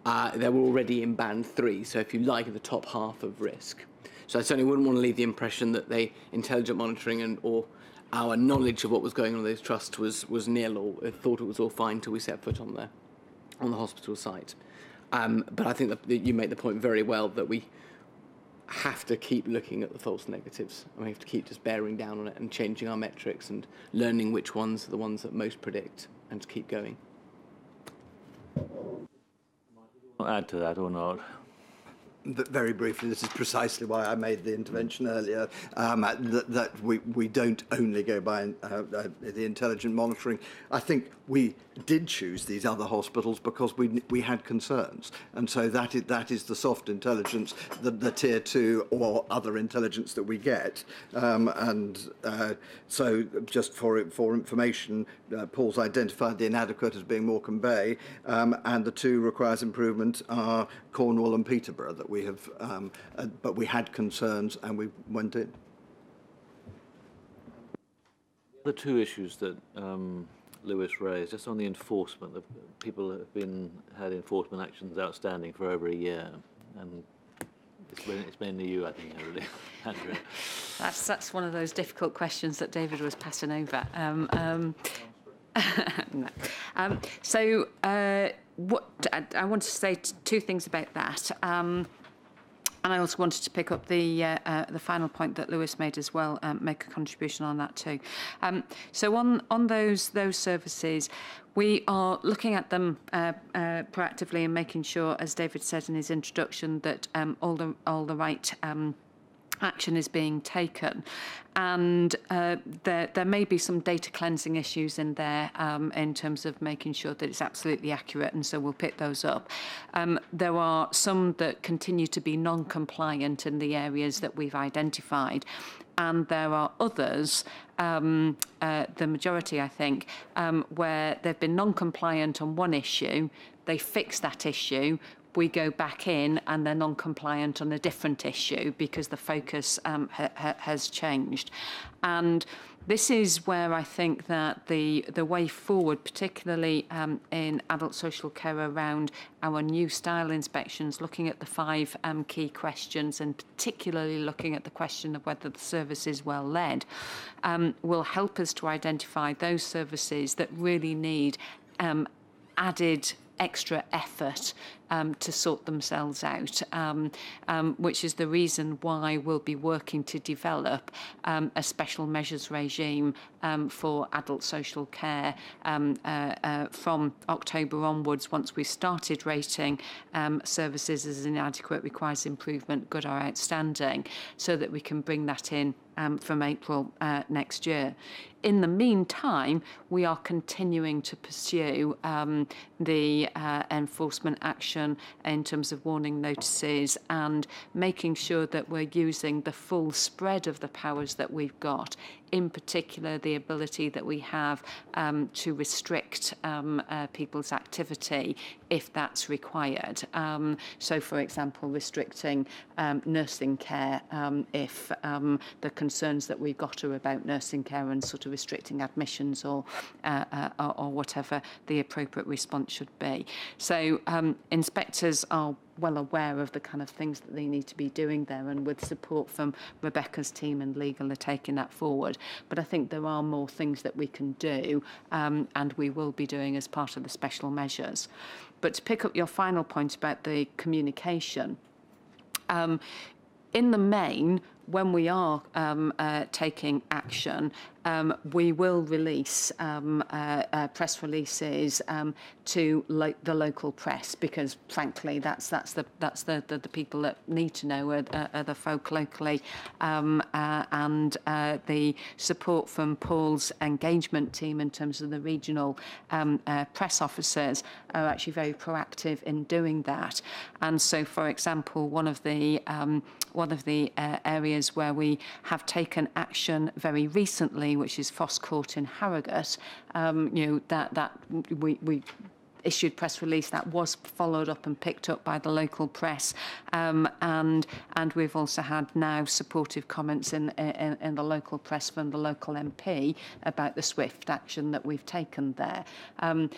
uh, they were already in band three. So if you like, the top half of risk. So I certainly wouldn't want to leave the impression that they intelligent monitoring and or our knowledge of what was going on in those trusts was, was nil or thought it was all fine until we set foot on the, on the hospital site. Um, but I think that, that you make the point very well that we have to keep looking at the false negatives and we have to keep just bearing down on it and changing our metrics and learning which ones are the ones that most predict and to keep going. Add to that or not? Very briefly, this is precisely why I made the intervention earlier, um, that, that we, we don't only go by uh, uh, the intelligent monitoring. I think we did choose these other hospitals because we, we had concerns. And so that is, that is the soft intelligence, the, the tier two or other intelligence that we get. Um, and uh, so just for, for information, uh, Paul's identified the inadequate as being Morecambe Bay, um, and the two requires improvement are Cornwall and Peterborough that we have, um, uh, but we had concerns and we went in. The two issues that um, Louis raised, just on the enforcement, the people have been had enforcement actions outstanding for over a year, and it's, it's mainly you, I think, really. That's that's one of those difficult questions that David was passing over. Um, um, no. um, so, uh, what I, I want to say two things about that. Um, and I also wanted to pick up the uh, uh, the final point that Louis made as well, um, make a contribution on that too. Um, so on on those those services, we are looking at them uh, uh, proactively and making sure, as David said in his introduction, that um, all the all the right. Action is being taken. And uh, there, there may be some data cleansing issues in there um, in terms of making sure that it's absolutely accurate, and so we'll pick those up. Um, there are some that continue to be non-compliant in the areas that we've identified, and there are others, um, uh, the majority, I think, um, where they've been non-compliant on one issue, they fix that issue, we go back in and they're non-compliant on a different issue because the focus um, ha ha has changed. And this is where I think that the, the way forward, particularly um, in adult social care around our new style inspections, looking at the five um, key questions and particularly looking at the question of whether the service is well led, um, will help us to identify those services that really need um, added extra effort um, to sort themselves out, um, um, which is the reason why we'll be working to develop um, a special measures regime um, for adult social care um, uh, uh, from October onwards, once we've started rating um, services as inadequate, requires improvement, good or outstanding, so that we can bring that in um, from April uh, next year. In the meantime, we are continuing to pursue um, the uh, enforcement action in terms of warning notices and making sure that we're using the full spread of the powers that we've got in particular the ability that we have um, to restrict um, uh, people's activity if that's required. Um, so, for example, restricting um, nursing care um, if um, the concerns that we've got are about nursing care and sort of restricting admissions or, uh, uh, or whatever the appropriate response should be. So, inspectors are well aware of the kind of things that they need to be doing there and with support from Rebecca's team and legal are taking that forward. But I think there are more things that we can do um, and we will be doing as part of the special measures. But to pick up your final point about the communication, um, in the main, when we are um, uh, taking action, um, we will release um, uh, uh, press releases um, to lo the local press because, frankly, that's that's the that's the, the, the people that need to know are, are the folk locally, um, uh, and uh, the support from Paul's engagement team in terms of the regional um, uh, press officers are actually very proactive in doing that. And so, for example, one of the um, one of the uh, areas where we have taken action very recently which is Foss Court in Harrogate, um, you know, that, that we, we issued press release that was followed up and picked up by the local press. Um, and and we've also had now supportive comments in, in in the local press from the local MP about the swift action that we've taken there. Um,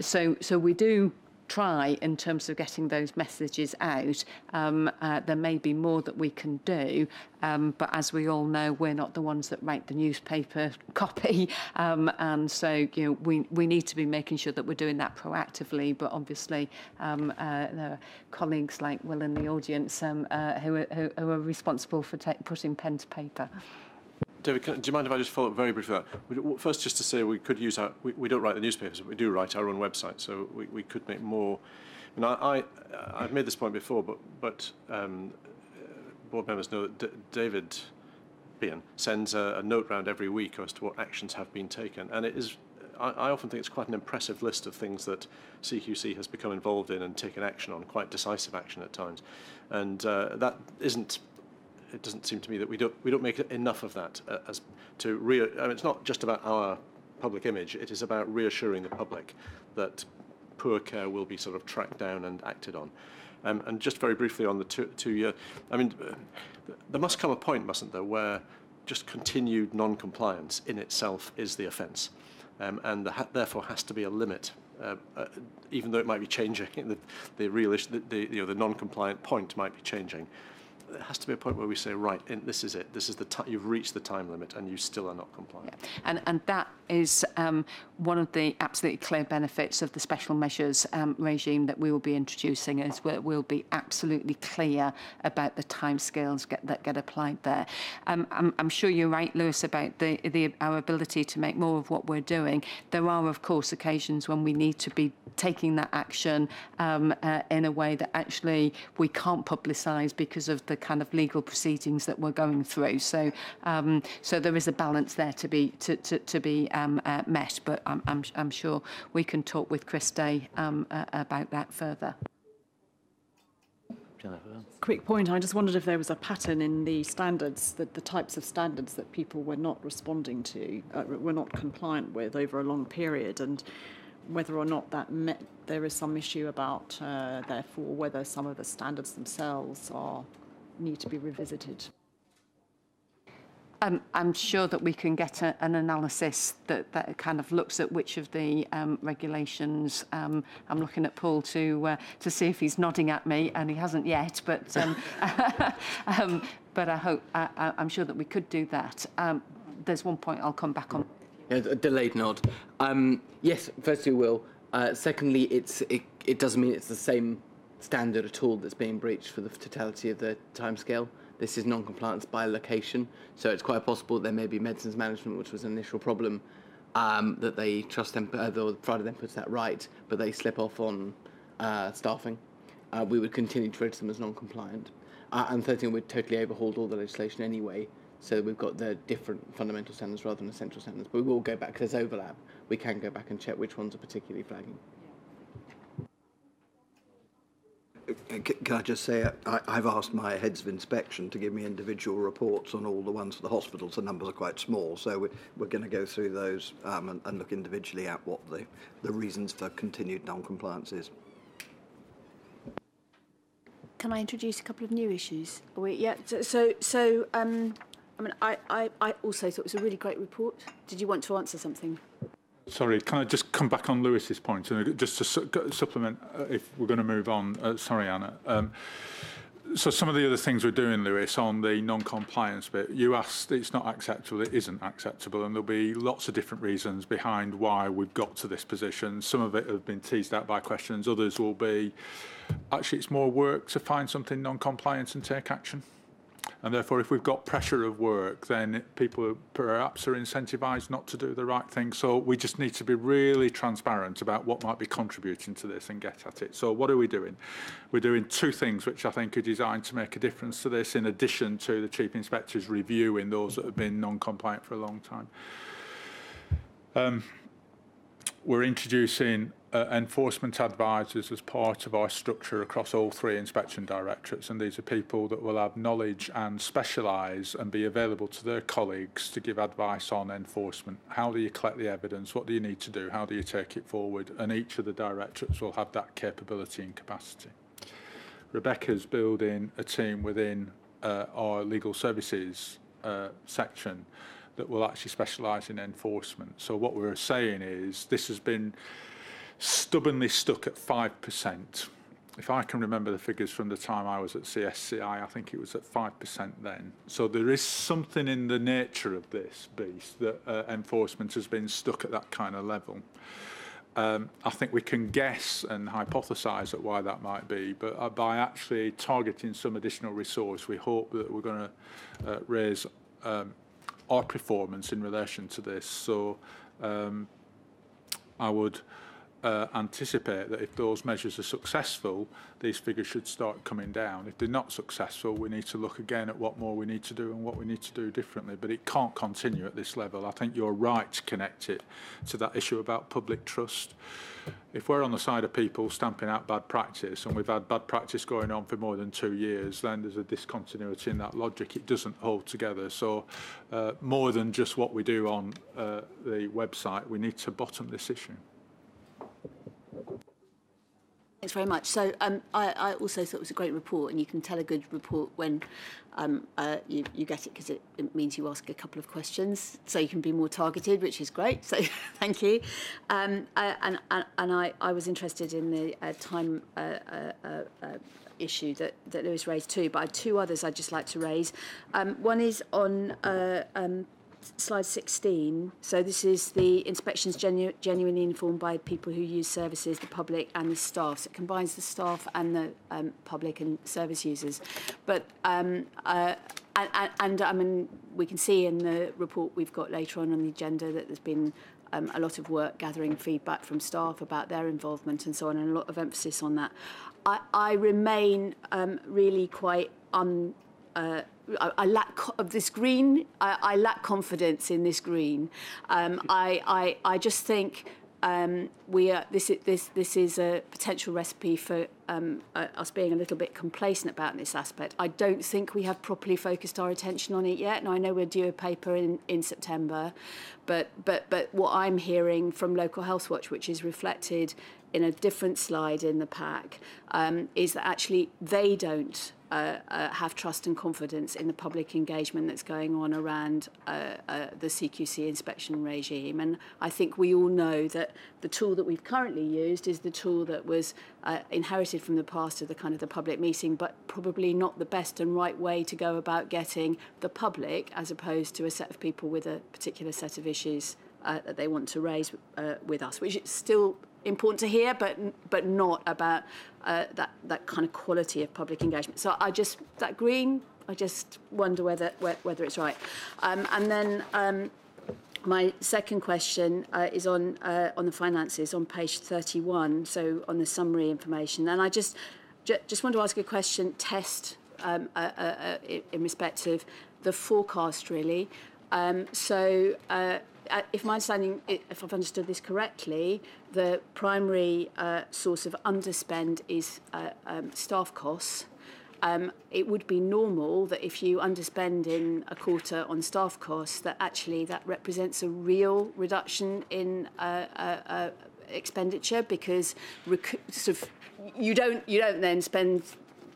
so so we do try in terms of getting those messages out. Um, uh, there may be more that we can do, um, but as we all know, we're not the ones that write the newspaper copy, um, and so you know we we need to be making sure that we're doing that proactively. But obviously, um, uh, there are colleagues like Will in the audience um, uh, who, are, who, who are responsible for putting pen to paper. David, can, do you mind if I just follow up very briefly? That? First, just to say we could use our, we, we don't write the newspapers, but we do write our own website, so we, we could make more. And I, I, I've made this point before, but, but um, board members know that D David Behan sends a, a note round every week as to what actions have been taken, and it is I, I often think it's quite an impressive list of things that CQC has become involved in and taken action on, quite decisive action at times. And uh, that isn't, it doesn't seem to me that we don't, we don't make enough of that uh, as to re I mean, it's not just about our public image, it is about reassuring the public that poor care will be sort of tracked down and acted on. Um, and just very briefly on the two, two year, I mean, there must come a point, mustn't there, where just continued non-compliance in itself is the offence um, and there ha therefore has to be a limit. Uh, uh, even though it might be changing, the, the real issue, the, the, you know, the non-compliant point might be changing there has to be a point where we say, right, this is it. This is the you've reached the time limit, and you still are not compliant. Yeah. And and that is um, one of the absolutely clear benefits of the special measures um, regime that we will be introducing. Is we will be absolutely clear about the timescales get, that get applied there. Um, I'm, I'm sure you're right, Louis, about the, the our ability to make more of what we're doing. There are, of course, occasions when we need to be taking that action um, uh, in a way that actually we can't publicise because of the kind of legal proceedings that we're going through. So, um, so there is a balance there to be to, to, to be um, uh, met. But I'm, I'm, I'm sure we can talk with Chris Day um, uh, about that further. Quick point, I just wondered if there was a pattern in the standards, the, the types of standards that people were not responding to, uh, were not compliant with over a long period, and whether or not that met, there is some issue about, uh, therefore, whether some of the standards themselves are need to be revisited. Um, I'm sure that we can get a, an analysis that, that kind of looks at which of the um, regulations. Um, I'm looking at Paul to uh, to see if he's nodding at me, and he hasn't yet. But um, um, but I hope I, I'm sure that we could do that. Um, there's one point I'll come back on. Yeah, a delayed nod. Um, yes, firstly, will. Uh, secondly, it's it, it doesn't mean it's the same standard at all that's being breached for the totality of the timescale. This is non-compliance by location, so it's quite possible there may be medicines management, which was an initial problem, um, that they trust them, uh, the Friday then puts that right, but they slip off on uh, staffing. Uh, we would continue to register them as non-compliant. Uh, and 13, we'd totally overhauled all the legislation anyway, so we've got the different fundamental standards rather than essential standards. But we will go back, there's overlap, we can go back and check which ones are particularly flagging. Can I just say, I, I've asked my heads of inspection to give me individual reports on all the ones for the hospitals. The numbers are quite small, so we're, we're going to go through those um, and, and look individually at what the, the reasons for continued non-compliance is. Can I introduce a couple of new issues? We, yeah, so, so, so um, I mean, I, I, I also thought it was a really great report. Did you want to answer something? Sorry, can I just come back on Louis's point and just to su supplement uh, if we're going to move on? Uh, sorry, Anna. Um, so some of the other things we're doing, Lewis, on the non-compliance bit, you asked it's not acceptable, it isn't acceptable, and there'll be lots of different reasons behind why we've got to this position. Some of it have been teased out by questions, others will be, actually it's more work to find something non-compliant and take action. And therefore, if we've got pressure of work, then people perhaps are incentivised not to do the right thing. So we just need to be really transparent about what might be contributing to this and get at it. So what are we doing? We're doing two things which I think are designed to make a difference to this, in addition to the Chief Inspector's reviewing those that have been non-compliant for a long time. Um, we're introducing enforcement advisors as part of our structure across all three inspection directorates and these are people that will have knowledge and specialise and be available to their colleagues to give advice on enforcement. How do you collect the evidence? What do you need to do? How do you take it forward? And each of the directorates will have that capability and capacity. Rebecca's building a team within uh, our legal services uh, section that will actually specialise in enforcement. So what we're saying is this has been stubbornly stuck at 5%. If I can remember the figures from the time I was at CSCI, I think it was at 5% then. So there is something in the nature of this beast that uh, enforcement has been stuck at that kind of level. Um, I think we can guess and hypothesize at why that might be, but uh, by actually targeting some additional resource, we hope that we're going to uh, raise um, our performance in relation to this. So um, I would uh, anticipate that if those measures are successful, these figures should start coming down. If they're not successful, we need to look again at what more we need to do and what we need to do differently. But it can't continue at this level. I think you're right to connect it to that issue about public trust. If we're on the side of people stamping out bad practice, and we've had bad practice going on for more than two years, then there's a discontinuity in that logic. It doesn't hold together. So uh, more than just what we do on uh, the website, we need to bottom this issue. Thanks very much. So um, I, I also thought it was a great report, and you can tell a good report when um, uh, you, you get it because it, it means you ask a couple of questions, so you can be more targeted, which is great. So thank you. Um, uh, and and, and I, I was interested in the uh, time uh, uh, uh, issue that, that Louis raised too, but I have two others I'd just like to raise. Um, one is on um, slide 16. So this is the inspections genu genuinely informed by people who use services, the public and the staff. So it combines the staff and the um, public and service users. But um, uh, and, and I mean, we can see in the report we've got later on on the agenda that there's been um, a lot of work gathering feedback from staff about their involvement and so on, and a lot of emphasis on that. I, I remain um, really quite un, uh, I, lack of this green. I, I lack confidence in this green. Um, I, I, I just think um, we are, this, is, this, this is a potential recipe for um, uh, us being a little bit complacent about this aspect. I don't think we have properly focused our attention on it yet. Now, I know we're due a paper in, in September, but, but, but what I'm hearing from Local Healthwatch, which is reflected in a different slide in the pack, um, is that actually they don't uh, uh, have trust and confidence in the public engagement that's going on around uh, uh, the CQC inspection regime. And I think we all know that the tool that we've currently used is the tool that was uh, inherited from the past of the kind of the public meeting, but probably not the best and right way to go about getting the public as opposed to a set of people with a particular set of issues uh, that they want to raise with us, which is still important to hear, but but not about uh, that that kind of quality of public engagement. So I just that green, I just wonder whether whether it's right. Um, and then um, my second question uh, is on uh, on the finances on page 31. So on the summary information, and I just just want to ask a question. Test um, uh, uh, in respect of the forecast, really. Um, so if my understanding, if I've understood this correctly, the primary uh, source of underspend is uh, um, staff costs. Um, it would be normal that if you underspend in a quarter on staff costs, that actually that represents a real reduction in uh, uh, uh, expenditure because sort of you don't you don't then spend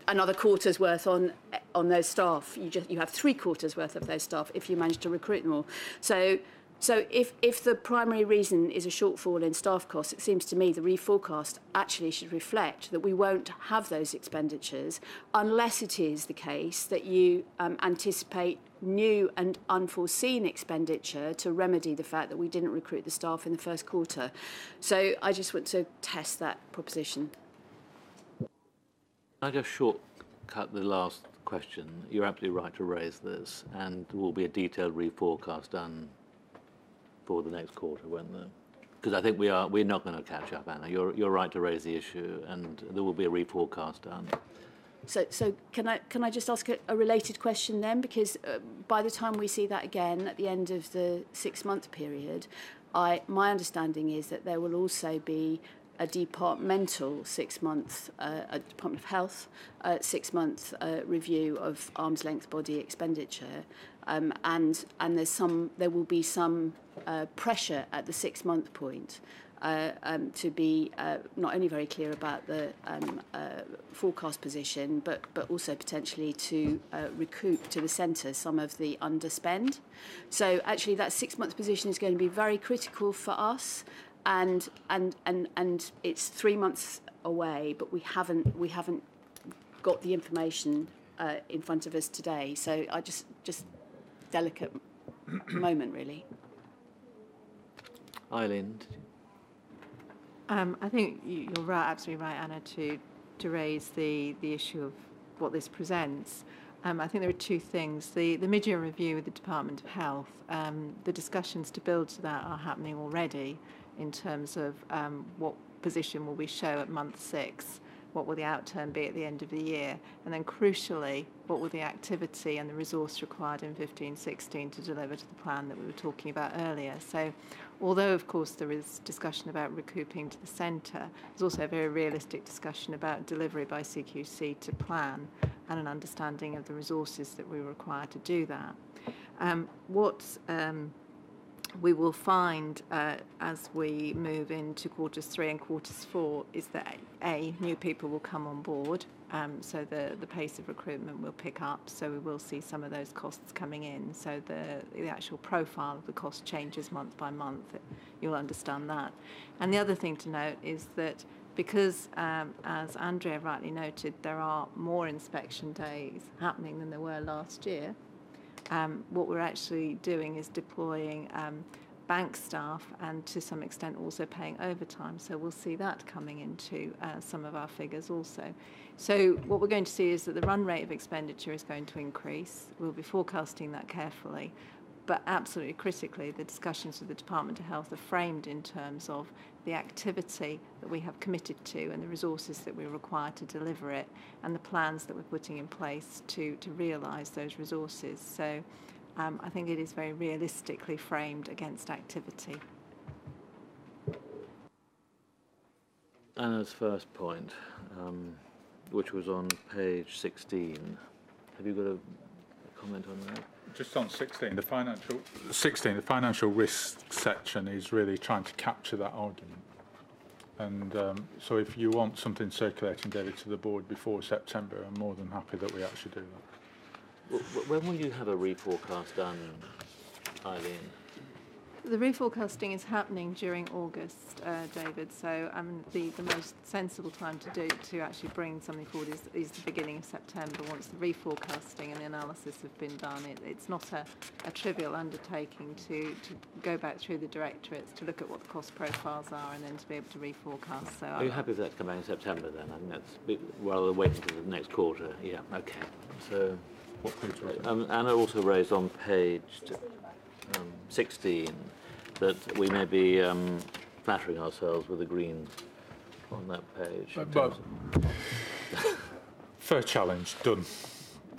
another quarter's worth on on those staff. You just you have three quarters worth of those staff if you manage to recruit all. So so if, if the primary reason is a shortfall in staff costs, it seems to me the reforecast actually should reflect that we won't have those expenditures unless it is the case that you um, anticipate new and unforeseen expenditure to remedy the fact that we didn't recruit the staff in the first quarter. So I just want to test that proposition. I just shortcut the last question. You're absolutely right to raise this, and there will be a detailed reforecast done for the next quarter when the because I think we are we're not going to catch up, Anna. You're you're right to raise the issue, and there will be a reforecast done. So, so can I can I just ask a, a related question then? Because uh, by the time we see that again at the end of the six month period, I my understanding is that there will also be a departmental six month, uh, a Department of Health uh, six month uh, review of arm's length body expenditure, um, and and there's some there will be some uh, pressure at the six month point uh, um, to be uh, not only very clear about the um, uh, forecast position, but but also potentially to uh, recoup to the centre some of the underspend. So actually, that six month position is going to be very critical for us. and and and and it's three months away, but we haven't we haven't got the information uh, in front of us today. So I just just delicate moment really. Eileen, Um, I think you- you're right, absolutely right, Anna, to, to raise the, the issue of what this presents. Um, I think there are two things. The, the mid-year review with the Department of Health, um, the discussions to build to that are happening already in terms of um, what position will we show at month six, what will the outturn be at the end of the year, and then crucially, what will the activity and the resource required in 15-16 to deliver to the plan that we were talking about earlier. So although of course there is discussion about recouping to the centre, there's also a very realistic discussion about delivery by CQC to plan and an understanding of the resources that we require to do that. Um, what um, we will find uh, as we move into quarters three and quarters four is that a new people will come on board, um, so the the pace of recruitment will pick up. So we will see some of those costs coming in. So the the actual profile of the cost changes month by month. You'll understand that. And the other thing to note is that because, um, as Andrea rightly noted, there are more inspection days happening than there were last year um, what we're actually doing is deploying um, bank staff and to some extent also paying overtime. So we'll see that coming into uh, some of our figures also. So what we're going to see is that the run rate of expenditure is going to increase. We'll be forecasting that carefully. But absolutely critically, the discussions with the Department of Health are framed in terms of the activity that we have committed to and the resources that we require to deliver it and the plans that we're putting in place to, to realise those resources. So um, I think it is very realistically framed against activity. Anna's first point, um, which was on page 16. Have you got a, a comment on that? Just on 16, the financial 16, the financial risk section is really trying to capture that argument. And um, so if you want something circulating, David, to the board before September, I'm more than happy that we actually do that. W- w- When will you have a reforecast done, Eileen? The reforecasting is happening during August, uh, David. So um, the, the most sensible time to do to actually bring something forward is, is the beginning of September. Once the reforecasting and the analysis have been done, it, it's not a, a trivial undertaking to, to go back through the directorates to look at what the cost profiles are and then to be able to reforecast. So Are you happy for that to come back in September then? I think that's a bit- rather than waiting until the next quarter. Yeah, okay. So, What page was um, Anna also raised on page um, 16 that we may be um, flattering ourselves with a green on that page. in But- terms Fair challenge, done.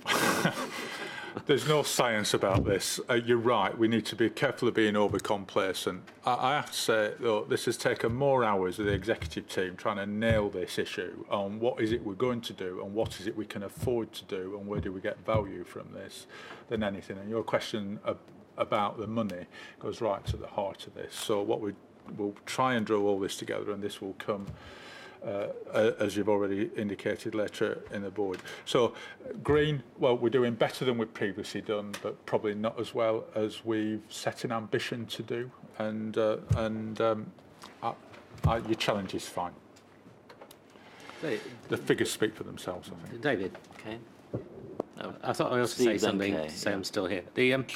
There's no science about this. Uh, you're right, we need to be careful of being over complacent. I, I have to say, though, this has taken more hours of the executive team trying to nail this issue on what is it we're going to do and what is it we can afford to do and where do we get value from this than anything. And your question ab- about the money goes right to the heart of this. So what we we'll try and draw all this together and this will come uh, as you've already indicated later in the board. So green, well, we're doing better than we've previously done, but probably not as well as we've set an ambition to do. And uh, and um, I, I, your challenge is fine. The figures speak for themselves, I think. David. Okay. I thought I ought to say something to say. I'm still here. The um,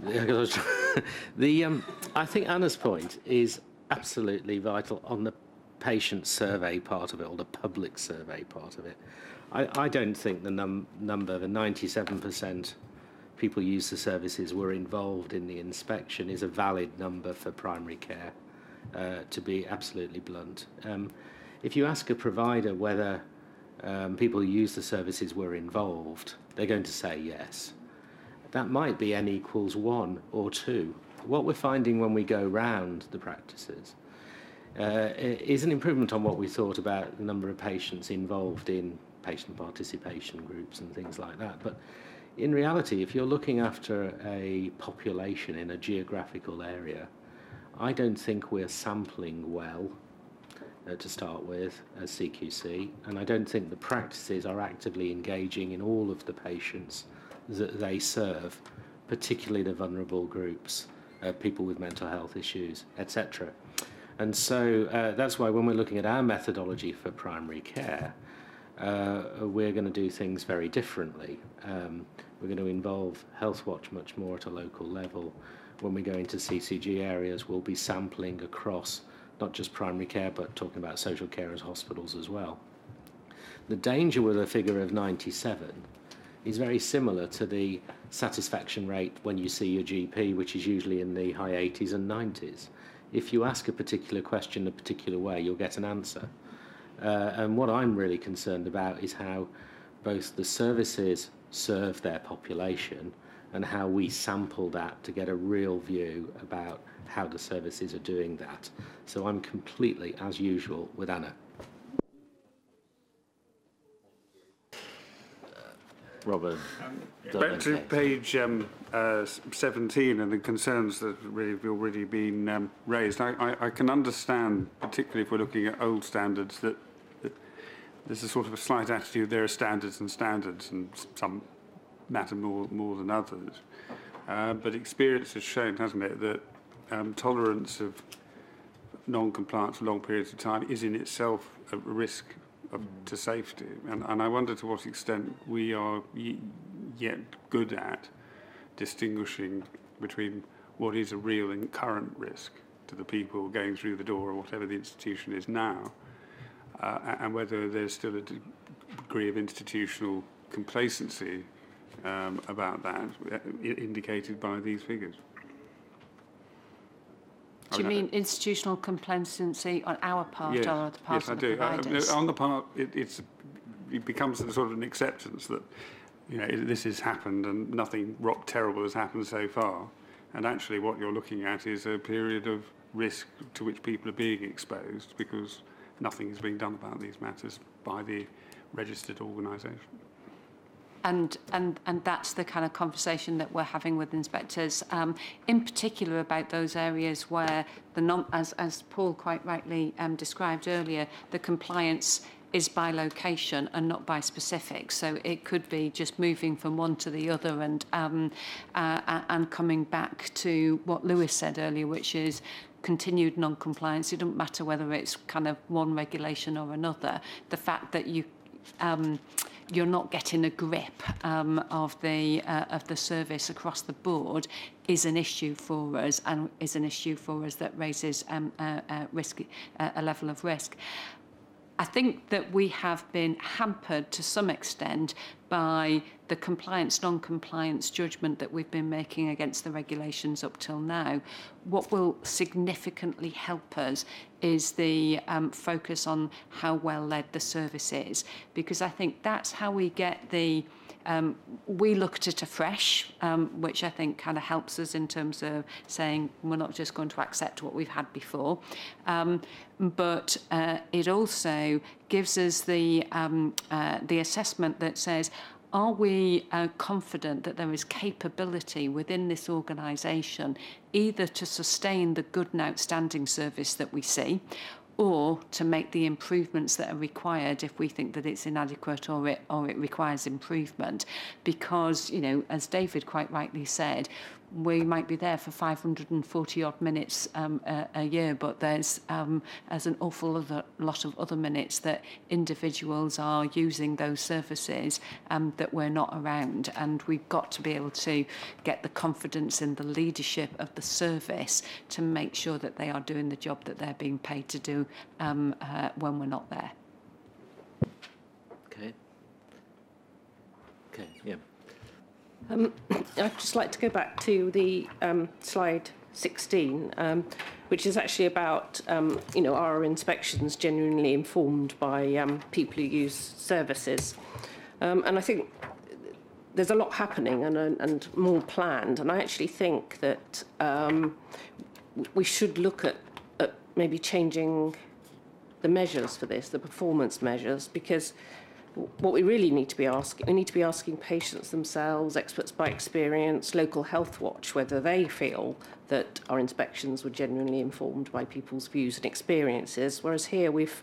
the um, I think Anna's point is absolutely vital on the patient survey part of it or the public survey part of it. I, I don't think the num- number, the 97% people use the services were involved in the inspection is a valid number for primary care, uh, to be absolutely blunt. Um, if you ask a provider whether um, people who use the services were involved, they're going to say yes. That might be n equals one or two. What we're finding when we go round the practices uh, is an improvement on what we thought about the number of patients involved in patient participation groups and things like that. But in reality, if you're looking after a population in a geographical area, I don't think we're sampling well uh, to start with as CQC, and I don't think the practices are actively engaging in all of the patients that they serve, particularly the vulnerable groups, uh, people with mental health issues, etc. And so uh, that's why when we're looking at our methodology for primary care, uh, we're going to do things very differently. Um, we're going to involve Healthwatch much more at a local level. When we go into CCG areas, we'll be sampling across not just primary care, but talking about social care as hospitals as well. The danger with a figure of 97 is very similar to the satisfaction rate when you see your GP, which is usually in the high 80s and 90s. If you ask a particular question a particular way, you'll get an answer. Uh, and what I'm really concerned about is how both the services serve their population and how we sample that to get a real view about how the services are doing that. So I'm completely, as usual, with Anna. Robert. Back to page um, uh, 17 and the concerns that really have already been um, raised. I, I, I can understand, particularly if we're looking at old standards, that, that there's a sort of a slight attitude there are standards and standards, and some matter more, more than others. Uh, but experience has shown, hasn't it, that um, tolerance of non-compliance for long periods of time is in itself a risk of, to safety. And, and I wonder to what extent we are yet good at distinguishing between what is a real and current risk to the people going through the door or whatever the institution is now, uh, and whether there's still a degree of institutional complacency um, about that, uh, indicated by these figures. Do you mean institutional complacency on our part yes, or the part yes, of I the do. providers? Uh, on the part, it, it's, it becomes sort of an acceptance that you know this has happened and nothing rock terrible has happened so far. And actually, what you're looking at is a period of risk to which people are being exposed because nothing is being done about these matters by the registered organisation and and and that's the kind of conversation that we're having with inspectors, um, in particular about those areas where the non, as as Paul quite rightly um, described earlier, the compliance is by location and not by specific. So it could be just moving from one to the other and um, uh, and coming back to what Louis said earlier, which is continued non-compliance. It doesn't matter whether it's kind of one regulation or another. The fact that you um, you're not getting a grip um, of the uh, of the service across the board is an issue for us and is an issue for us that raises um, uh, uh, risk, uh, a level of risk. I think that we have been hampered to some extent by the compliance, non-compliance judgment that we've been making against the regulations up till now. What will significantly help us is the um, focus on how well led the service is, because I think that's how we get the um, we look at it afresh, um, which I think kind of helps us in terms of saying we're not just going to accept what we've had before. Um, but uh, it also gives us the, um, uh, the assessment that says, are we uh, confident that there is capability within this organisation either to sustain the good and outstanding service that we see or to make the improvements that are required if we think that it's inadequate or it or it requires improvement? Because you know as David quite rightly said we might be there for 540 odd minutes um, a, a year, but there's um, there's an awful other, lot of other minutes that individuals are using those services um, that we're not around, and we've got to be able to get the confidence in the leadership of the service to make sure that they are doing the job that they're being paid to do um, uh, when we're not there. Okay. Okay. Yeah. Um, I'd just like to go back to the um, slide 16, um, which is actually about, um, you know, our inspections genuinely informed by um, people who use services. Um, and I think there's a lot happening and, and more planned. And I actually think that we should look at, at maybe changing the measures for this, the performance measures, because what we really need to be asking, we need to be asking patients themselves, experts by experience, local health watch, whether they feel that our inspections were genuinely informed by people's views and experiences. Whereas here we've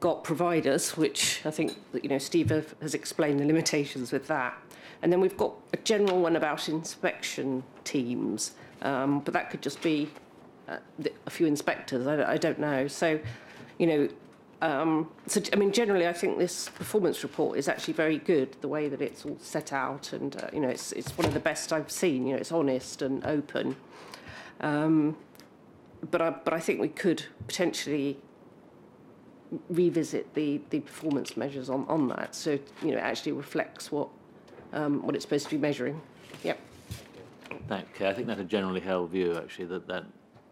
got providers, which I think you know Steve has explained the limitations with that, and then we've got a general one about inspection teams, um, but that could just be uh, a few inspectors. I, I don't know. So, you know, um, so I mean, generally, I think this performance report is actually very good. The way that it's all set out, and uh, you know, it's it's one of the best I've seen. You know, it's honest and open. Um, but I but I think we could potentially revisit the the performance measures on on that, so you know, it actually reflects what um, what it's supposed to be measuring. Yep. Thank you. I think that's a generally held view, actually, that that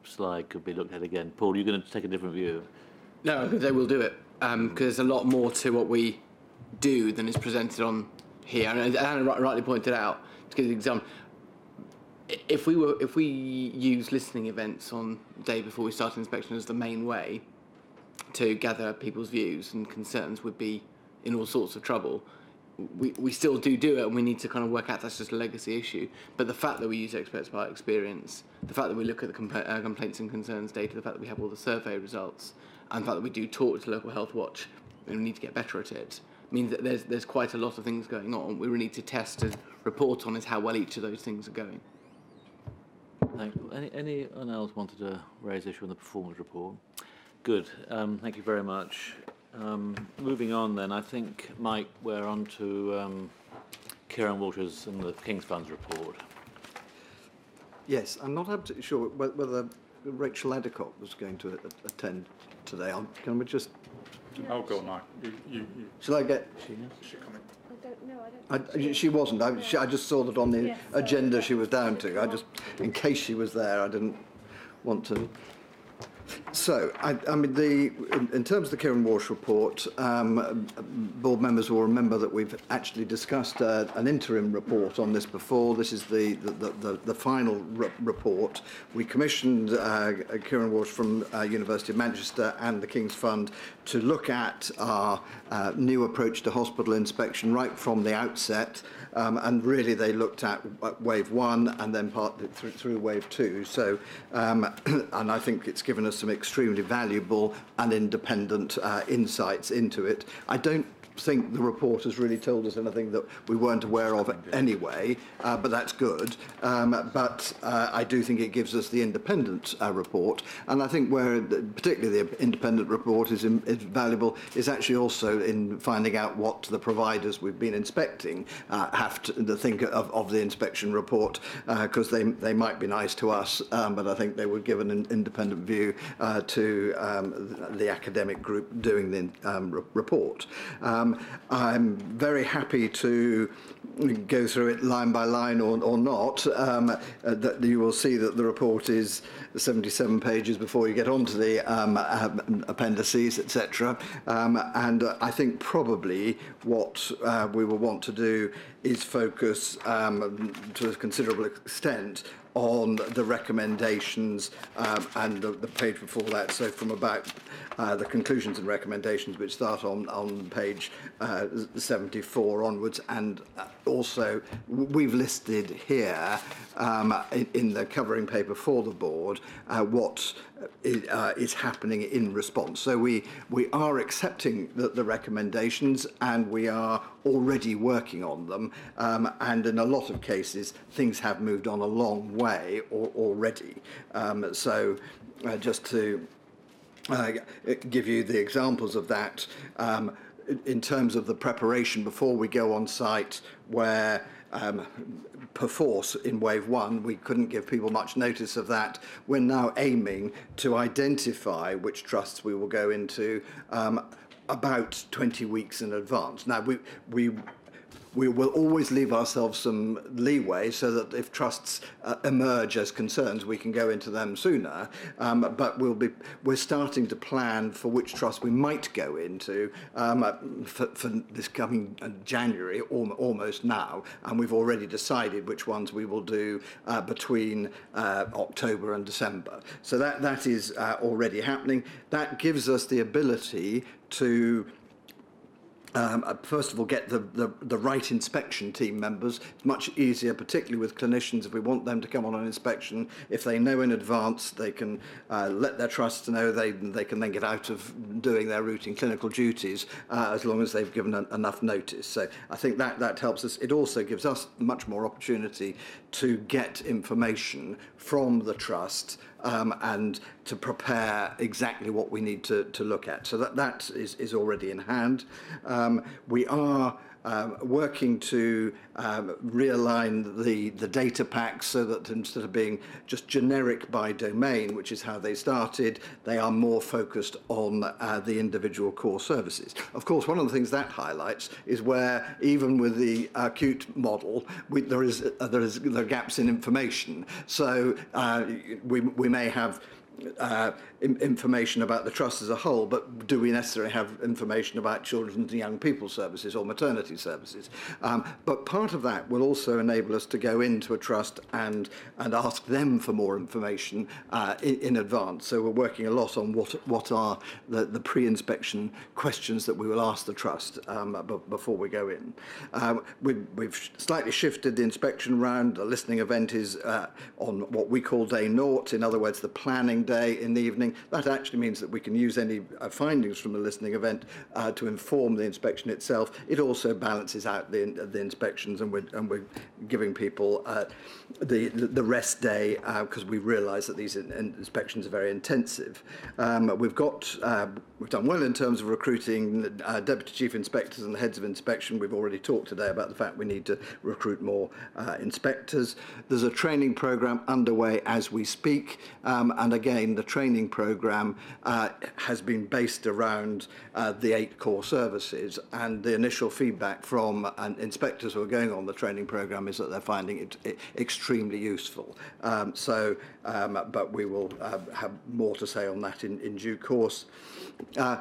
slide could be looked at again. Paul, you're going to take a different view. No, they will do it because there's a lot more to what we do than is presented on here. And Anna rightly pointed out, to give an example, if we were if we use listening events on the day before we start inspection as the main way to gather people's views and concerns, would be in all sorts of trouble. We, we still do do it and we need to kind of work out that's just a legacy issue. But the fact that we use experts by experience, the fact that we look at the compla- uh, complaints and concerns data, the fact that we have all the survey results, and the fact that we do talk to local health watch and we need to get better at it, means that there's, there's quite a lot of things going on. We really need to test and report on is how well each of those things are going. Thank you. Any, anyone else wanted to raise issue on the performance report? Good. Um, thank you very much. Um, moving on then, I think, Mike, we're on to um, Kieran Walsh and the King's Funds report. Yes, I'm not absolutely sure whether Rachel Adcock was going to attend today. I'll- Can we just, I'll go, Mike. You, you, you. shall I get, She coming. I, don't know. I d she wasn't, I, she, I just saw that on the Yes. agenda she was down to. I just, in case she was there, I didn't want to. So, I, I mean, the, in, in terms of the Kieran Walsh report, um, board members will remember that we've actually discussed uh, an interim report on this before. This is the, the, the, the, the final re- report. We commissioned uh, Kieran Walsh from uh, University of Manchester and the King's Fund to look at our uh, new approach to hospital inspection right from the outset. Um, and really, they looked at wave one and then part through, through wave two. So, um, and I think it's given us some extremely valuable and independent uh, insights into it. I don't think the report has really told us anything that we weren't aware of anyway, uh, but that's good. Um, but uh, I do think it gives us the independent uh, report, and I think where the, particularly the independent report is, in, is valuable is actually also in finding out what the providers we've been inspecting uh, have to, think of, of the inspection report, because they, they might be nice to us, um, but I think they would give an independent view uh, to um, the, the academic group doing the um, re- report. Um, I'm very happy to go through it line by line or, or not. Um, uh, that you will see that the report is 77 pages before you get onto the um, uh, appendices, etc. Um, and uh, I think probably what uh, we will want to do is focus um, to a considerable extent on the recommendations um, and the, the page before that. So from about uh, the conclusions and recommendations, which start on, on page uh, 74 onwards, and uh, also we've listed here um, in, in the covering paper for the board uh, what uh, is happening in response. So we, we are accepting the, the recommendations and we are already working on them. Um, and in a lot of cases, things have moved on a long way or, already. Um, so uh, just to uh, give you the examples of that um, in terms of the preparation before we go on site where um, perforce in wave one, we couldn't give people much notice of that. We're now aiming to identify which trusts we will go into um, about 20 weeks in advance. Now, we, we we will always leave ourselves some leeway so that if trusts uh, emerge as concerns, we can go into them sooner. Um, but we'll be we're starting to plan for which trust we might go into um, for, for this coming uh, January, al- almost now, and we've already decided which ones we will do uh, between uh, October and December. So that that is uh, already happening. That gives us the ability to um, uh, first of all, get the, the, the right inspection team members. It's much easier, particularly with clinicians, if we want them to come on an inspection. If they know in advance, they can uh, let their trusts know they, they can then get out of doing their routine clinical duties uh, as long as they've given en- enough notice. So I think that, that helps us. It also gives us much more opportunity to get information from the trust um, and to prepare exactly what we need to, to look at. So that, that is, is already in hand. Um, we are um, working to um, realign the, the data packs so that instead of being just generic by domain, which is how they started, they are more focused on uh, the individual core services. Of course, one of the things that highlights is where even with the acute model, we, there, is, uh, there, is, there are gaps in information. So uh, we, we may have uh, information about the trust as a whole, but do we necessarily have information about children and young people services or maternity services? Um, but part of that will also enable us to go into a trust and, and ask them for more information uh, in, in advance. So we're working a lot on what, what are the, the pre-inspection questions that we will ask the trust um, before we go in. Um, we, we've slightly shifted the inspection round. The listening event is uh, on what we call day naught, in other words, the planning in the evening that actually means that we can use any uh, findings from the listening event uh, to inform the inspection itself. It also balances out the, the inspections and we're, and we're giving people uh, the, the rest day because uh, we realise that these in, inspections are very intensive. Um, we've got, uh, we've done well in terms of recruiting uh, deputy chief inspectors and the heads of inspection. We've already talked today about the fact we need to recruit more uh, inspectors. There's a training programme underway as we speak um, and again the training programme uh, has been based around uh, the eight core services and the initial feedback from inspectors who are going on the training programme is that they're finding it, it extremely useful. Um, so, um, but we will uh, have more to say on that in, in due course. Uh,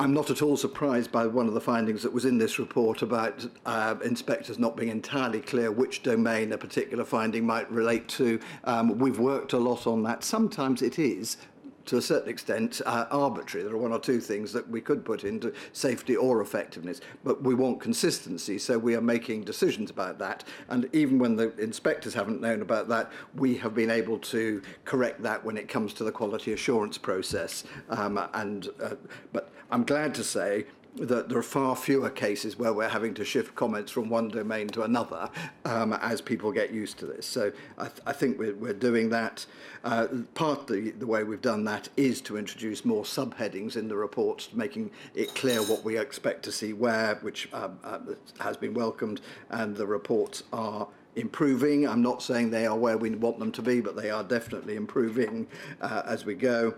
I'm not at all surprised by one of the findings that was in this report about uh, inspectors not being entirely clear which domain a particular finding might relate to. Um, we've worked a lot on that. Sometimes it is, to a certain extent, uh, arbitrary. There are one or two things that we could put into safety or effectiveness, but we want consistency, so we are making decisions about that. And even when the inspectors haven't known about that, we have been able to correct that when it comes to the quality assurance process. Um, and uh, but I'm glad to say that there are far fewer cases where we're having to shift comments from one domain to another um, as people get used to this. So I, th I think we're, we're doing that. Uh, part the, the way we've done that is to introduce more subheadings in the reports, making it clear what we expect to see where, which um, uh, has been welcomed, and the reports are improving. I'm not saying they are where we want them to be, but they are definitely improving uh, as we go.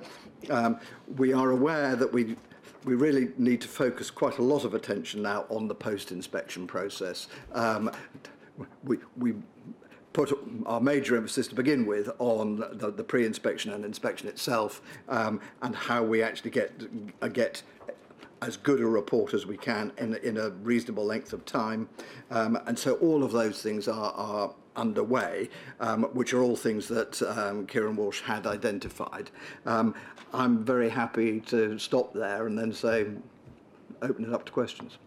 Um, we are aware that we we really need to focus quite a lot of attention now on the post-inspection process. Um, we, we put our major emphasis to begin with on the, the pre-inspection and inspection itself um, and how we actually get, get as good a report as we can in, in a reasonable length of time. Um, and so all of those things are, are underway, um, which are all things that um, Kieran Walsh had identified. Um, I'm very happy to stop there and then say, open it up to questions.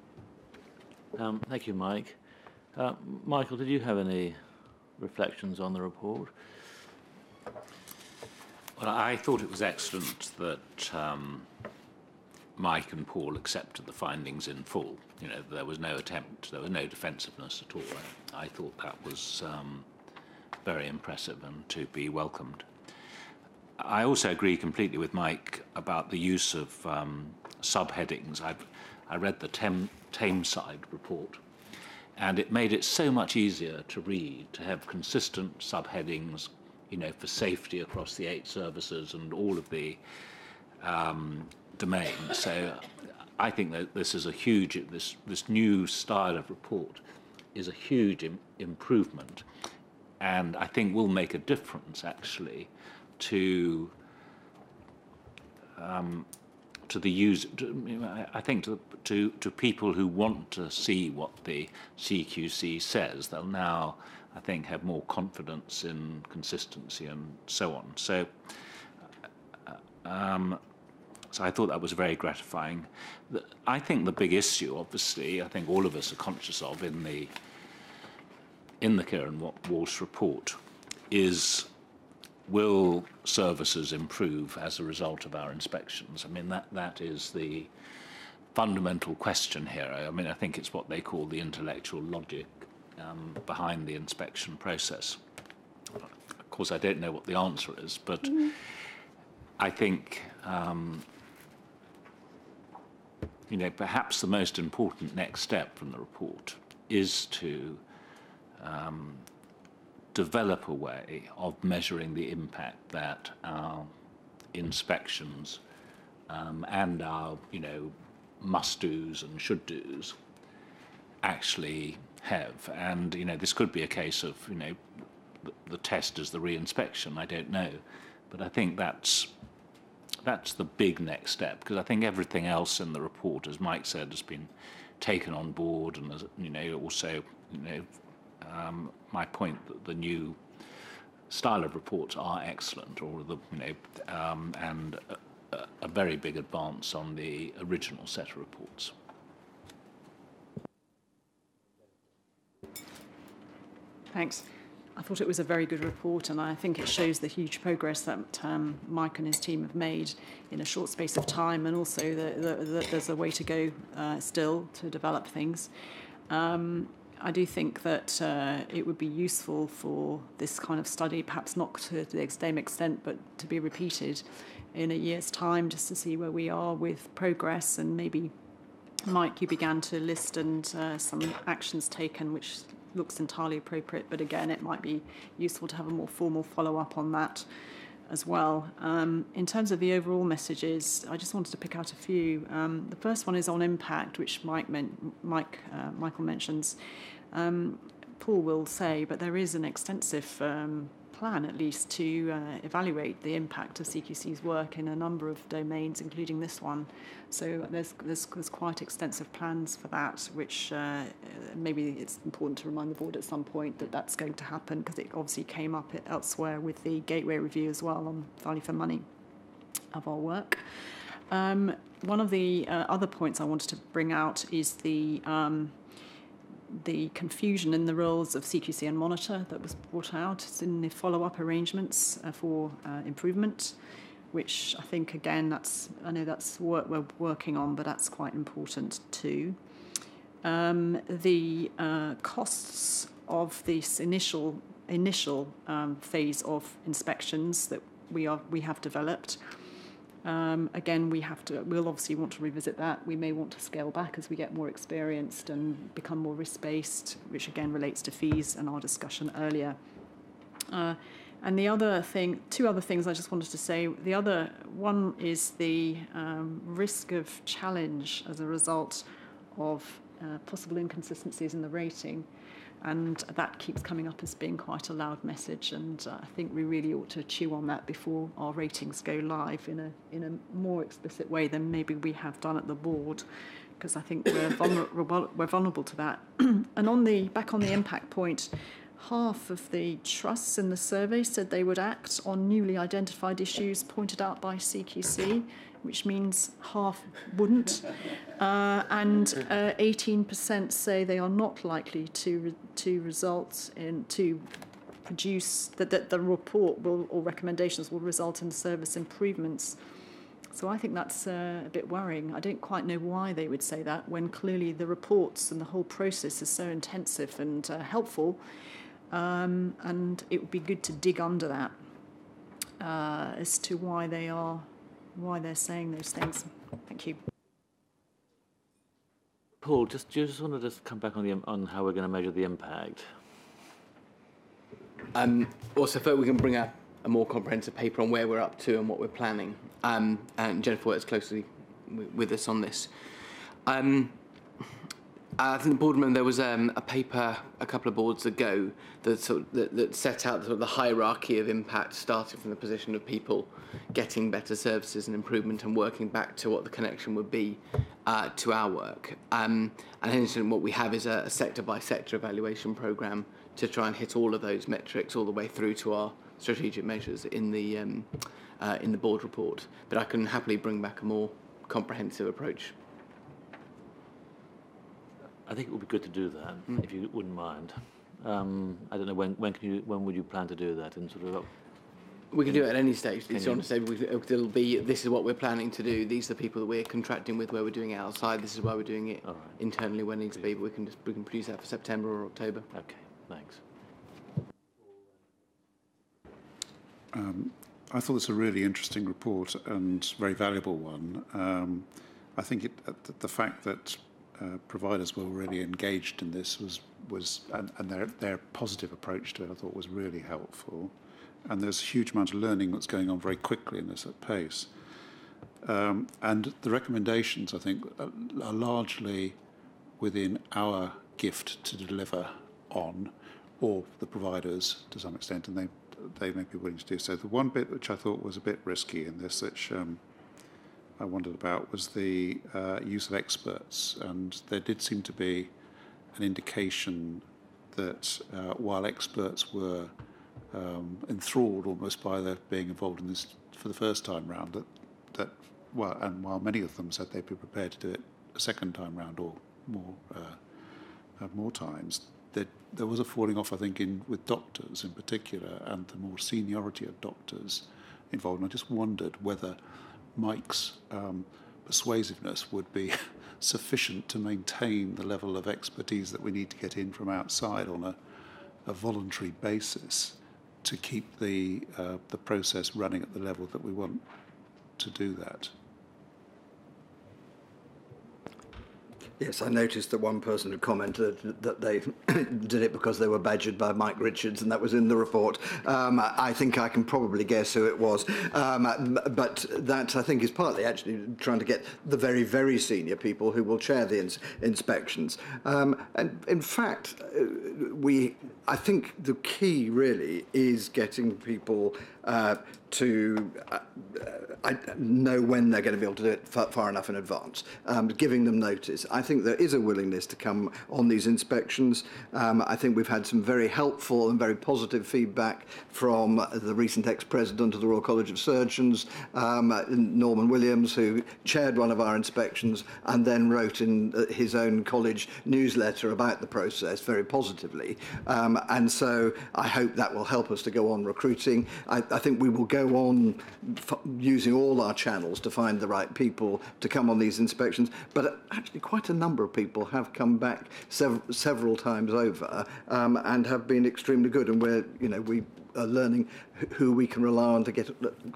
Um, thank you, Mike. Uh, Michael, did you have any reflections on the report? Well, I thought it was excellent that um, Mike and Paul accepted the findings in full. You know, there was no attempt, there was no defensiveness at all. I thought that was um, very impressive and to be welcomed. I also agree completely with Mike about the use of um, subheadings. I've, I read the Tem Tameside report, and it made it so much easier to read, to have consistent subheadings, you know, for safety across the eight services and all of the um, domains. So I think that this is a huge, this, this new style of report is a huge Im improvement, and I think will make a difference, actually, to um, to the user. To, I think to, to to people who want to see what the CQC says, they'll now, I think, have more confidence in consistency and so on. So. Um, so I thought that was very gratifying. I think the big issue, obviously, I think all of us are conscious of in the in the Kieran What Walsh report, is will services improve as a result of our inspections? I mean, that, that is the fundamental question here. I mean, I think it's what they call the intellectual logic um, behind the inspection process. Of course, I don't know what the answer is, but Mm-hmm. I think, um, you know, perhaps the most important next step from the report is to um, develop a way of measuring the impact that our inspections um, and our, you know, must-dos and should-dos actually have. And, you know, this could be a case of, you know, the, the test is the re-inspection, I don't know. But I think that's, that's the big next step, because I think everything else in the report, as Mike said, has been taken on board, and, you know, also, you know, um, my point that the new style of reports are excellent, or the, you know, um, and a, a very big advance on the original set of reports. Thanks. I thought it was a very good report, and I think it shows the huge progress that um, Mike and his team have made in a short space of time, and also that the, the, there's a way to go uh, still to develop things. Um, I do think that uh, it would be useful for this kind of study, perhaps not to the same extent, but to be repeated in a year's time, just to see where we are with progress and maybe Mike, you began to list and uh, some actions taken, which looks entirely appropriate. But again, it might be useful to have a more formal follow up on that as well. Um, in terms of the overall messages, I just wanted to pick out a few. Um, the first one is on impact, which Mike, men- Mike uh, Michael mentions. Um, Paul will say, but there is an extensive um, plan, at least, to uh, evaluate the impact of CQC's work in a number of domains, including this one. So there's, there's, there's quite extensive plans for that, which uh, maybe it's important to remind the board at some point that that's going to happen because it obviously came up elsewhere with the Gateway review as well on value for money of our work. Um, one of the uh, other points I wanted to bring out is the um, the confusion in the roles of CQC and monitor that was brought out in the follow-up arrangements uh, for uh, improvement, which I think again that's I know that's what we're working on, but that's quite important too. Um, the uh, costs of this initial initial um, phase of inspections that we are we have developed. Um, again, we have to. We'll obviously want to revisit that. We may want to scale back as we get more experienced and become more risk-based, which again relates to fees and our discussion earlier. Uh, and the other thing, two other things I just wanted to say. The other one is the um, risk of challenge as a result of uh, possible inconsistencies in the rating. And that keeps coming up as being quite a loud message. And uh, I think we really ought to chew on that before our ratings go live in a, in a more explicit way than maybe we have done at the board, because I think we're, vulner- we're vulnerable to that. and on the back on the impact point, half of the trusts in the survey said they would act on newly identified issues pointed out by CQC, which means half wouldn't. Uh, and uh, 18% say they are not likely to, re- to result in, to produce, that, that the report will, or recommendations will result in service improvements. So I think that's uh, a bit worrying. I don't quite know why they would say that when clearly the reports and the whole process is so intensive and uh, helpful. Um, and it would be good to dig under that uh, as to why they are, why they're saying those things. Thank you. Paul, just just want to just come back on the on how we're going to measure the impact. Um, also, thought we can bring a, a more comprehensive paper on where we're up to and what we're planning. Um, and Jennifer works closely w- with us on this. Um, I think the board member, there was um, a paper a couple of boards ago that, sort of, that, that set out sort of the hierarchy of impact, starting from the position of people getting better services and improvement and working back to what the connection would be uh, to our work. Um, and hence, what we have is a, a sector by sector evaluation program to try and hit all of those metrics all the way through to our strategic measures in the um, uh, in the board report. But I can happily bring back a more comprehensive approach. I think it would be good to do that, if you wouldn't mind. Um, I don't know when when can you when would you plan to do that? And sort of We can do it at any stage. Can It's you- on to say it'll be this is what we're planning to do. These are the people that we're contracting with, where we're doing it outside. This is why we're doing it internally when it needs to be. But we can just we can produce that for September or October. Okay, thanks. Um, I thought it's a really interesting report and very valuable one. Um, I think it, uh, the fact that uh, providers were really engaged in this was was and, and their their positive approach to it I thought was really helpful. And there's a huge amount of learning that's going on very quickly in this at pace. Um, and the recommendations, I think, are, are largely within our gift to deliver on, or the providers to some extent, and they they may be willing to do so. The one bit which I thought was a bit risky in this, which um, I wondered about, was the uh, use of experts, and there did seem to be an indication that uh, while experts were um, enthralled almost by their being involved in this for the first time round, that that well, and while many of them said they'd be prepared to do it a second time round or more uh, uh more times, there, there was a falling off, I think, in with doctors in particular, and the more seniority of doctors involved. And I just wondered whether Mike's um, persuasiveness would be sufficient to maintain the level of expertise that we need to get in from outside on a, a voluntary basis to keep the uh, the process running at the level that we want to do that. Yes, I noticed that one person had commented that they did it because they were badgered by Mike Richards, and that was in the report. Um, I think I can probably guess who it was. Um, but that, I think, is partly actually trying to get the very, very senior people who will chair the ins inspections. Um, and in fact, uh, we, I think the key really is getting people uh, to uh, I know when they're going to be able to do it far, enough in advance, um, giving them notice. I think there is a willingness to come on these inspections. Um, I think we've had some very helpful and very positive feedback from the recent ex-president of the Royal College of Surgeons, um, Norman Williams, who chaired one of our inspections and then wrote in uh, his own college newsletter about the process very positively. Um, and so I hope that will help us to go on recruiting. I, I think we will go on using all our channels to find the right people to come on these inspections. But actually, quite a number of people have come back sev several times over um, and have been extremely good. And we're, you know, we are learning who we can rely on to get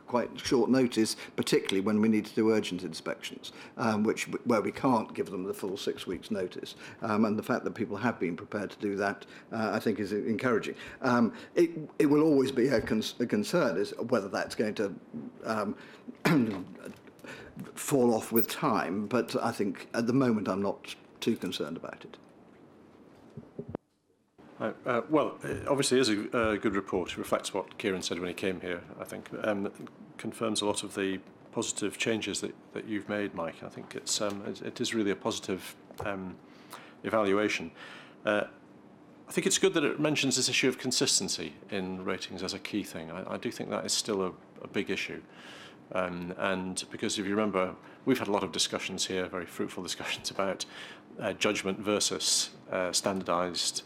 quite short notice, particularly when we need to do urgent inspections, um, which where we can't give them the full six weeks notice. Um, and the fact that people have been prepared to do that, uh, I think, is encouraging. Um, it, it will always be a, con a concern is whether that's going to um, fall off with time, but I think at the moment I'm not too concerned about it. Uh, uh, well, it obviously is a, a good report. It reflects what Kieran said when he came here, I think. Um, confirms a lot of the positive changes that, that you've made, Mike. I think it's, um, it, it is really a positive um, evaluation. Uh, I think it's good that it mentions this issue of consistency in ratings as a key thing. I, I do think that is still a, a big issue. Um, and because if you remember, we've had a lot of discussions here, very fruitful discussions about uh, judgment versus uh, standardized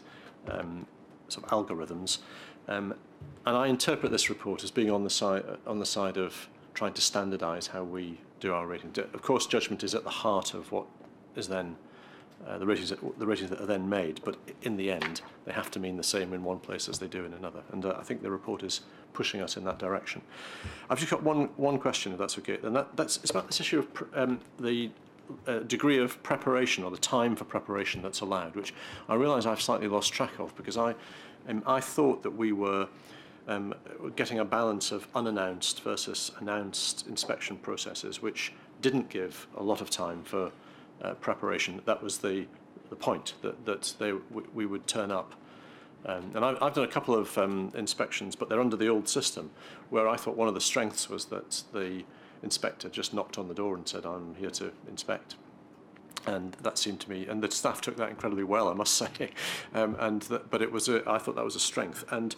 um, sort of algorithms. Um, and I interpret this report as being on the side on the side of trying to standardise how we do our rating. Of course, judgment is at the heart of what is then uh, the ratings that, the ratings that are then made. But in the end, they have to mean the same in one place as they do in another. And uh, I think the report is pushing us in that direction. I've just got one one question, if that's okay. And that, that's it's about this issue of um, the uh, degree of preparation or the time for preparation that's allowed, which I realise I've slightly lost track of because I, um, I thought that we were um, getting a balance of unannounced versus announced inspection processes, which didn't give a lot of time for uh, preparation. That was the, the point, that, that they, we would turn up. Um, and I've, I've done a couple of um, inspections, but they're under the old system, where I thought one of the strengths was that the inspector just knocked on the door and said, I'm here to inspect. And that seemed to me, and the staff took that incredibly well, I must say. Um, and but it was, a, I thought that was a strength. And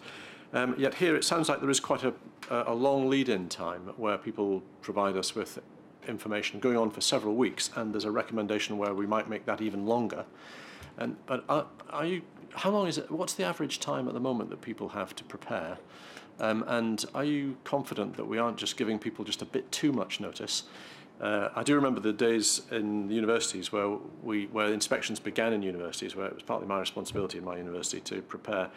um, yet here it sounds like there is quite a, a long lead-in time where people provide us with information going on for several weeks, and there's a recommendation where we might make that even longer. And but are, are you? How long is it? What's the average time at the moment that people have to prepare? Um, and are you confident that we aren't just giving people just a bit too much notice? Uh, I do remember the days in universities where we where inspections began in universities, where it was partly my responsibility in my university to prepare.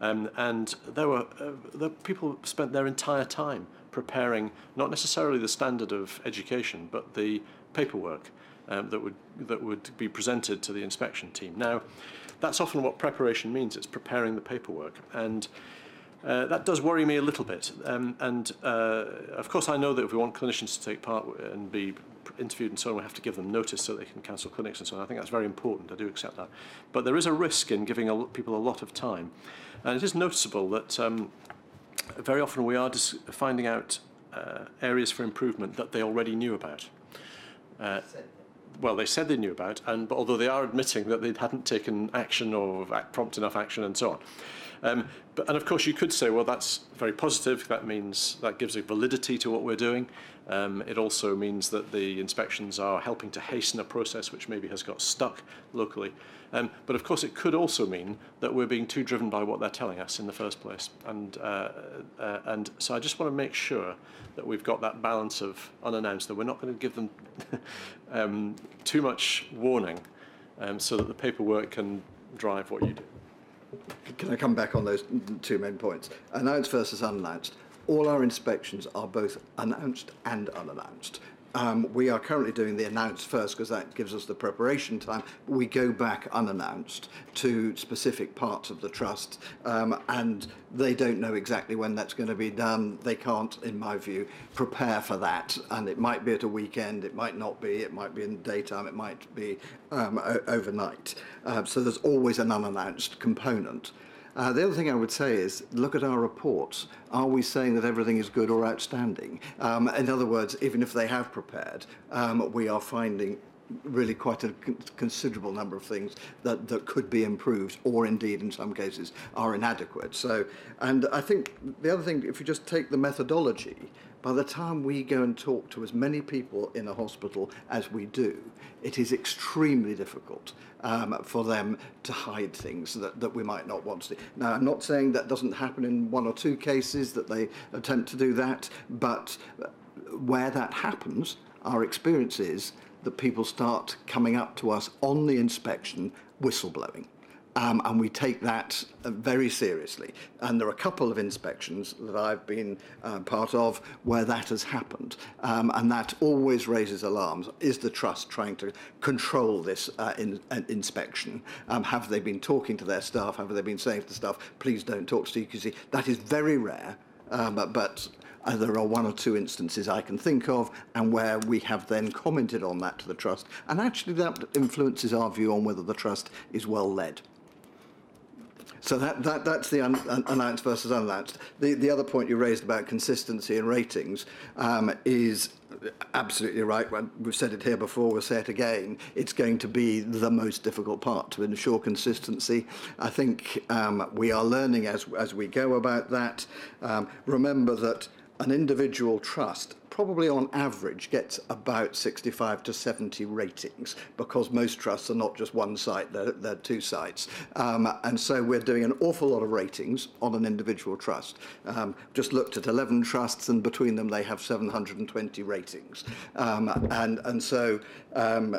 Um, and there were uh, the people spent their entire time preparing not necessarily the standard of education, but the paperwork um, that would that would be presented to the inspection team. Now, that's often what preparation means. It's preparing the paperwork, and uh, that does worry me a little bit. Um, and uh, of course, I know that if we want clinicians to take part and be interviewed and so on, we have to give them notice so they can cancel clinics and so on. I think that's very important. I do accept that. But there is a risk in giving a, people a lot of time. And it is noticeable that um, very often we are just finding out uh, areas for improvement that they already knew about. Uh, well, they said they knew about, and but although they are admitting that they hadn't taken action or prompt enough action and so on. Um, but, and of course, you could say, well, that's very positive. That means that gives a validity to what we're doing. Um, it also means that the inspections are helping to hasten a process which maybe has got stuck locally. Um, but of course, it could also mean that we're being too driven by what they're telling us in the first place. And, uh, uh, and so I just want to make sure that we've got that balance of unannounced, that we're not going to give them um, too much warning um, so that the paperwork can drive what you do. Can I come back on those two main points? Announced versus unannounced. All our inspections are both announced and unannounced. Um, we are currently doing the announced first because that gives us the preparation time. We go back unannounced to specific parts of the trust, um, and they don't know exactly when that's going to be done. They can't, in my view, prepare for that. And it might be at a weekend, it might not be, it might be in the daytime, it might be um, overnight. Uh, so there's always an unannounced component. Uh, the other thing I would say is look at our reports. Are we saying that everything is good or outstanding? Um, in other words, even if they have prepared, um, we are finding really quite a considerable number of things that, that could be improved or indeed in some cases are inadequate. So, and I think the other thing, if you just take the methodology, by the time we go and talk to as many people in a hospital as we do, it is extremely difficult um, for them to hide things that, that we might not want to see. Now, I'm not saying that doesn't happen in one or two cases that they attempt to do that, but where that happens, our experience is that people start coming up to us on the inspection whistleblowing. Um, and we take that uh, very seriously. And there are a couple of inspections that I've been uh, part of where that has happened. Um, and that always raises alarms. Is the trust trying to control this uh, in, uh, inspection? Um, have they been talking to their staff? Have they been saying to the staff, please don't talk to CQC? That is very rare. Um, but uh, there are one or two instances I can think of, and where we have then commented on that to the trust, and actually that influences our view on whether the trust is well led. So that, that, that's the un, un, announced versus unannounced. The, the other point you raised about consistency in ratings um, is absolutely right. We've said it here before, we'll say it again. It's going to be the most difficult part to ensure consistency. I think um, we are learning as, as we go about that. Um, remember that an individual trust probably on average gets about 65 to 70 ratings because most trusts are not just one site, they're, they're two sites. Um, and so we're doing an awful lot of ratings on an individual trust. Um, just looked at 11 trusts and between them they have 720 ratings. Um, and, and so um,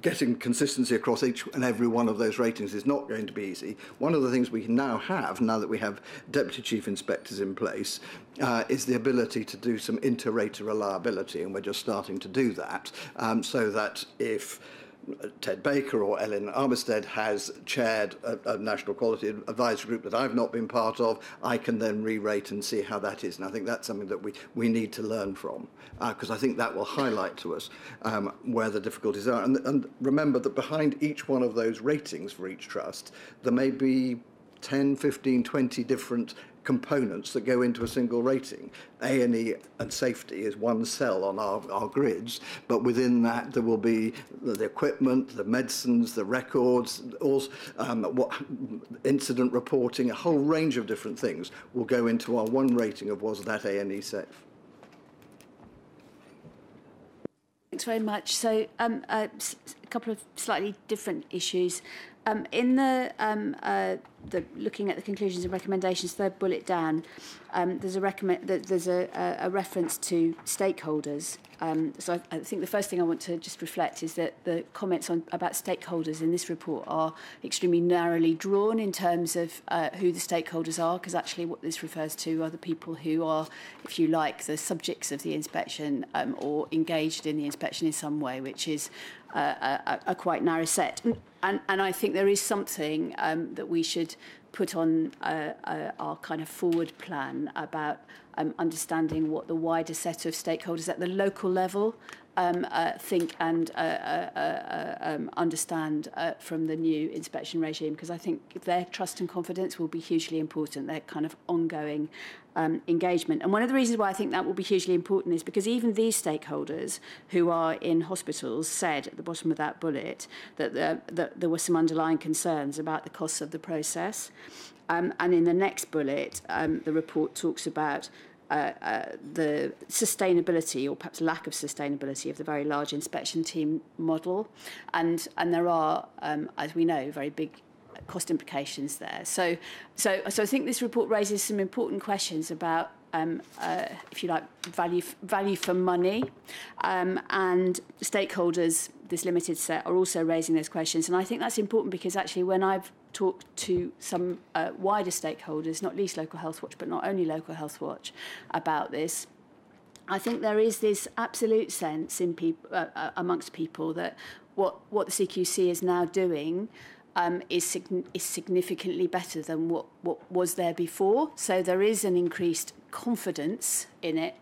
getting consistency across each and every one of those ratings is not going to be easy. One of the things we now have, now that we have deputy chief inspectors in place, uh, is the ability to do some inter-rater reliability, and we're just starting to do that, um, so that if Ted Baker or Ellen Armistead has chaired a, a national quality advisory group that I've not been part of, I can then re-rate and see how that is. And I think that's something that we, we need to learn from, because uh, I think that will highlight to us um, where the difficulties are. And, and remember that behind each one of those ratings for each trust, there may be 10, 15, 20 different components that go into a single rating. A&E and safety is one cell on our, our grids, but within that there will be the equipment, the medicines, the records, all, um, what, incident reporting, a whole range of different things will go into our one rating of was that A&E safe. Thanks very much. So um, uh, a couple of slightly different issues. Um, in the um, uh, the looking at the conclusions and recommendations, third bullet down, um, there's a recommend there's a, a, a reference to stakeholders. Um, so I, I think the first thing I want to just reflect is that the comments on about stakeholders in this report are extremely narrowly drawn in terms of uh, who the stakeholders are, because actually what this refers to are the people who are, if you like, the subjects of the inspection um, or engaged in the inspection in some way, which is uh, a, a quite narrow set. And, and I think there is something um, that we should put on uh, uh, our kind of forward plan about um, understanding what the wider set of stakeholders at the local level um, uh, think and uh, uh, uh, um, understand uh, from the new inspection regime because I think their trust and confidence will be hugely important. Their kind of ongoing um, engagement. And one of the reasons why I think that will be hugely important is because even these stakeholders who are in hospitals said at the bottom of that bullet that, that there were some underlying concerns about the costs of the process. Um, and in the next bullet, um, the report talks about uh, uh, the sustainability or perhaps lack of sustainability of the very large inspection team model. And, and there are, um, as we know, very big cost implications there. So, so, so I think this report raises some important questions about um, uh, if you like, value, value for money. Um, and stakeholders, this limited set, are also raising those questions. And I think that's important because actually when I've talked to some uh, wider stakeholders, not least Local Healthwatch, but not only Local Healthwatch, about this, I think there is this absolute sense in people, uh, uh, amongst people that what, what the CQC is now doing um, is, sig- is significantly better than what, what was there before. So there is an increased confidence in it,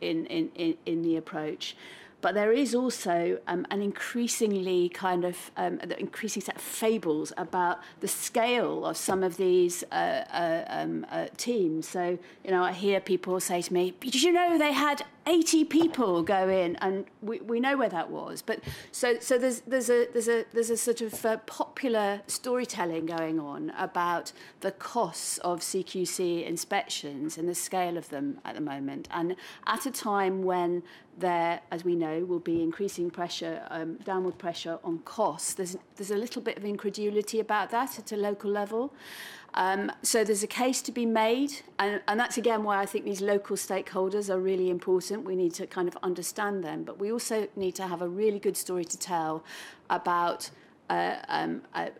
in, in, in, in the approach. But there is also um, an increasingly kind of um, increasing set of fables about the scale of some of these uh, uh, um, uh, teams. So, you know, I hear people say to me, "Did you know they had 80 people go in, and we, we know where that was. But so so there's there's a there's a there's a sort of uh, popular storytelling going on about the costs of CQC inspections and the scale of them at the moment, and at a time when there, as we know, will be increasing pressure, um, downward pressure on costs. There's there's a little bit of incredulity about that at a local level. Um, so there's a case to be made, and, and that's again why I think these local stakeholders are really important. We need to kind of understand them, but we also need to have a really good story to tell about uh, um, uh,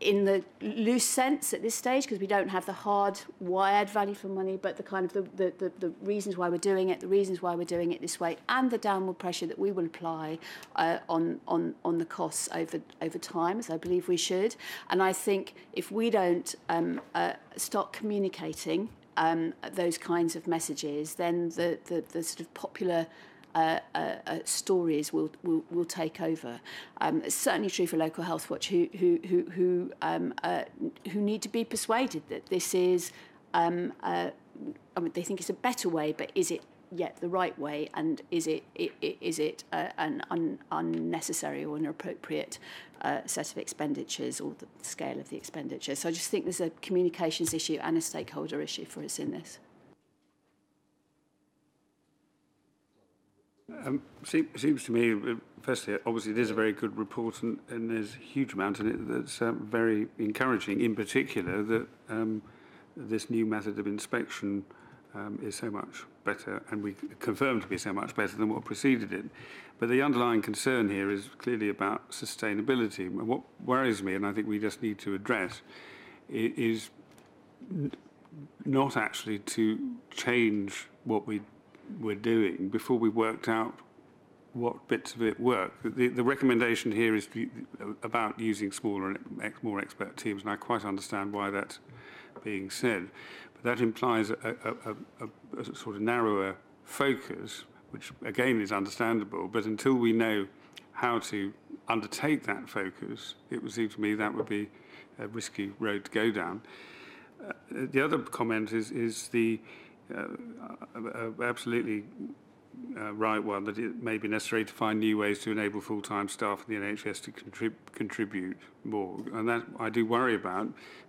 in the loose sense at this stage because we don't have the hard wired value for money but the kind of the, the, the, the reasons why we're doing it the reasons why we're doing it this way and the downward pressure that we will apply uh, on, on, on the costs over, over time as I believe we should. And I think if we don't um, uh, start communicating um, those kinds of messages then the, the, the sort of popular uh, uh, stories will, will, will take over. Um, it's certainly true for Local Healthwatch, who, who, who, who, um, uh, who need to be persuaded that this is, um, uh, I mean, they think it's a better way, but is it yet the right way? And is it, it, it is it uh, an un, unnecessary or an appropriate uh, set of expenditures or the scale of the expenditure? So I just think there's a communications issue and a stakeholder issue for us in this Um, seems to me, firstly, obviously it is a very good report and, and there's a huge amount in it that's um, very encouraging, in particular that um, this new method of inspection um, is so much better and we confirmed to be so much better than what preceded it. But the underlying concern here is clearly about sustainability. And what worries me, and I think we just need to address, is not actually to change what we we're doing before we worked out what bits of it work. The, the recommendation here is about using smaller and more expert teams, and I quite understand why that's being said. But that implies a, a, a, a sort of narrower focus, which again is understandable, but until we know how to undertake that focus, it would seem to me that would be a risky road to go down. Uh, the other comment is, is the absolutely uh, right one that it may be necessary to find new ways to enable full-time staff in the NHS to contrib contribute more. And that I do worry about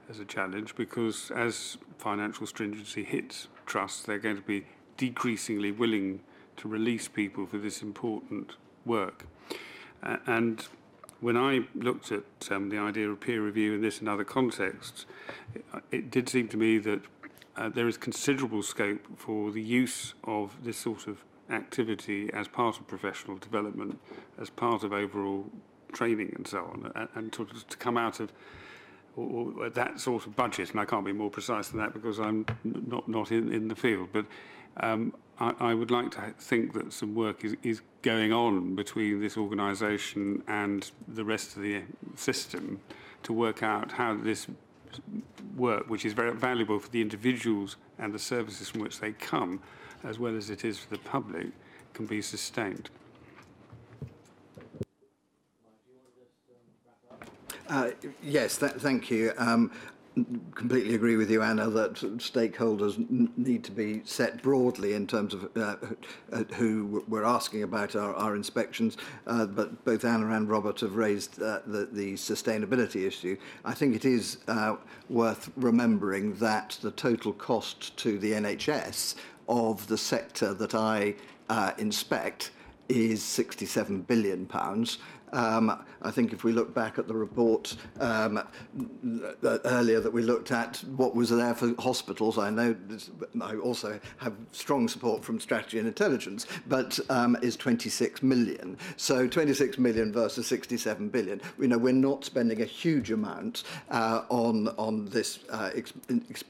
as a challenge because as financial stringency hits trusts, they're going to be decreasingly willing to release people for this important work. Uh, and when I looked at um, the idea of peer review in this and other contexts, it, it did seem to me that uh, there is considerable scope for the use of this sort of activity as part of professional development, as part of overall training and so on, and, to, to come out of or that sort of budget, and I can't be more precise than that because I'm not, not in, in the field, but um, I, I would like to think that some work is, is going on between this organisation and the rest of the system to work out how this work, which is very valuable for the individuals and the services from which they come, as well as it is for the public, can be sustained. Uh, yes, th thank you. Um, completely agree with you, Anna, that stakeholders need to be set broadly in terms of uh, who we're asking about our, our inspections. Uh, but both Anna and Robert have raised uh, the, the sustainability issue. I think it is uh, worth remembering that the total cost to the NHS of the sector that I uh, inspect is 67 billion pounds Um, I think if we look back at the report um, earlier that we looked at what was there for hospitals, I know I also have strong support from strategy and intelligence, but um, is 26 million. So 26 million versus 67 billion. We know we're not spending a huge amount uh, on on this uh,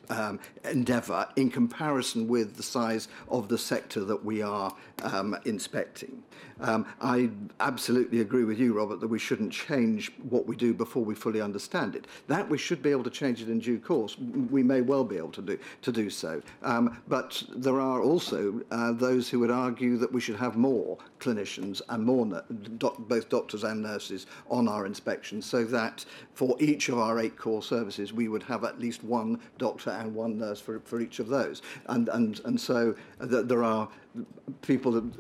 um, endeavour in comparison with the size of the sector that we are um, inspecting. Um, I absolutely agree with you, Robert, that we shouldn't change what we do before we fully understand it. That we should be able to change it in due course. We may well be able to do, to do so. Um, but there are also uh, those who would argue that we should have more clinicians and more, doc, both doctors and nurses, on our inspections so that for each of our eight core services, we would have at least one doctor and one nurse for, for each of those. And, and, and so uh, th there are people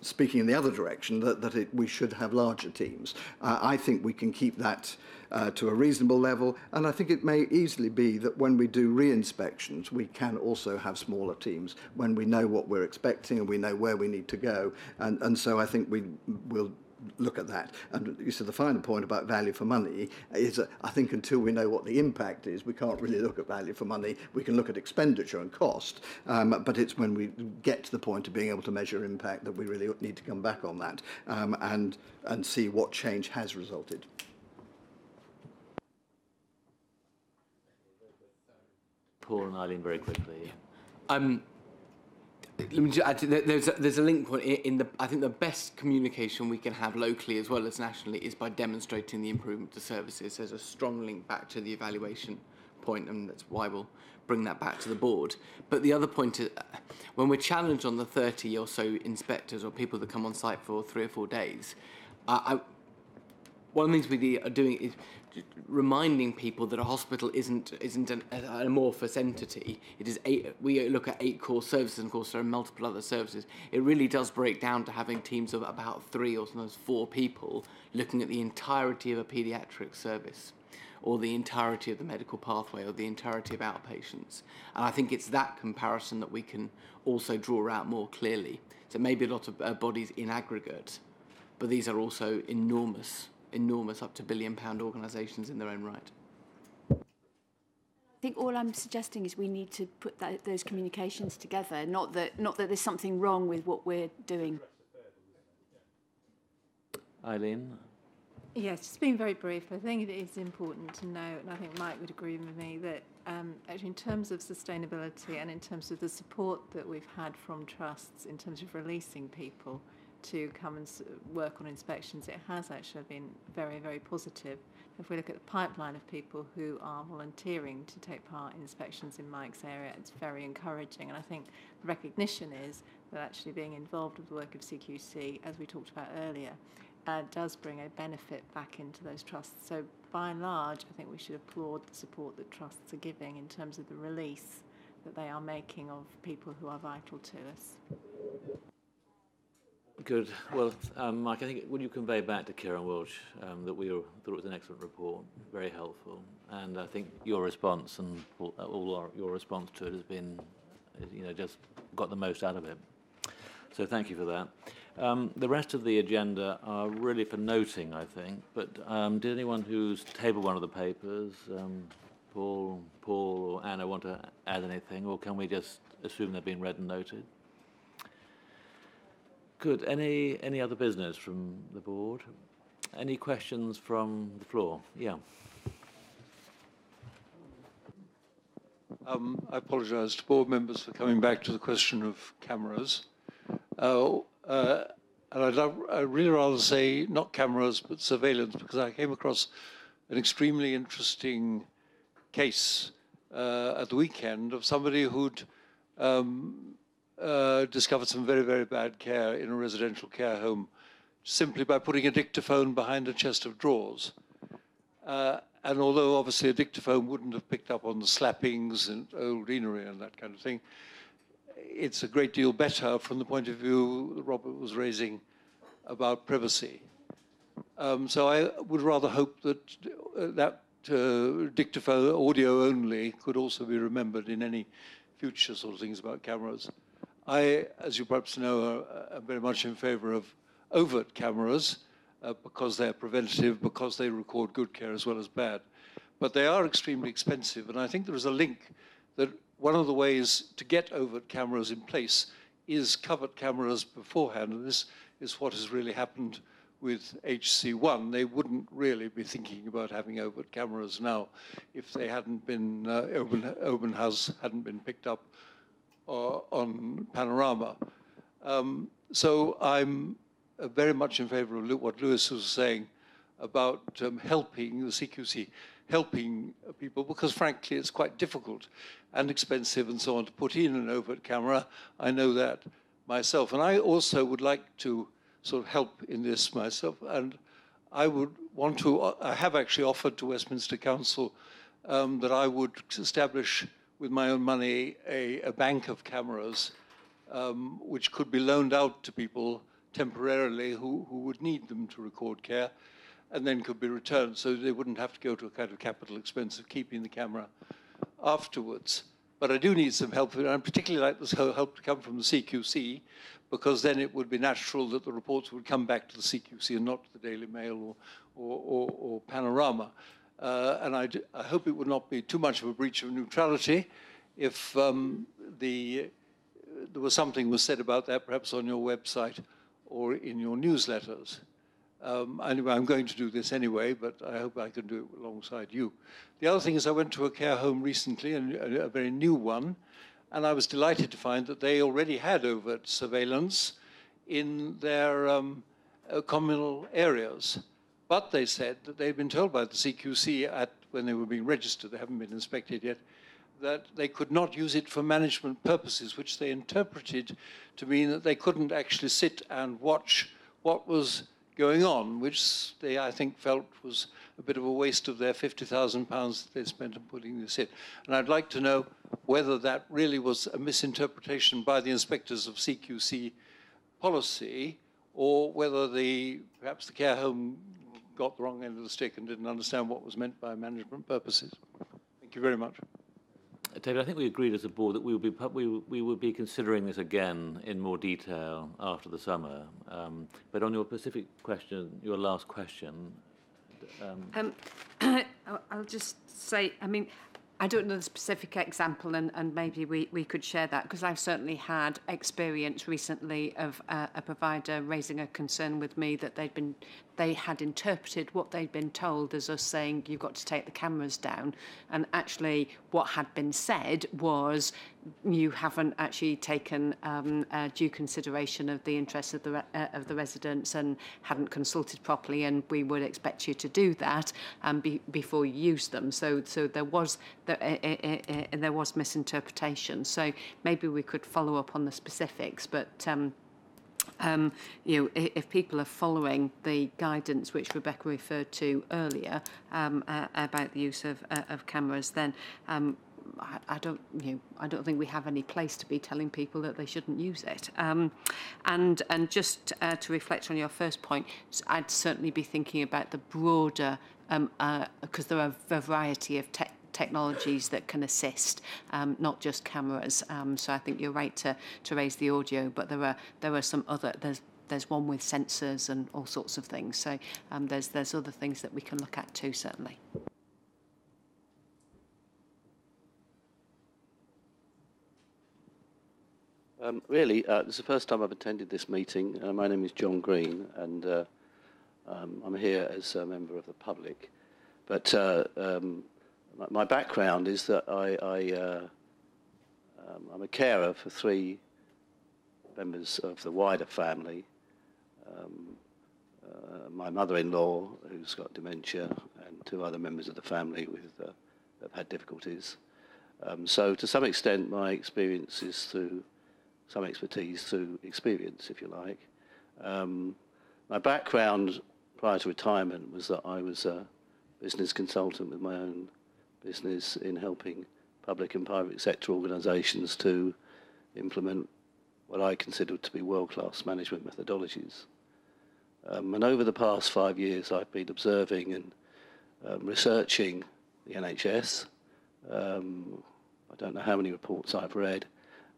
speaking in the other direction that, that it, we should have larger teams. Uh, I think we can keep that uh, to a reasonable level, and I think it may easily be that when we do re-inspections, we can also have smaller teams when we know what we're expecting and we know where we need to go. And, and so I think we will look at that. And you said the final point about value for money is that I think until we know what the impact is, we can't really look at value for money. We can look at expenditure and cost, um, but it's when we get to the point of being able to measure impact that we really need to come back on that um, and, and see what change has resulted. Paul and Eileen very quickly. Um, let me just add, there's a, there's a link point in the I think the best communication we can have locally as well as nationally is by demonstrating the improvement to services. There's a strong link back to the evaluation point, and that's why we'll bring that back to the board. But the other point is, when we're challenged on the 30 or so inspectors or people that come on site for three or four days, uh, I, one of the things we are doing is reminding people that a hospital isn't isn't an, an amorphous entity. It is eight. We look at eight core services, and of course there are multiple other services. It really does break down to having teams of about three or sometimes four people looking at the entirety of a paediatric service, or the entirety of the medical pathway, or the entirety of outpatients. And I think it's that comparison that we can also draw out more clearly. So maybe a lot of uh, bodies in aggregate, but these are also enormous enormous, up to billion pound organisations in their own right. I think all I'm suggesting is we need to put that, those communications together, not that, not that there's something wrong with what we're doing. Eileen? Yes, just being very brief, I think it is important to note, and I think Mike would agree with me, that um, actually in terms of sustainability and in terms of the support that we've had from trusts in terms of releasing people, to come and work on inspections, it has actually been very, very positive. If we look at the pipeline of people who are volunteering to take part in inspections in Mike's area, it's very encouraging. And I think the recognition is that actually being involved with the work of CQC, as we talked about earlier, uh, does bring a benefit back into those trusts. So by and large, I think we should applaud the support that trusts are giving in terms of the release that they are making of people who are vital to us. Good. Well, um, Mike, I think would you convey back to Kieran Walsh um, that we were, thought it was an excellent report, very helpful, and I think your response and all, all our, your response to it has been, you know, just got the most out of it. So thank you for that. Um, the rest of the agenda are really for noting, I think. But um, did anyone who's tabled one of the papers, um, Paul, Paul or Anna, want to add anything, or can we just assume they've been read and noted? Good. Any any other business from the board? Any questions from the floor? Yeah. Um, I apologise to board members for coming back to the question of cameras. Uh, uh, and I'd, I'd really rather say not cameras, but surveillance, because I came across an extremely interesting case uh, at the weekend of somebody who'd um, uh, discovered some very, very bad care in a residential care home simply by putting a dictaphone behind a chest of drawers. Uh, and although obviously a dictaphone wouldn't have picked up on the slappings and old deanery and that kind of thing, it's a great deal better from the point of view that Robert was raising about privacy. Um, so I would rather hope that uh, that uh, dictaphone audio only could also be remembered in any future sort of things about cameras. I, as you perhaps know, are, are very much in favor of overt cameras uh, because they're preventative, because they record good care as well as bad. But they are extremely expensive, and I think there is a link that one of the ways to get overt cameras in place is covert cameras beforehand, and this is what has really happened with HC-One. They wouldn't really be thinking about having overt cameras now if they hadn't been, uh, open house hadn't been picked up uh, on Panorama. Um, so I'm uh, very much in favor of what Louis was saying about um, helping the CQC, helping people, because frankly it's quite difficult and expensive and so on to put in an overt camera. I know that myself. And I also would like to sort of help in this myself. And I would want to, I have actually offered to Westminster Council um, that I would establish with my own money a, a bank of cameras um, which could be loaned out to people temporarily who, who would need them to record care and then could be returned so they wouldn't have to go to a kind of capital expense of keeping the camera afterwards. But I do need some help, and I'd particularly like this help to come from the CQC, because then it would be natural that the reports would come back to the CQC and not to the Daily Mail or, or, or, or Panorama. Uh, and I, I, hope it would not be too much of a breach of neutrality if um, the, there was something was said about that, perhaps on your website or in your newsletters. Um, anyway, I'm going to do this anyway, but I hope I can do it alongside you. The other thing is I went to a care home recently, a, a very new one, and I was delighted to find that they already had overt surveillance in their um, uh, communal areas. But they said that they'd been told by the CQC at, when they were being registered, they haven't been inspected yet, that they could not use it for management purposes, which they interpreted to mean that they couldn't actually sit and watch what was going on, which they, I think, felt was a bit of a waste of their £50,000 that they spent on putting this in. And I'd like to know whether that really was a misinterpretation by the inspectors of CQC policy, or whether the perhaps the care home got the wrong end of the stick and didn't understand what was meant by management purposes. Thank you very much. David, I think we agreed as a board that we would be we, we would be considering this again in more detail after the summer. Um, but on your specific question, your last question. Um, um, I'll just say, I mean, I don't know the specific example, and, and maybe we, we could share that because I've certainly had experience recently of uh, a provider raising a concern with me that they'd been they had interpreted what they'd been told as us saying you've got to take the cameras down, and actually what had been said was you haven't actually taken um, uh, due consideration of the interests of the uh, of the residents and hadn't consulted properly, and we would expect you to do that um, be, before you use them. So so there was there, uh, uh, uh, there was misinterpretation. So maybe we could follow up on the specifics, but. Um, um, you know, if people are following the guidance which Rebecca referred to earlier um, uh, about the use of, uh, of cameras, then um, I, I don't, you know, I don't think we have any place to be telling people that they shouldn't use it. Um, and and just uh, to reflect on your first point, I'd certainly be thinking about the broader, because um, uh, there are a variety of tech technologies that can assist, um, not just cameras. Um, so I think you're right to, to raise the audio, but there are there are some other there's there's one with sensors and all sorts of things. So um, there's there's other things that we can look at too, certainly. Um, really, uh, this is the first time I've attended this meeting. Uh, my name is John Green, and uh, um, I'm here as a member of the public. But uh, um, my, background is that I, I, uh, um, I'm a carer for three members of the wider family. Um, uh, my mother-in-law, who's got dementia, and two other members of the family with uh, have had difficulties. Um, so, to some extent, my experience is through some expertise through experience, if you like. Um, my background prior to retirement was that I was a business consultant with my own business in helping public and private sector organisations to implement what I considered to be world-class management methodologies. Um, and over the past five years, I've been observing and um, researching the NHS. Um, I don't know how many reports I've read,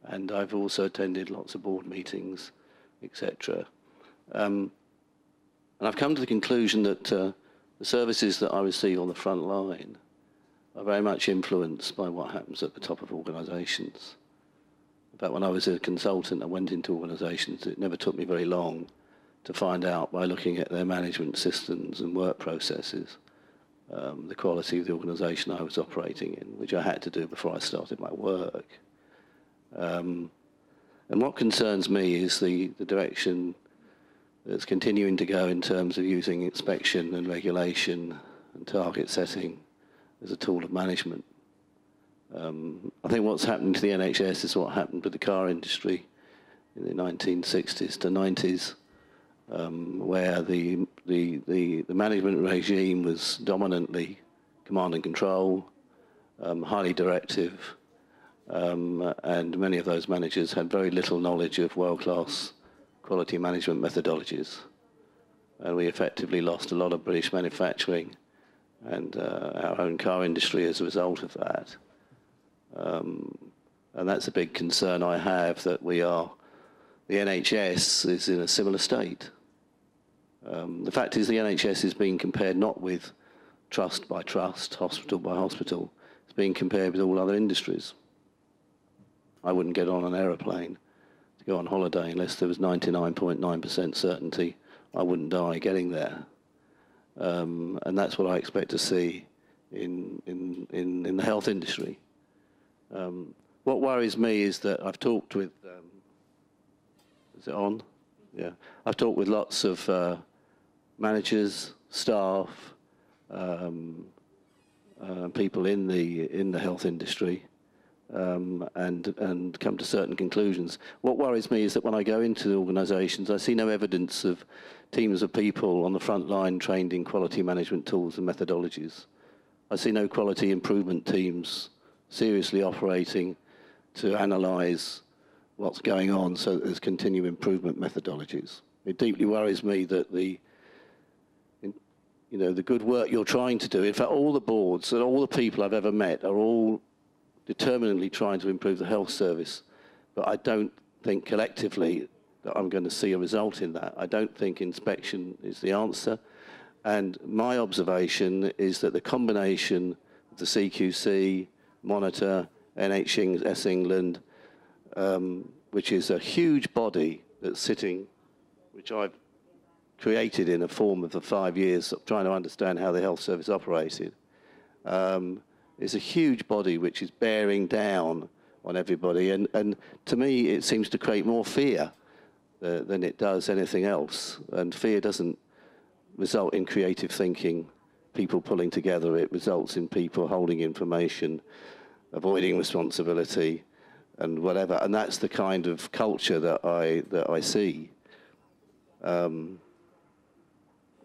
and I've also attended lots of board meetings, etc. Um, and I've come to the conclusion that uh, the services that I receive on the front line are very much influenced by what happens at the top of organisations. In fact, when I was a consultant, I went into organisations. It never took me very long to find out by looking at their management systems and work processes um, the quality of the organisation I was operating in, which I had to do before I started my work. Um, and what concerns me is the, the direction that's continuing to go in terms of using inspection and regulation and target setting as a tool of management. Um, I think what's happening to the NHS is what happened with the car industry in the 1960s to 90s, um, where the, the, the, the, management regime was dominantly command and control, um, highly directive, um, and many of those managers had very little knowledge of world-class quality management methodologies. And we effectively lost a lot of British manufacturing and uh, our own car industry as a result of that. Um, and that's a big concern I have that we are, the NHS is in a similar state. Um, the fact is the NHS is being compared not with trust by trust, hospital by hospital, it's being compared with all other industries. I wouldn't get on an aeroplane to go on holiday unless there was 99.9% certainty I wouldn't die getting there. Um, and that's what I expect to see in, in, in, in the health industry. Um, what worries me is that I've talked with, um, is it on? Yeah. I've talked with lots of uh, managers, staff, um, uh, people in the, in the health industry, um, and, and come to certain conclusions. What worries me is that when I go into the organisations, I see no evidence of teams of people on the front line trained in quality management tools and methodologies. I see no quality improvement teams seriously operating to analyse what's going on so that there's continued improvement methodologies. It deeply worries me that the you know, the good work you're trying to do. In fact, all the boards and all the people I've ever met are all determinedly trying to improve the health service, but I don't think collectively that I'm going to see a result in that. I don't think inspection is the answer. And my observation is that the combination of the CQC, Monitor, NHS England, um, which is a huge body that's sitting, which I've created in a form of the five years of trying to understand how the health service operated, um, is a huge body which is bearing down on everybody. And, and to me, it seems to create more fear uh, than it does anything else. And fear doesn't result in creative thinking, people pulling together. It results in people holding information, avoiding responsibility, and whatever. And that's the kind of culture that I that I see. Um,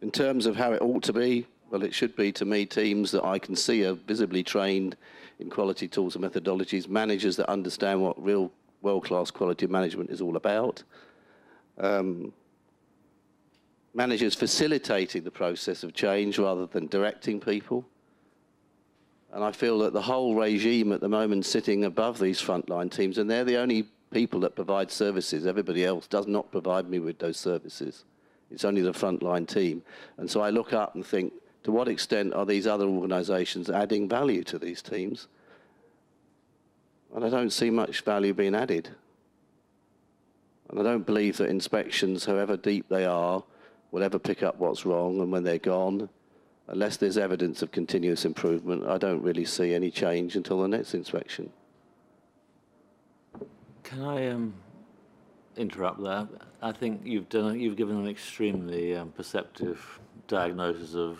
in terms of how it ought to be, well, it should be to me teams that I can see are visibly trained in quality tools and methodologies, managers that understand what real world-class quality management is all about, um, managers facilitating the process of change rather than directing people, And I feel that the whole regime at the moment sitting above these frontline teams, and they're the only people that provide services. Everybody else does not provide me with those services. It's only the frontline team. And so I look up and think, to what extent are these other organisations adding value to these teams? And I don't see much value being added. And I don't believe that inspections, however deep they are, will ever pick up what's wrong. And when they're gone, unless there's evidence of continuous improvement, I don't really see any change until the next inspection. Can I um, interrupt there? I think you've done you've given an extremely um, perceptive diagnosis of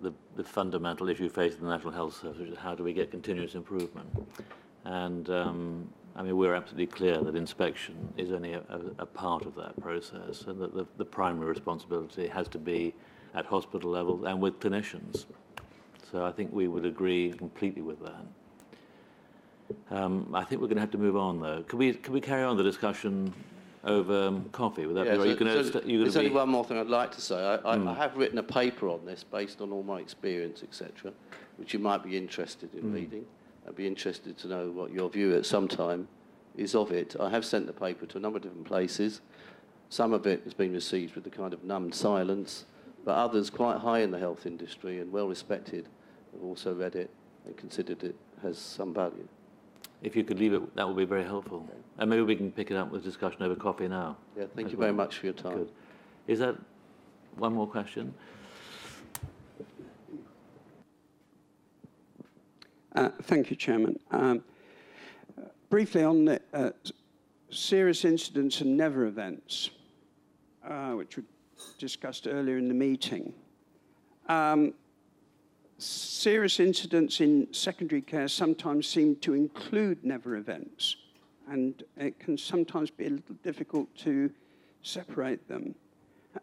the, the fundamental issue facing the National Health Service, which is how do we get continuous improvement? And um, I mean, we're absolutely clear that inspection is only a, a, a part of that process, and that the, the primary responsibility has to be at hospital level and with clinicians. So I think we would agree completely with that. Um, I think we're going to have to move on, though. Can we can we carry on the discussion over um, coffee? Would that Yeah, be right? so- You can so there's gonna only one more thing I'd like to say. I, I, Mm. I have written a paper on this based on all my experience, etc., which you might be interested in Mm. reading. I'd be interested to know what your view at some time is of it. I have sent the paper to a number of different places. Some of it has been received with the kind of numbed silence, but others quite high in the health industry and well respected have also read it and considered it has some value. If you could leave it, that would be very helpful. And maybe we can pick it up with discussion over coffee now. Yeah, thank you very much for your time. Good. Is that one more question? Thank you, Chairman. Um, Briefly on the uh, serious incidents and never events, uh, which we discussed earlier in the meeting. Um, Serious incidents in secondary care sometimes seem to include never events, and it can sometimes be a little difficult to separate them.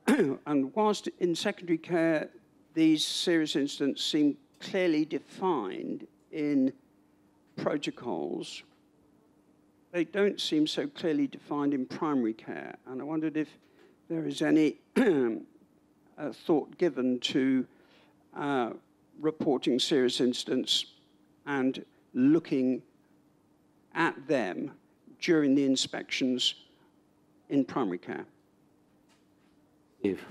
and whilst in secondary care, these serious incidents seem clearly defined in protocols, they don't seem so clearly defined in primary care. And I wondered if there is any uh, thought given to uh, reporting serious incidents and looking at them during the inspections in primary care. Steve.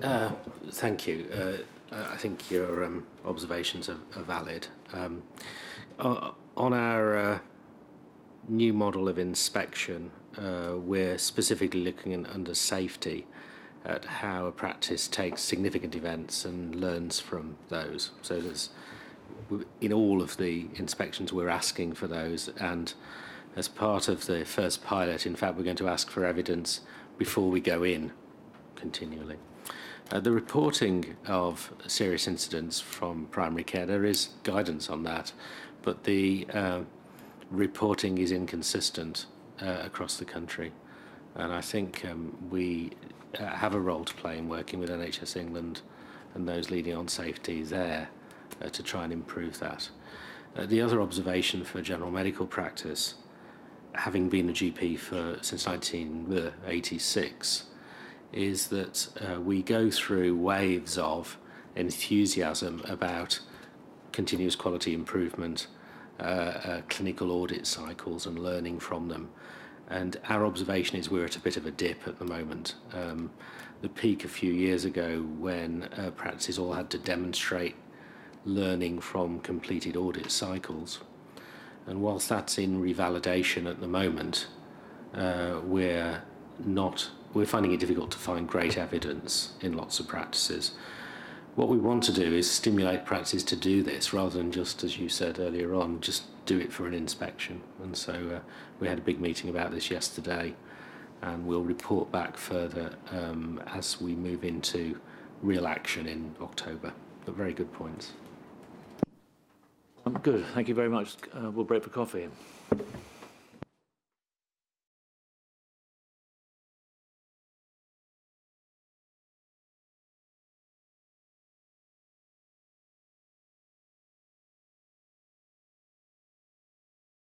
Uh, thank you. Uh, I think your um, observations are, are valid. Um, uh, on our uh, new model of inspection, uh, we're specifically looking at, under safety at how a practice takes significant events and learns from those. So there's in all of the inspections we're asking for those and as part of the first pilot in fact we're going to ask for evidence before we go in continually uh, the reporting of serious incidents from primary care there is guidance on that but the uh, reporting is inconsistent uh, across the country and I think um, we uh, have a role to play in working with NHS England and those leading on safety there uh, to try and improve that. Uh, the other observation for general medical practice, having been a GP for since 1986, is that uh, we go through waves of enthusiasm about continuous quality improvement, uh, uh, clinical audit cycles, and learning from them. And our observation is we're at a bit of a dip at the moment. Um, the peak a few years ago when uh, practices all had to demonstrate learning from completed audit cycles. And whilst that's in revalidation at the moment, uh, we're not we're finding it difficult to find great evidence in lots of practices. What we want to do is stimulate practices to do this rather than just, as you said earlier on, just do it for an inspection. And so uh, we had a big meeting about this yesterday, and we'll report back further um, as we move into real action in October. But very good points. Um, good. Thank you very much. Uh, we'll break for coffee.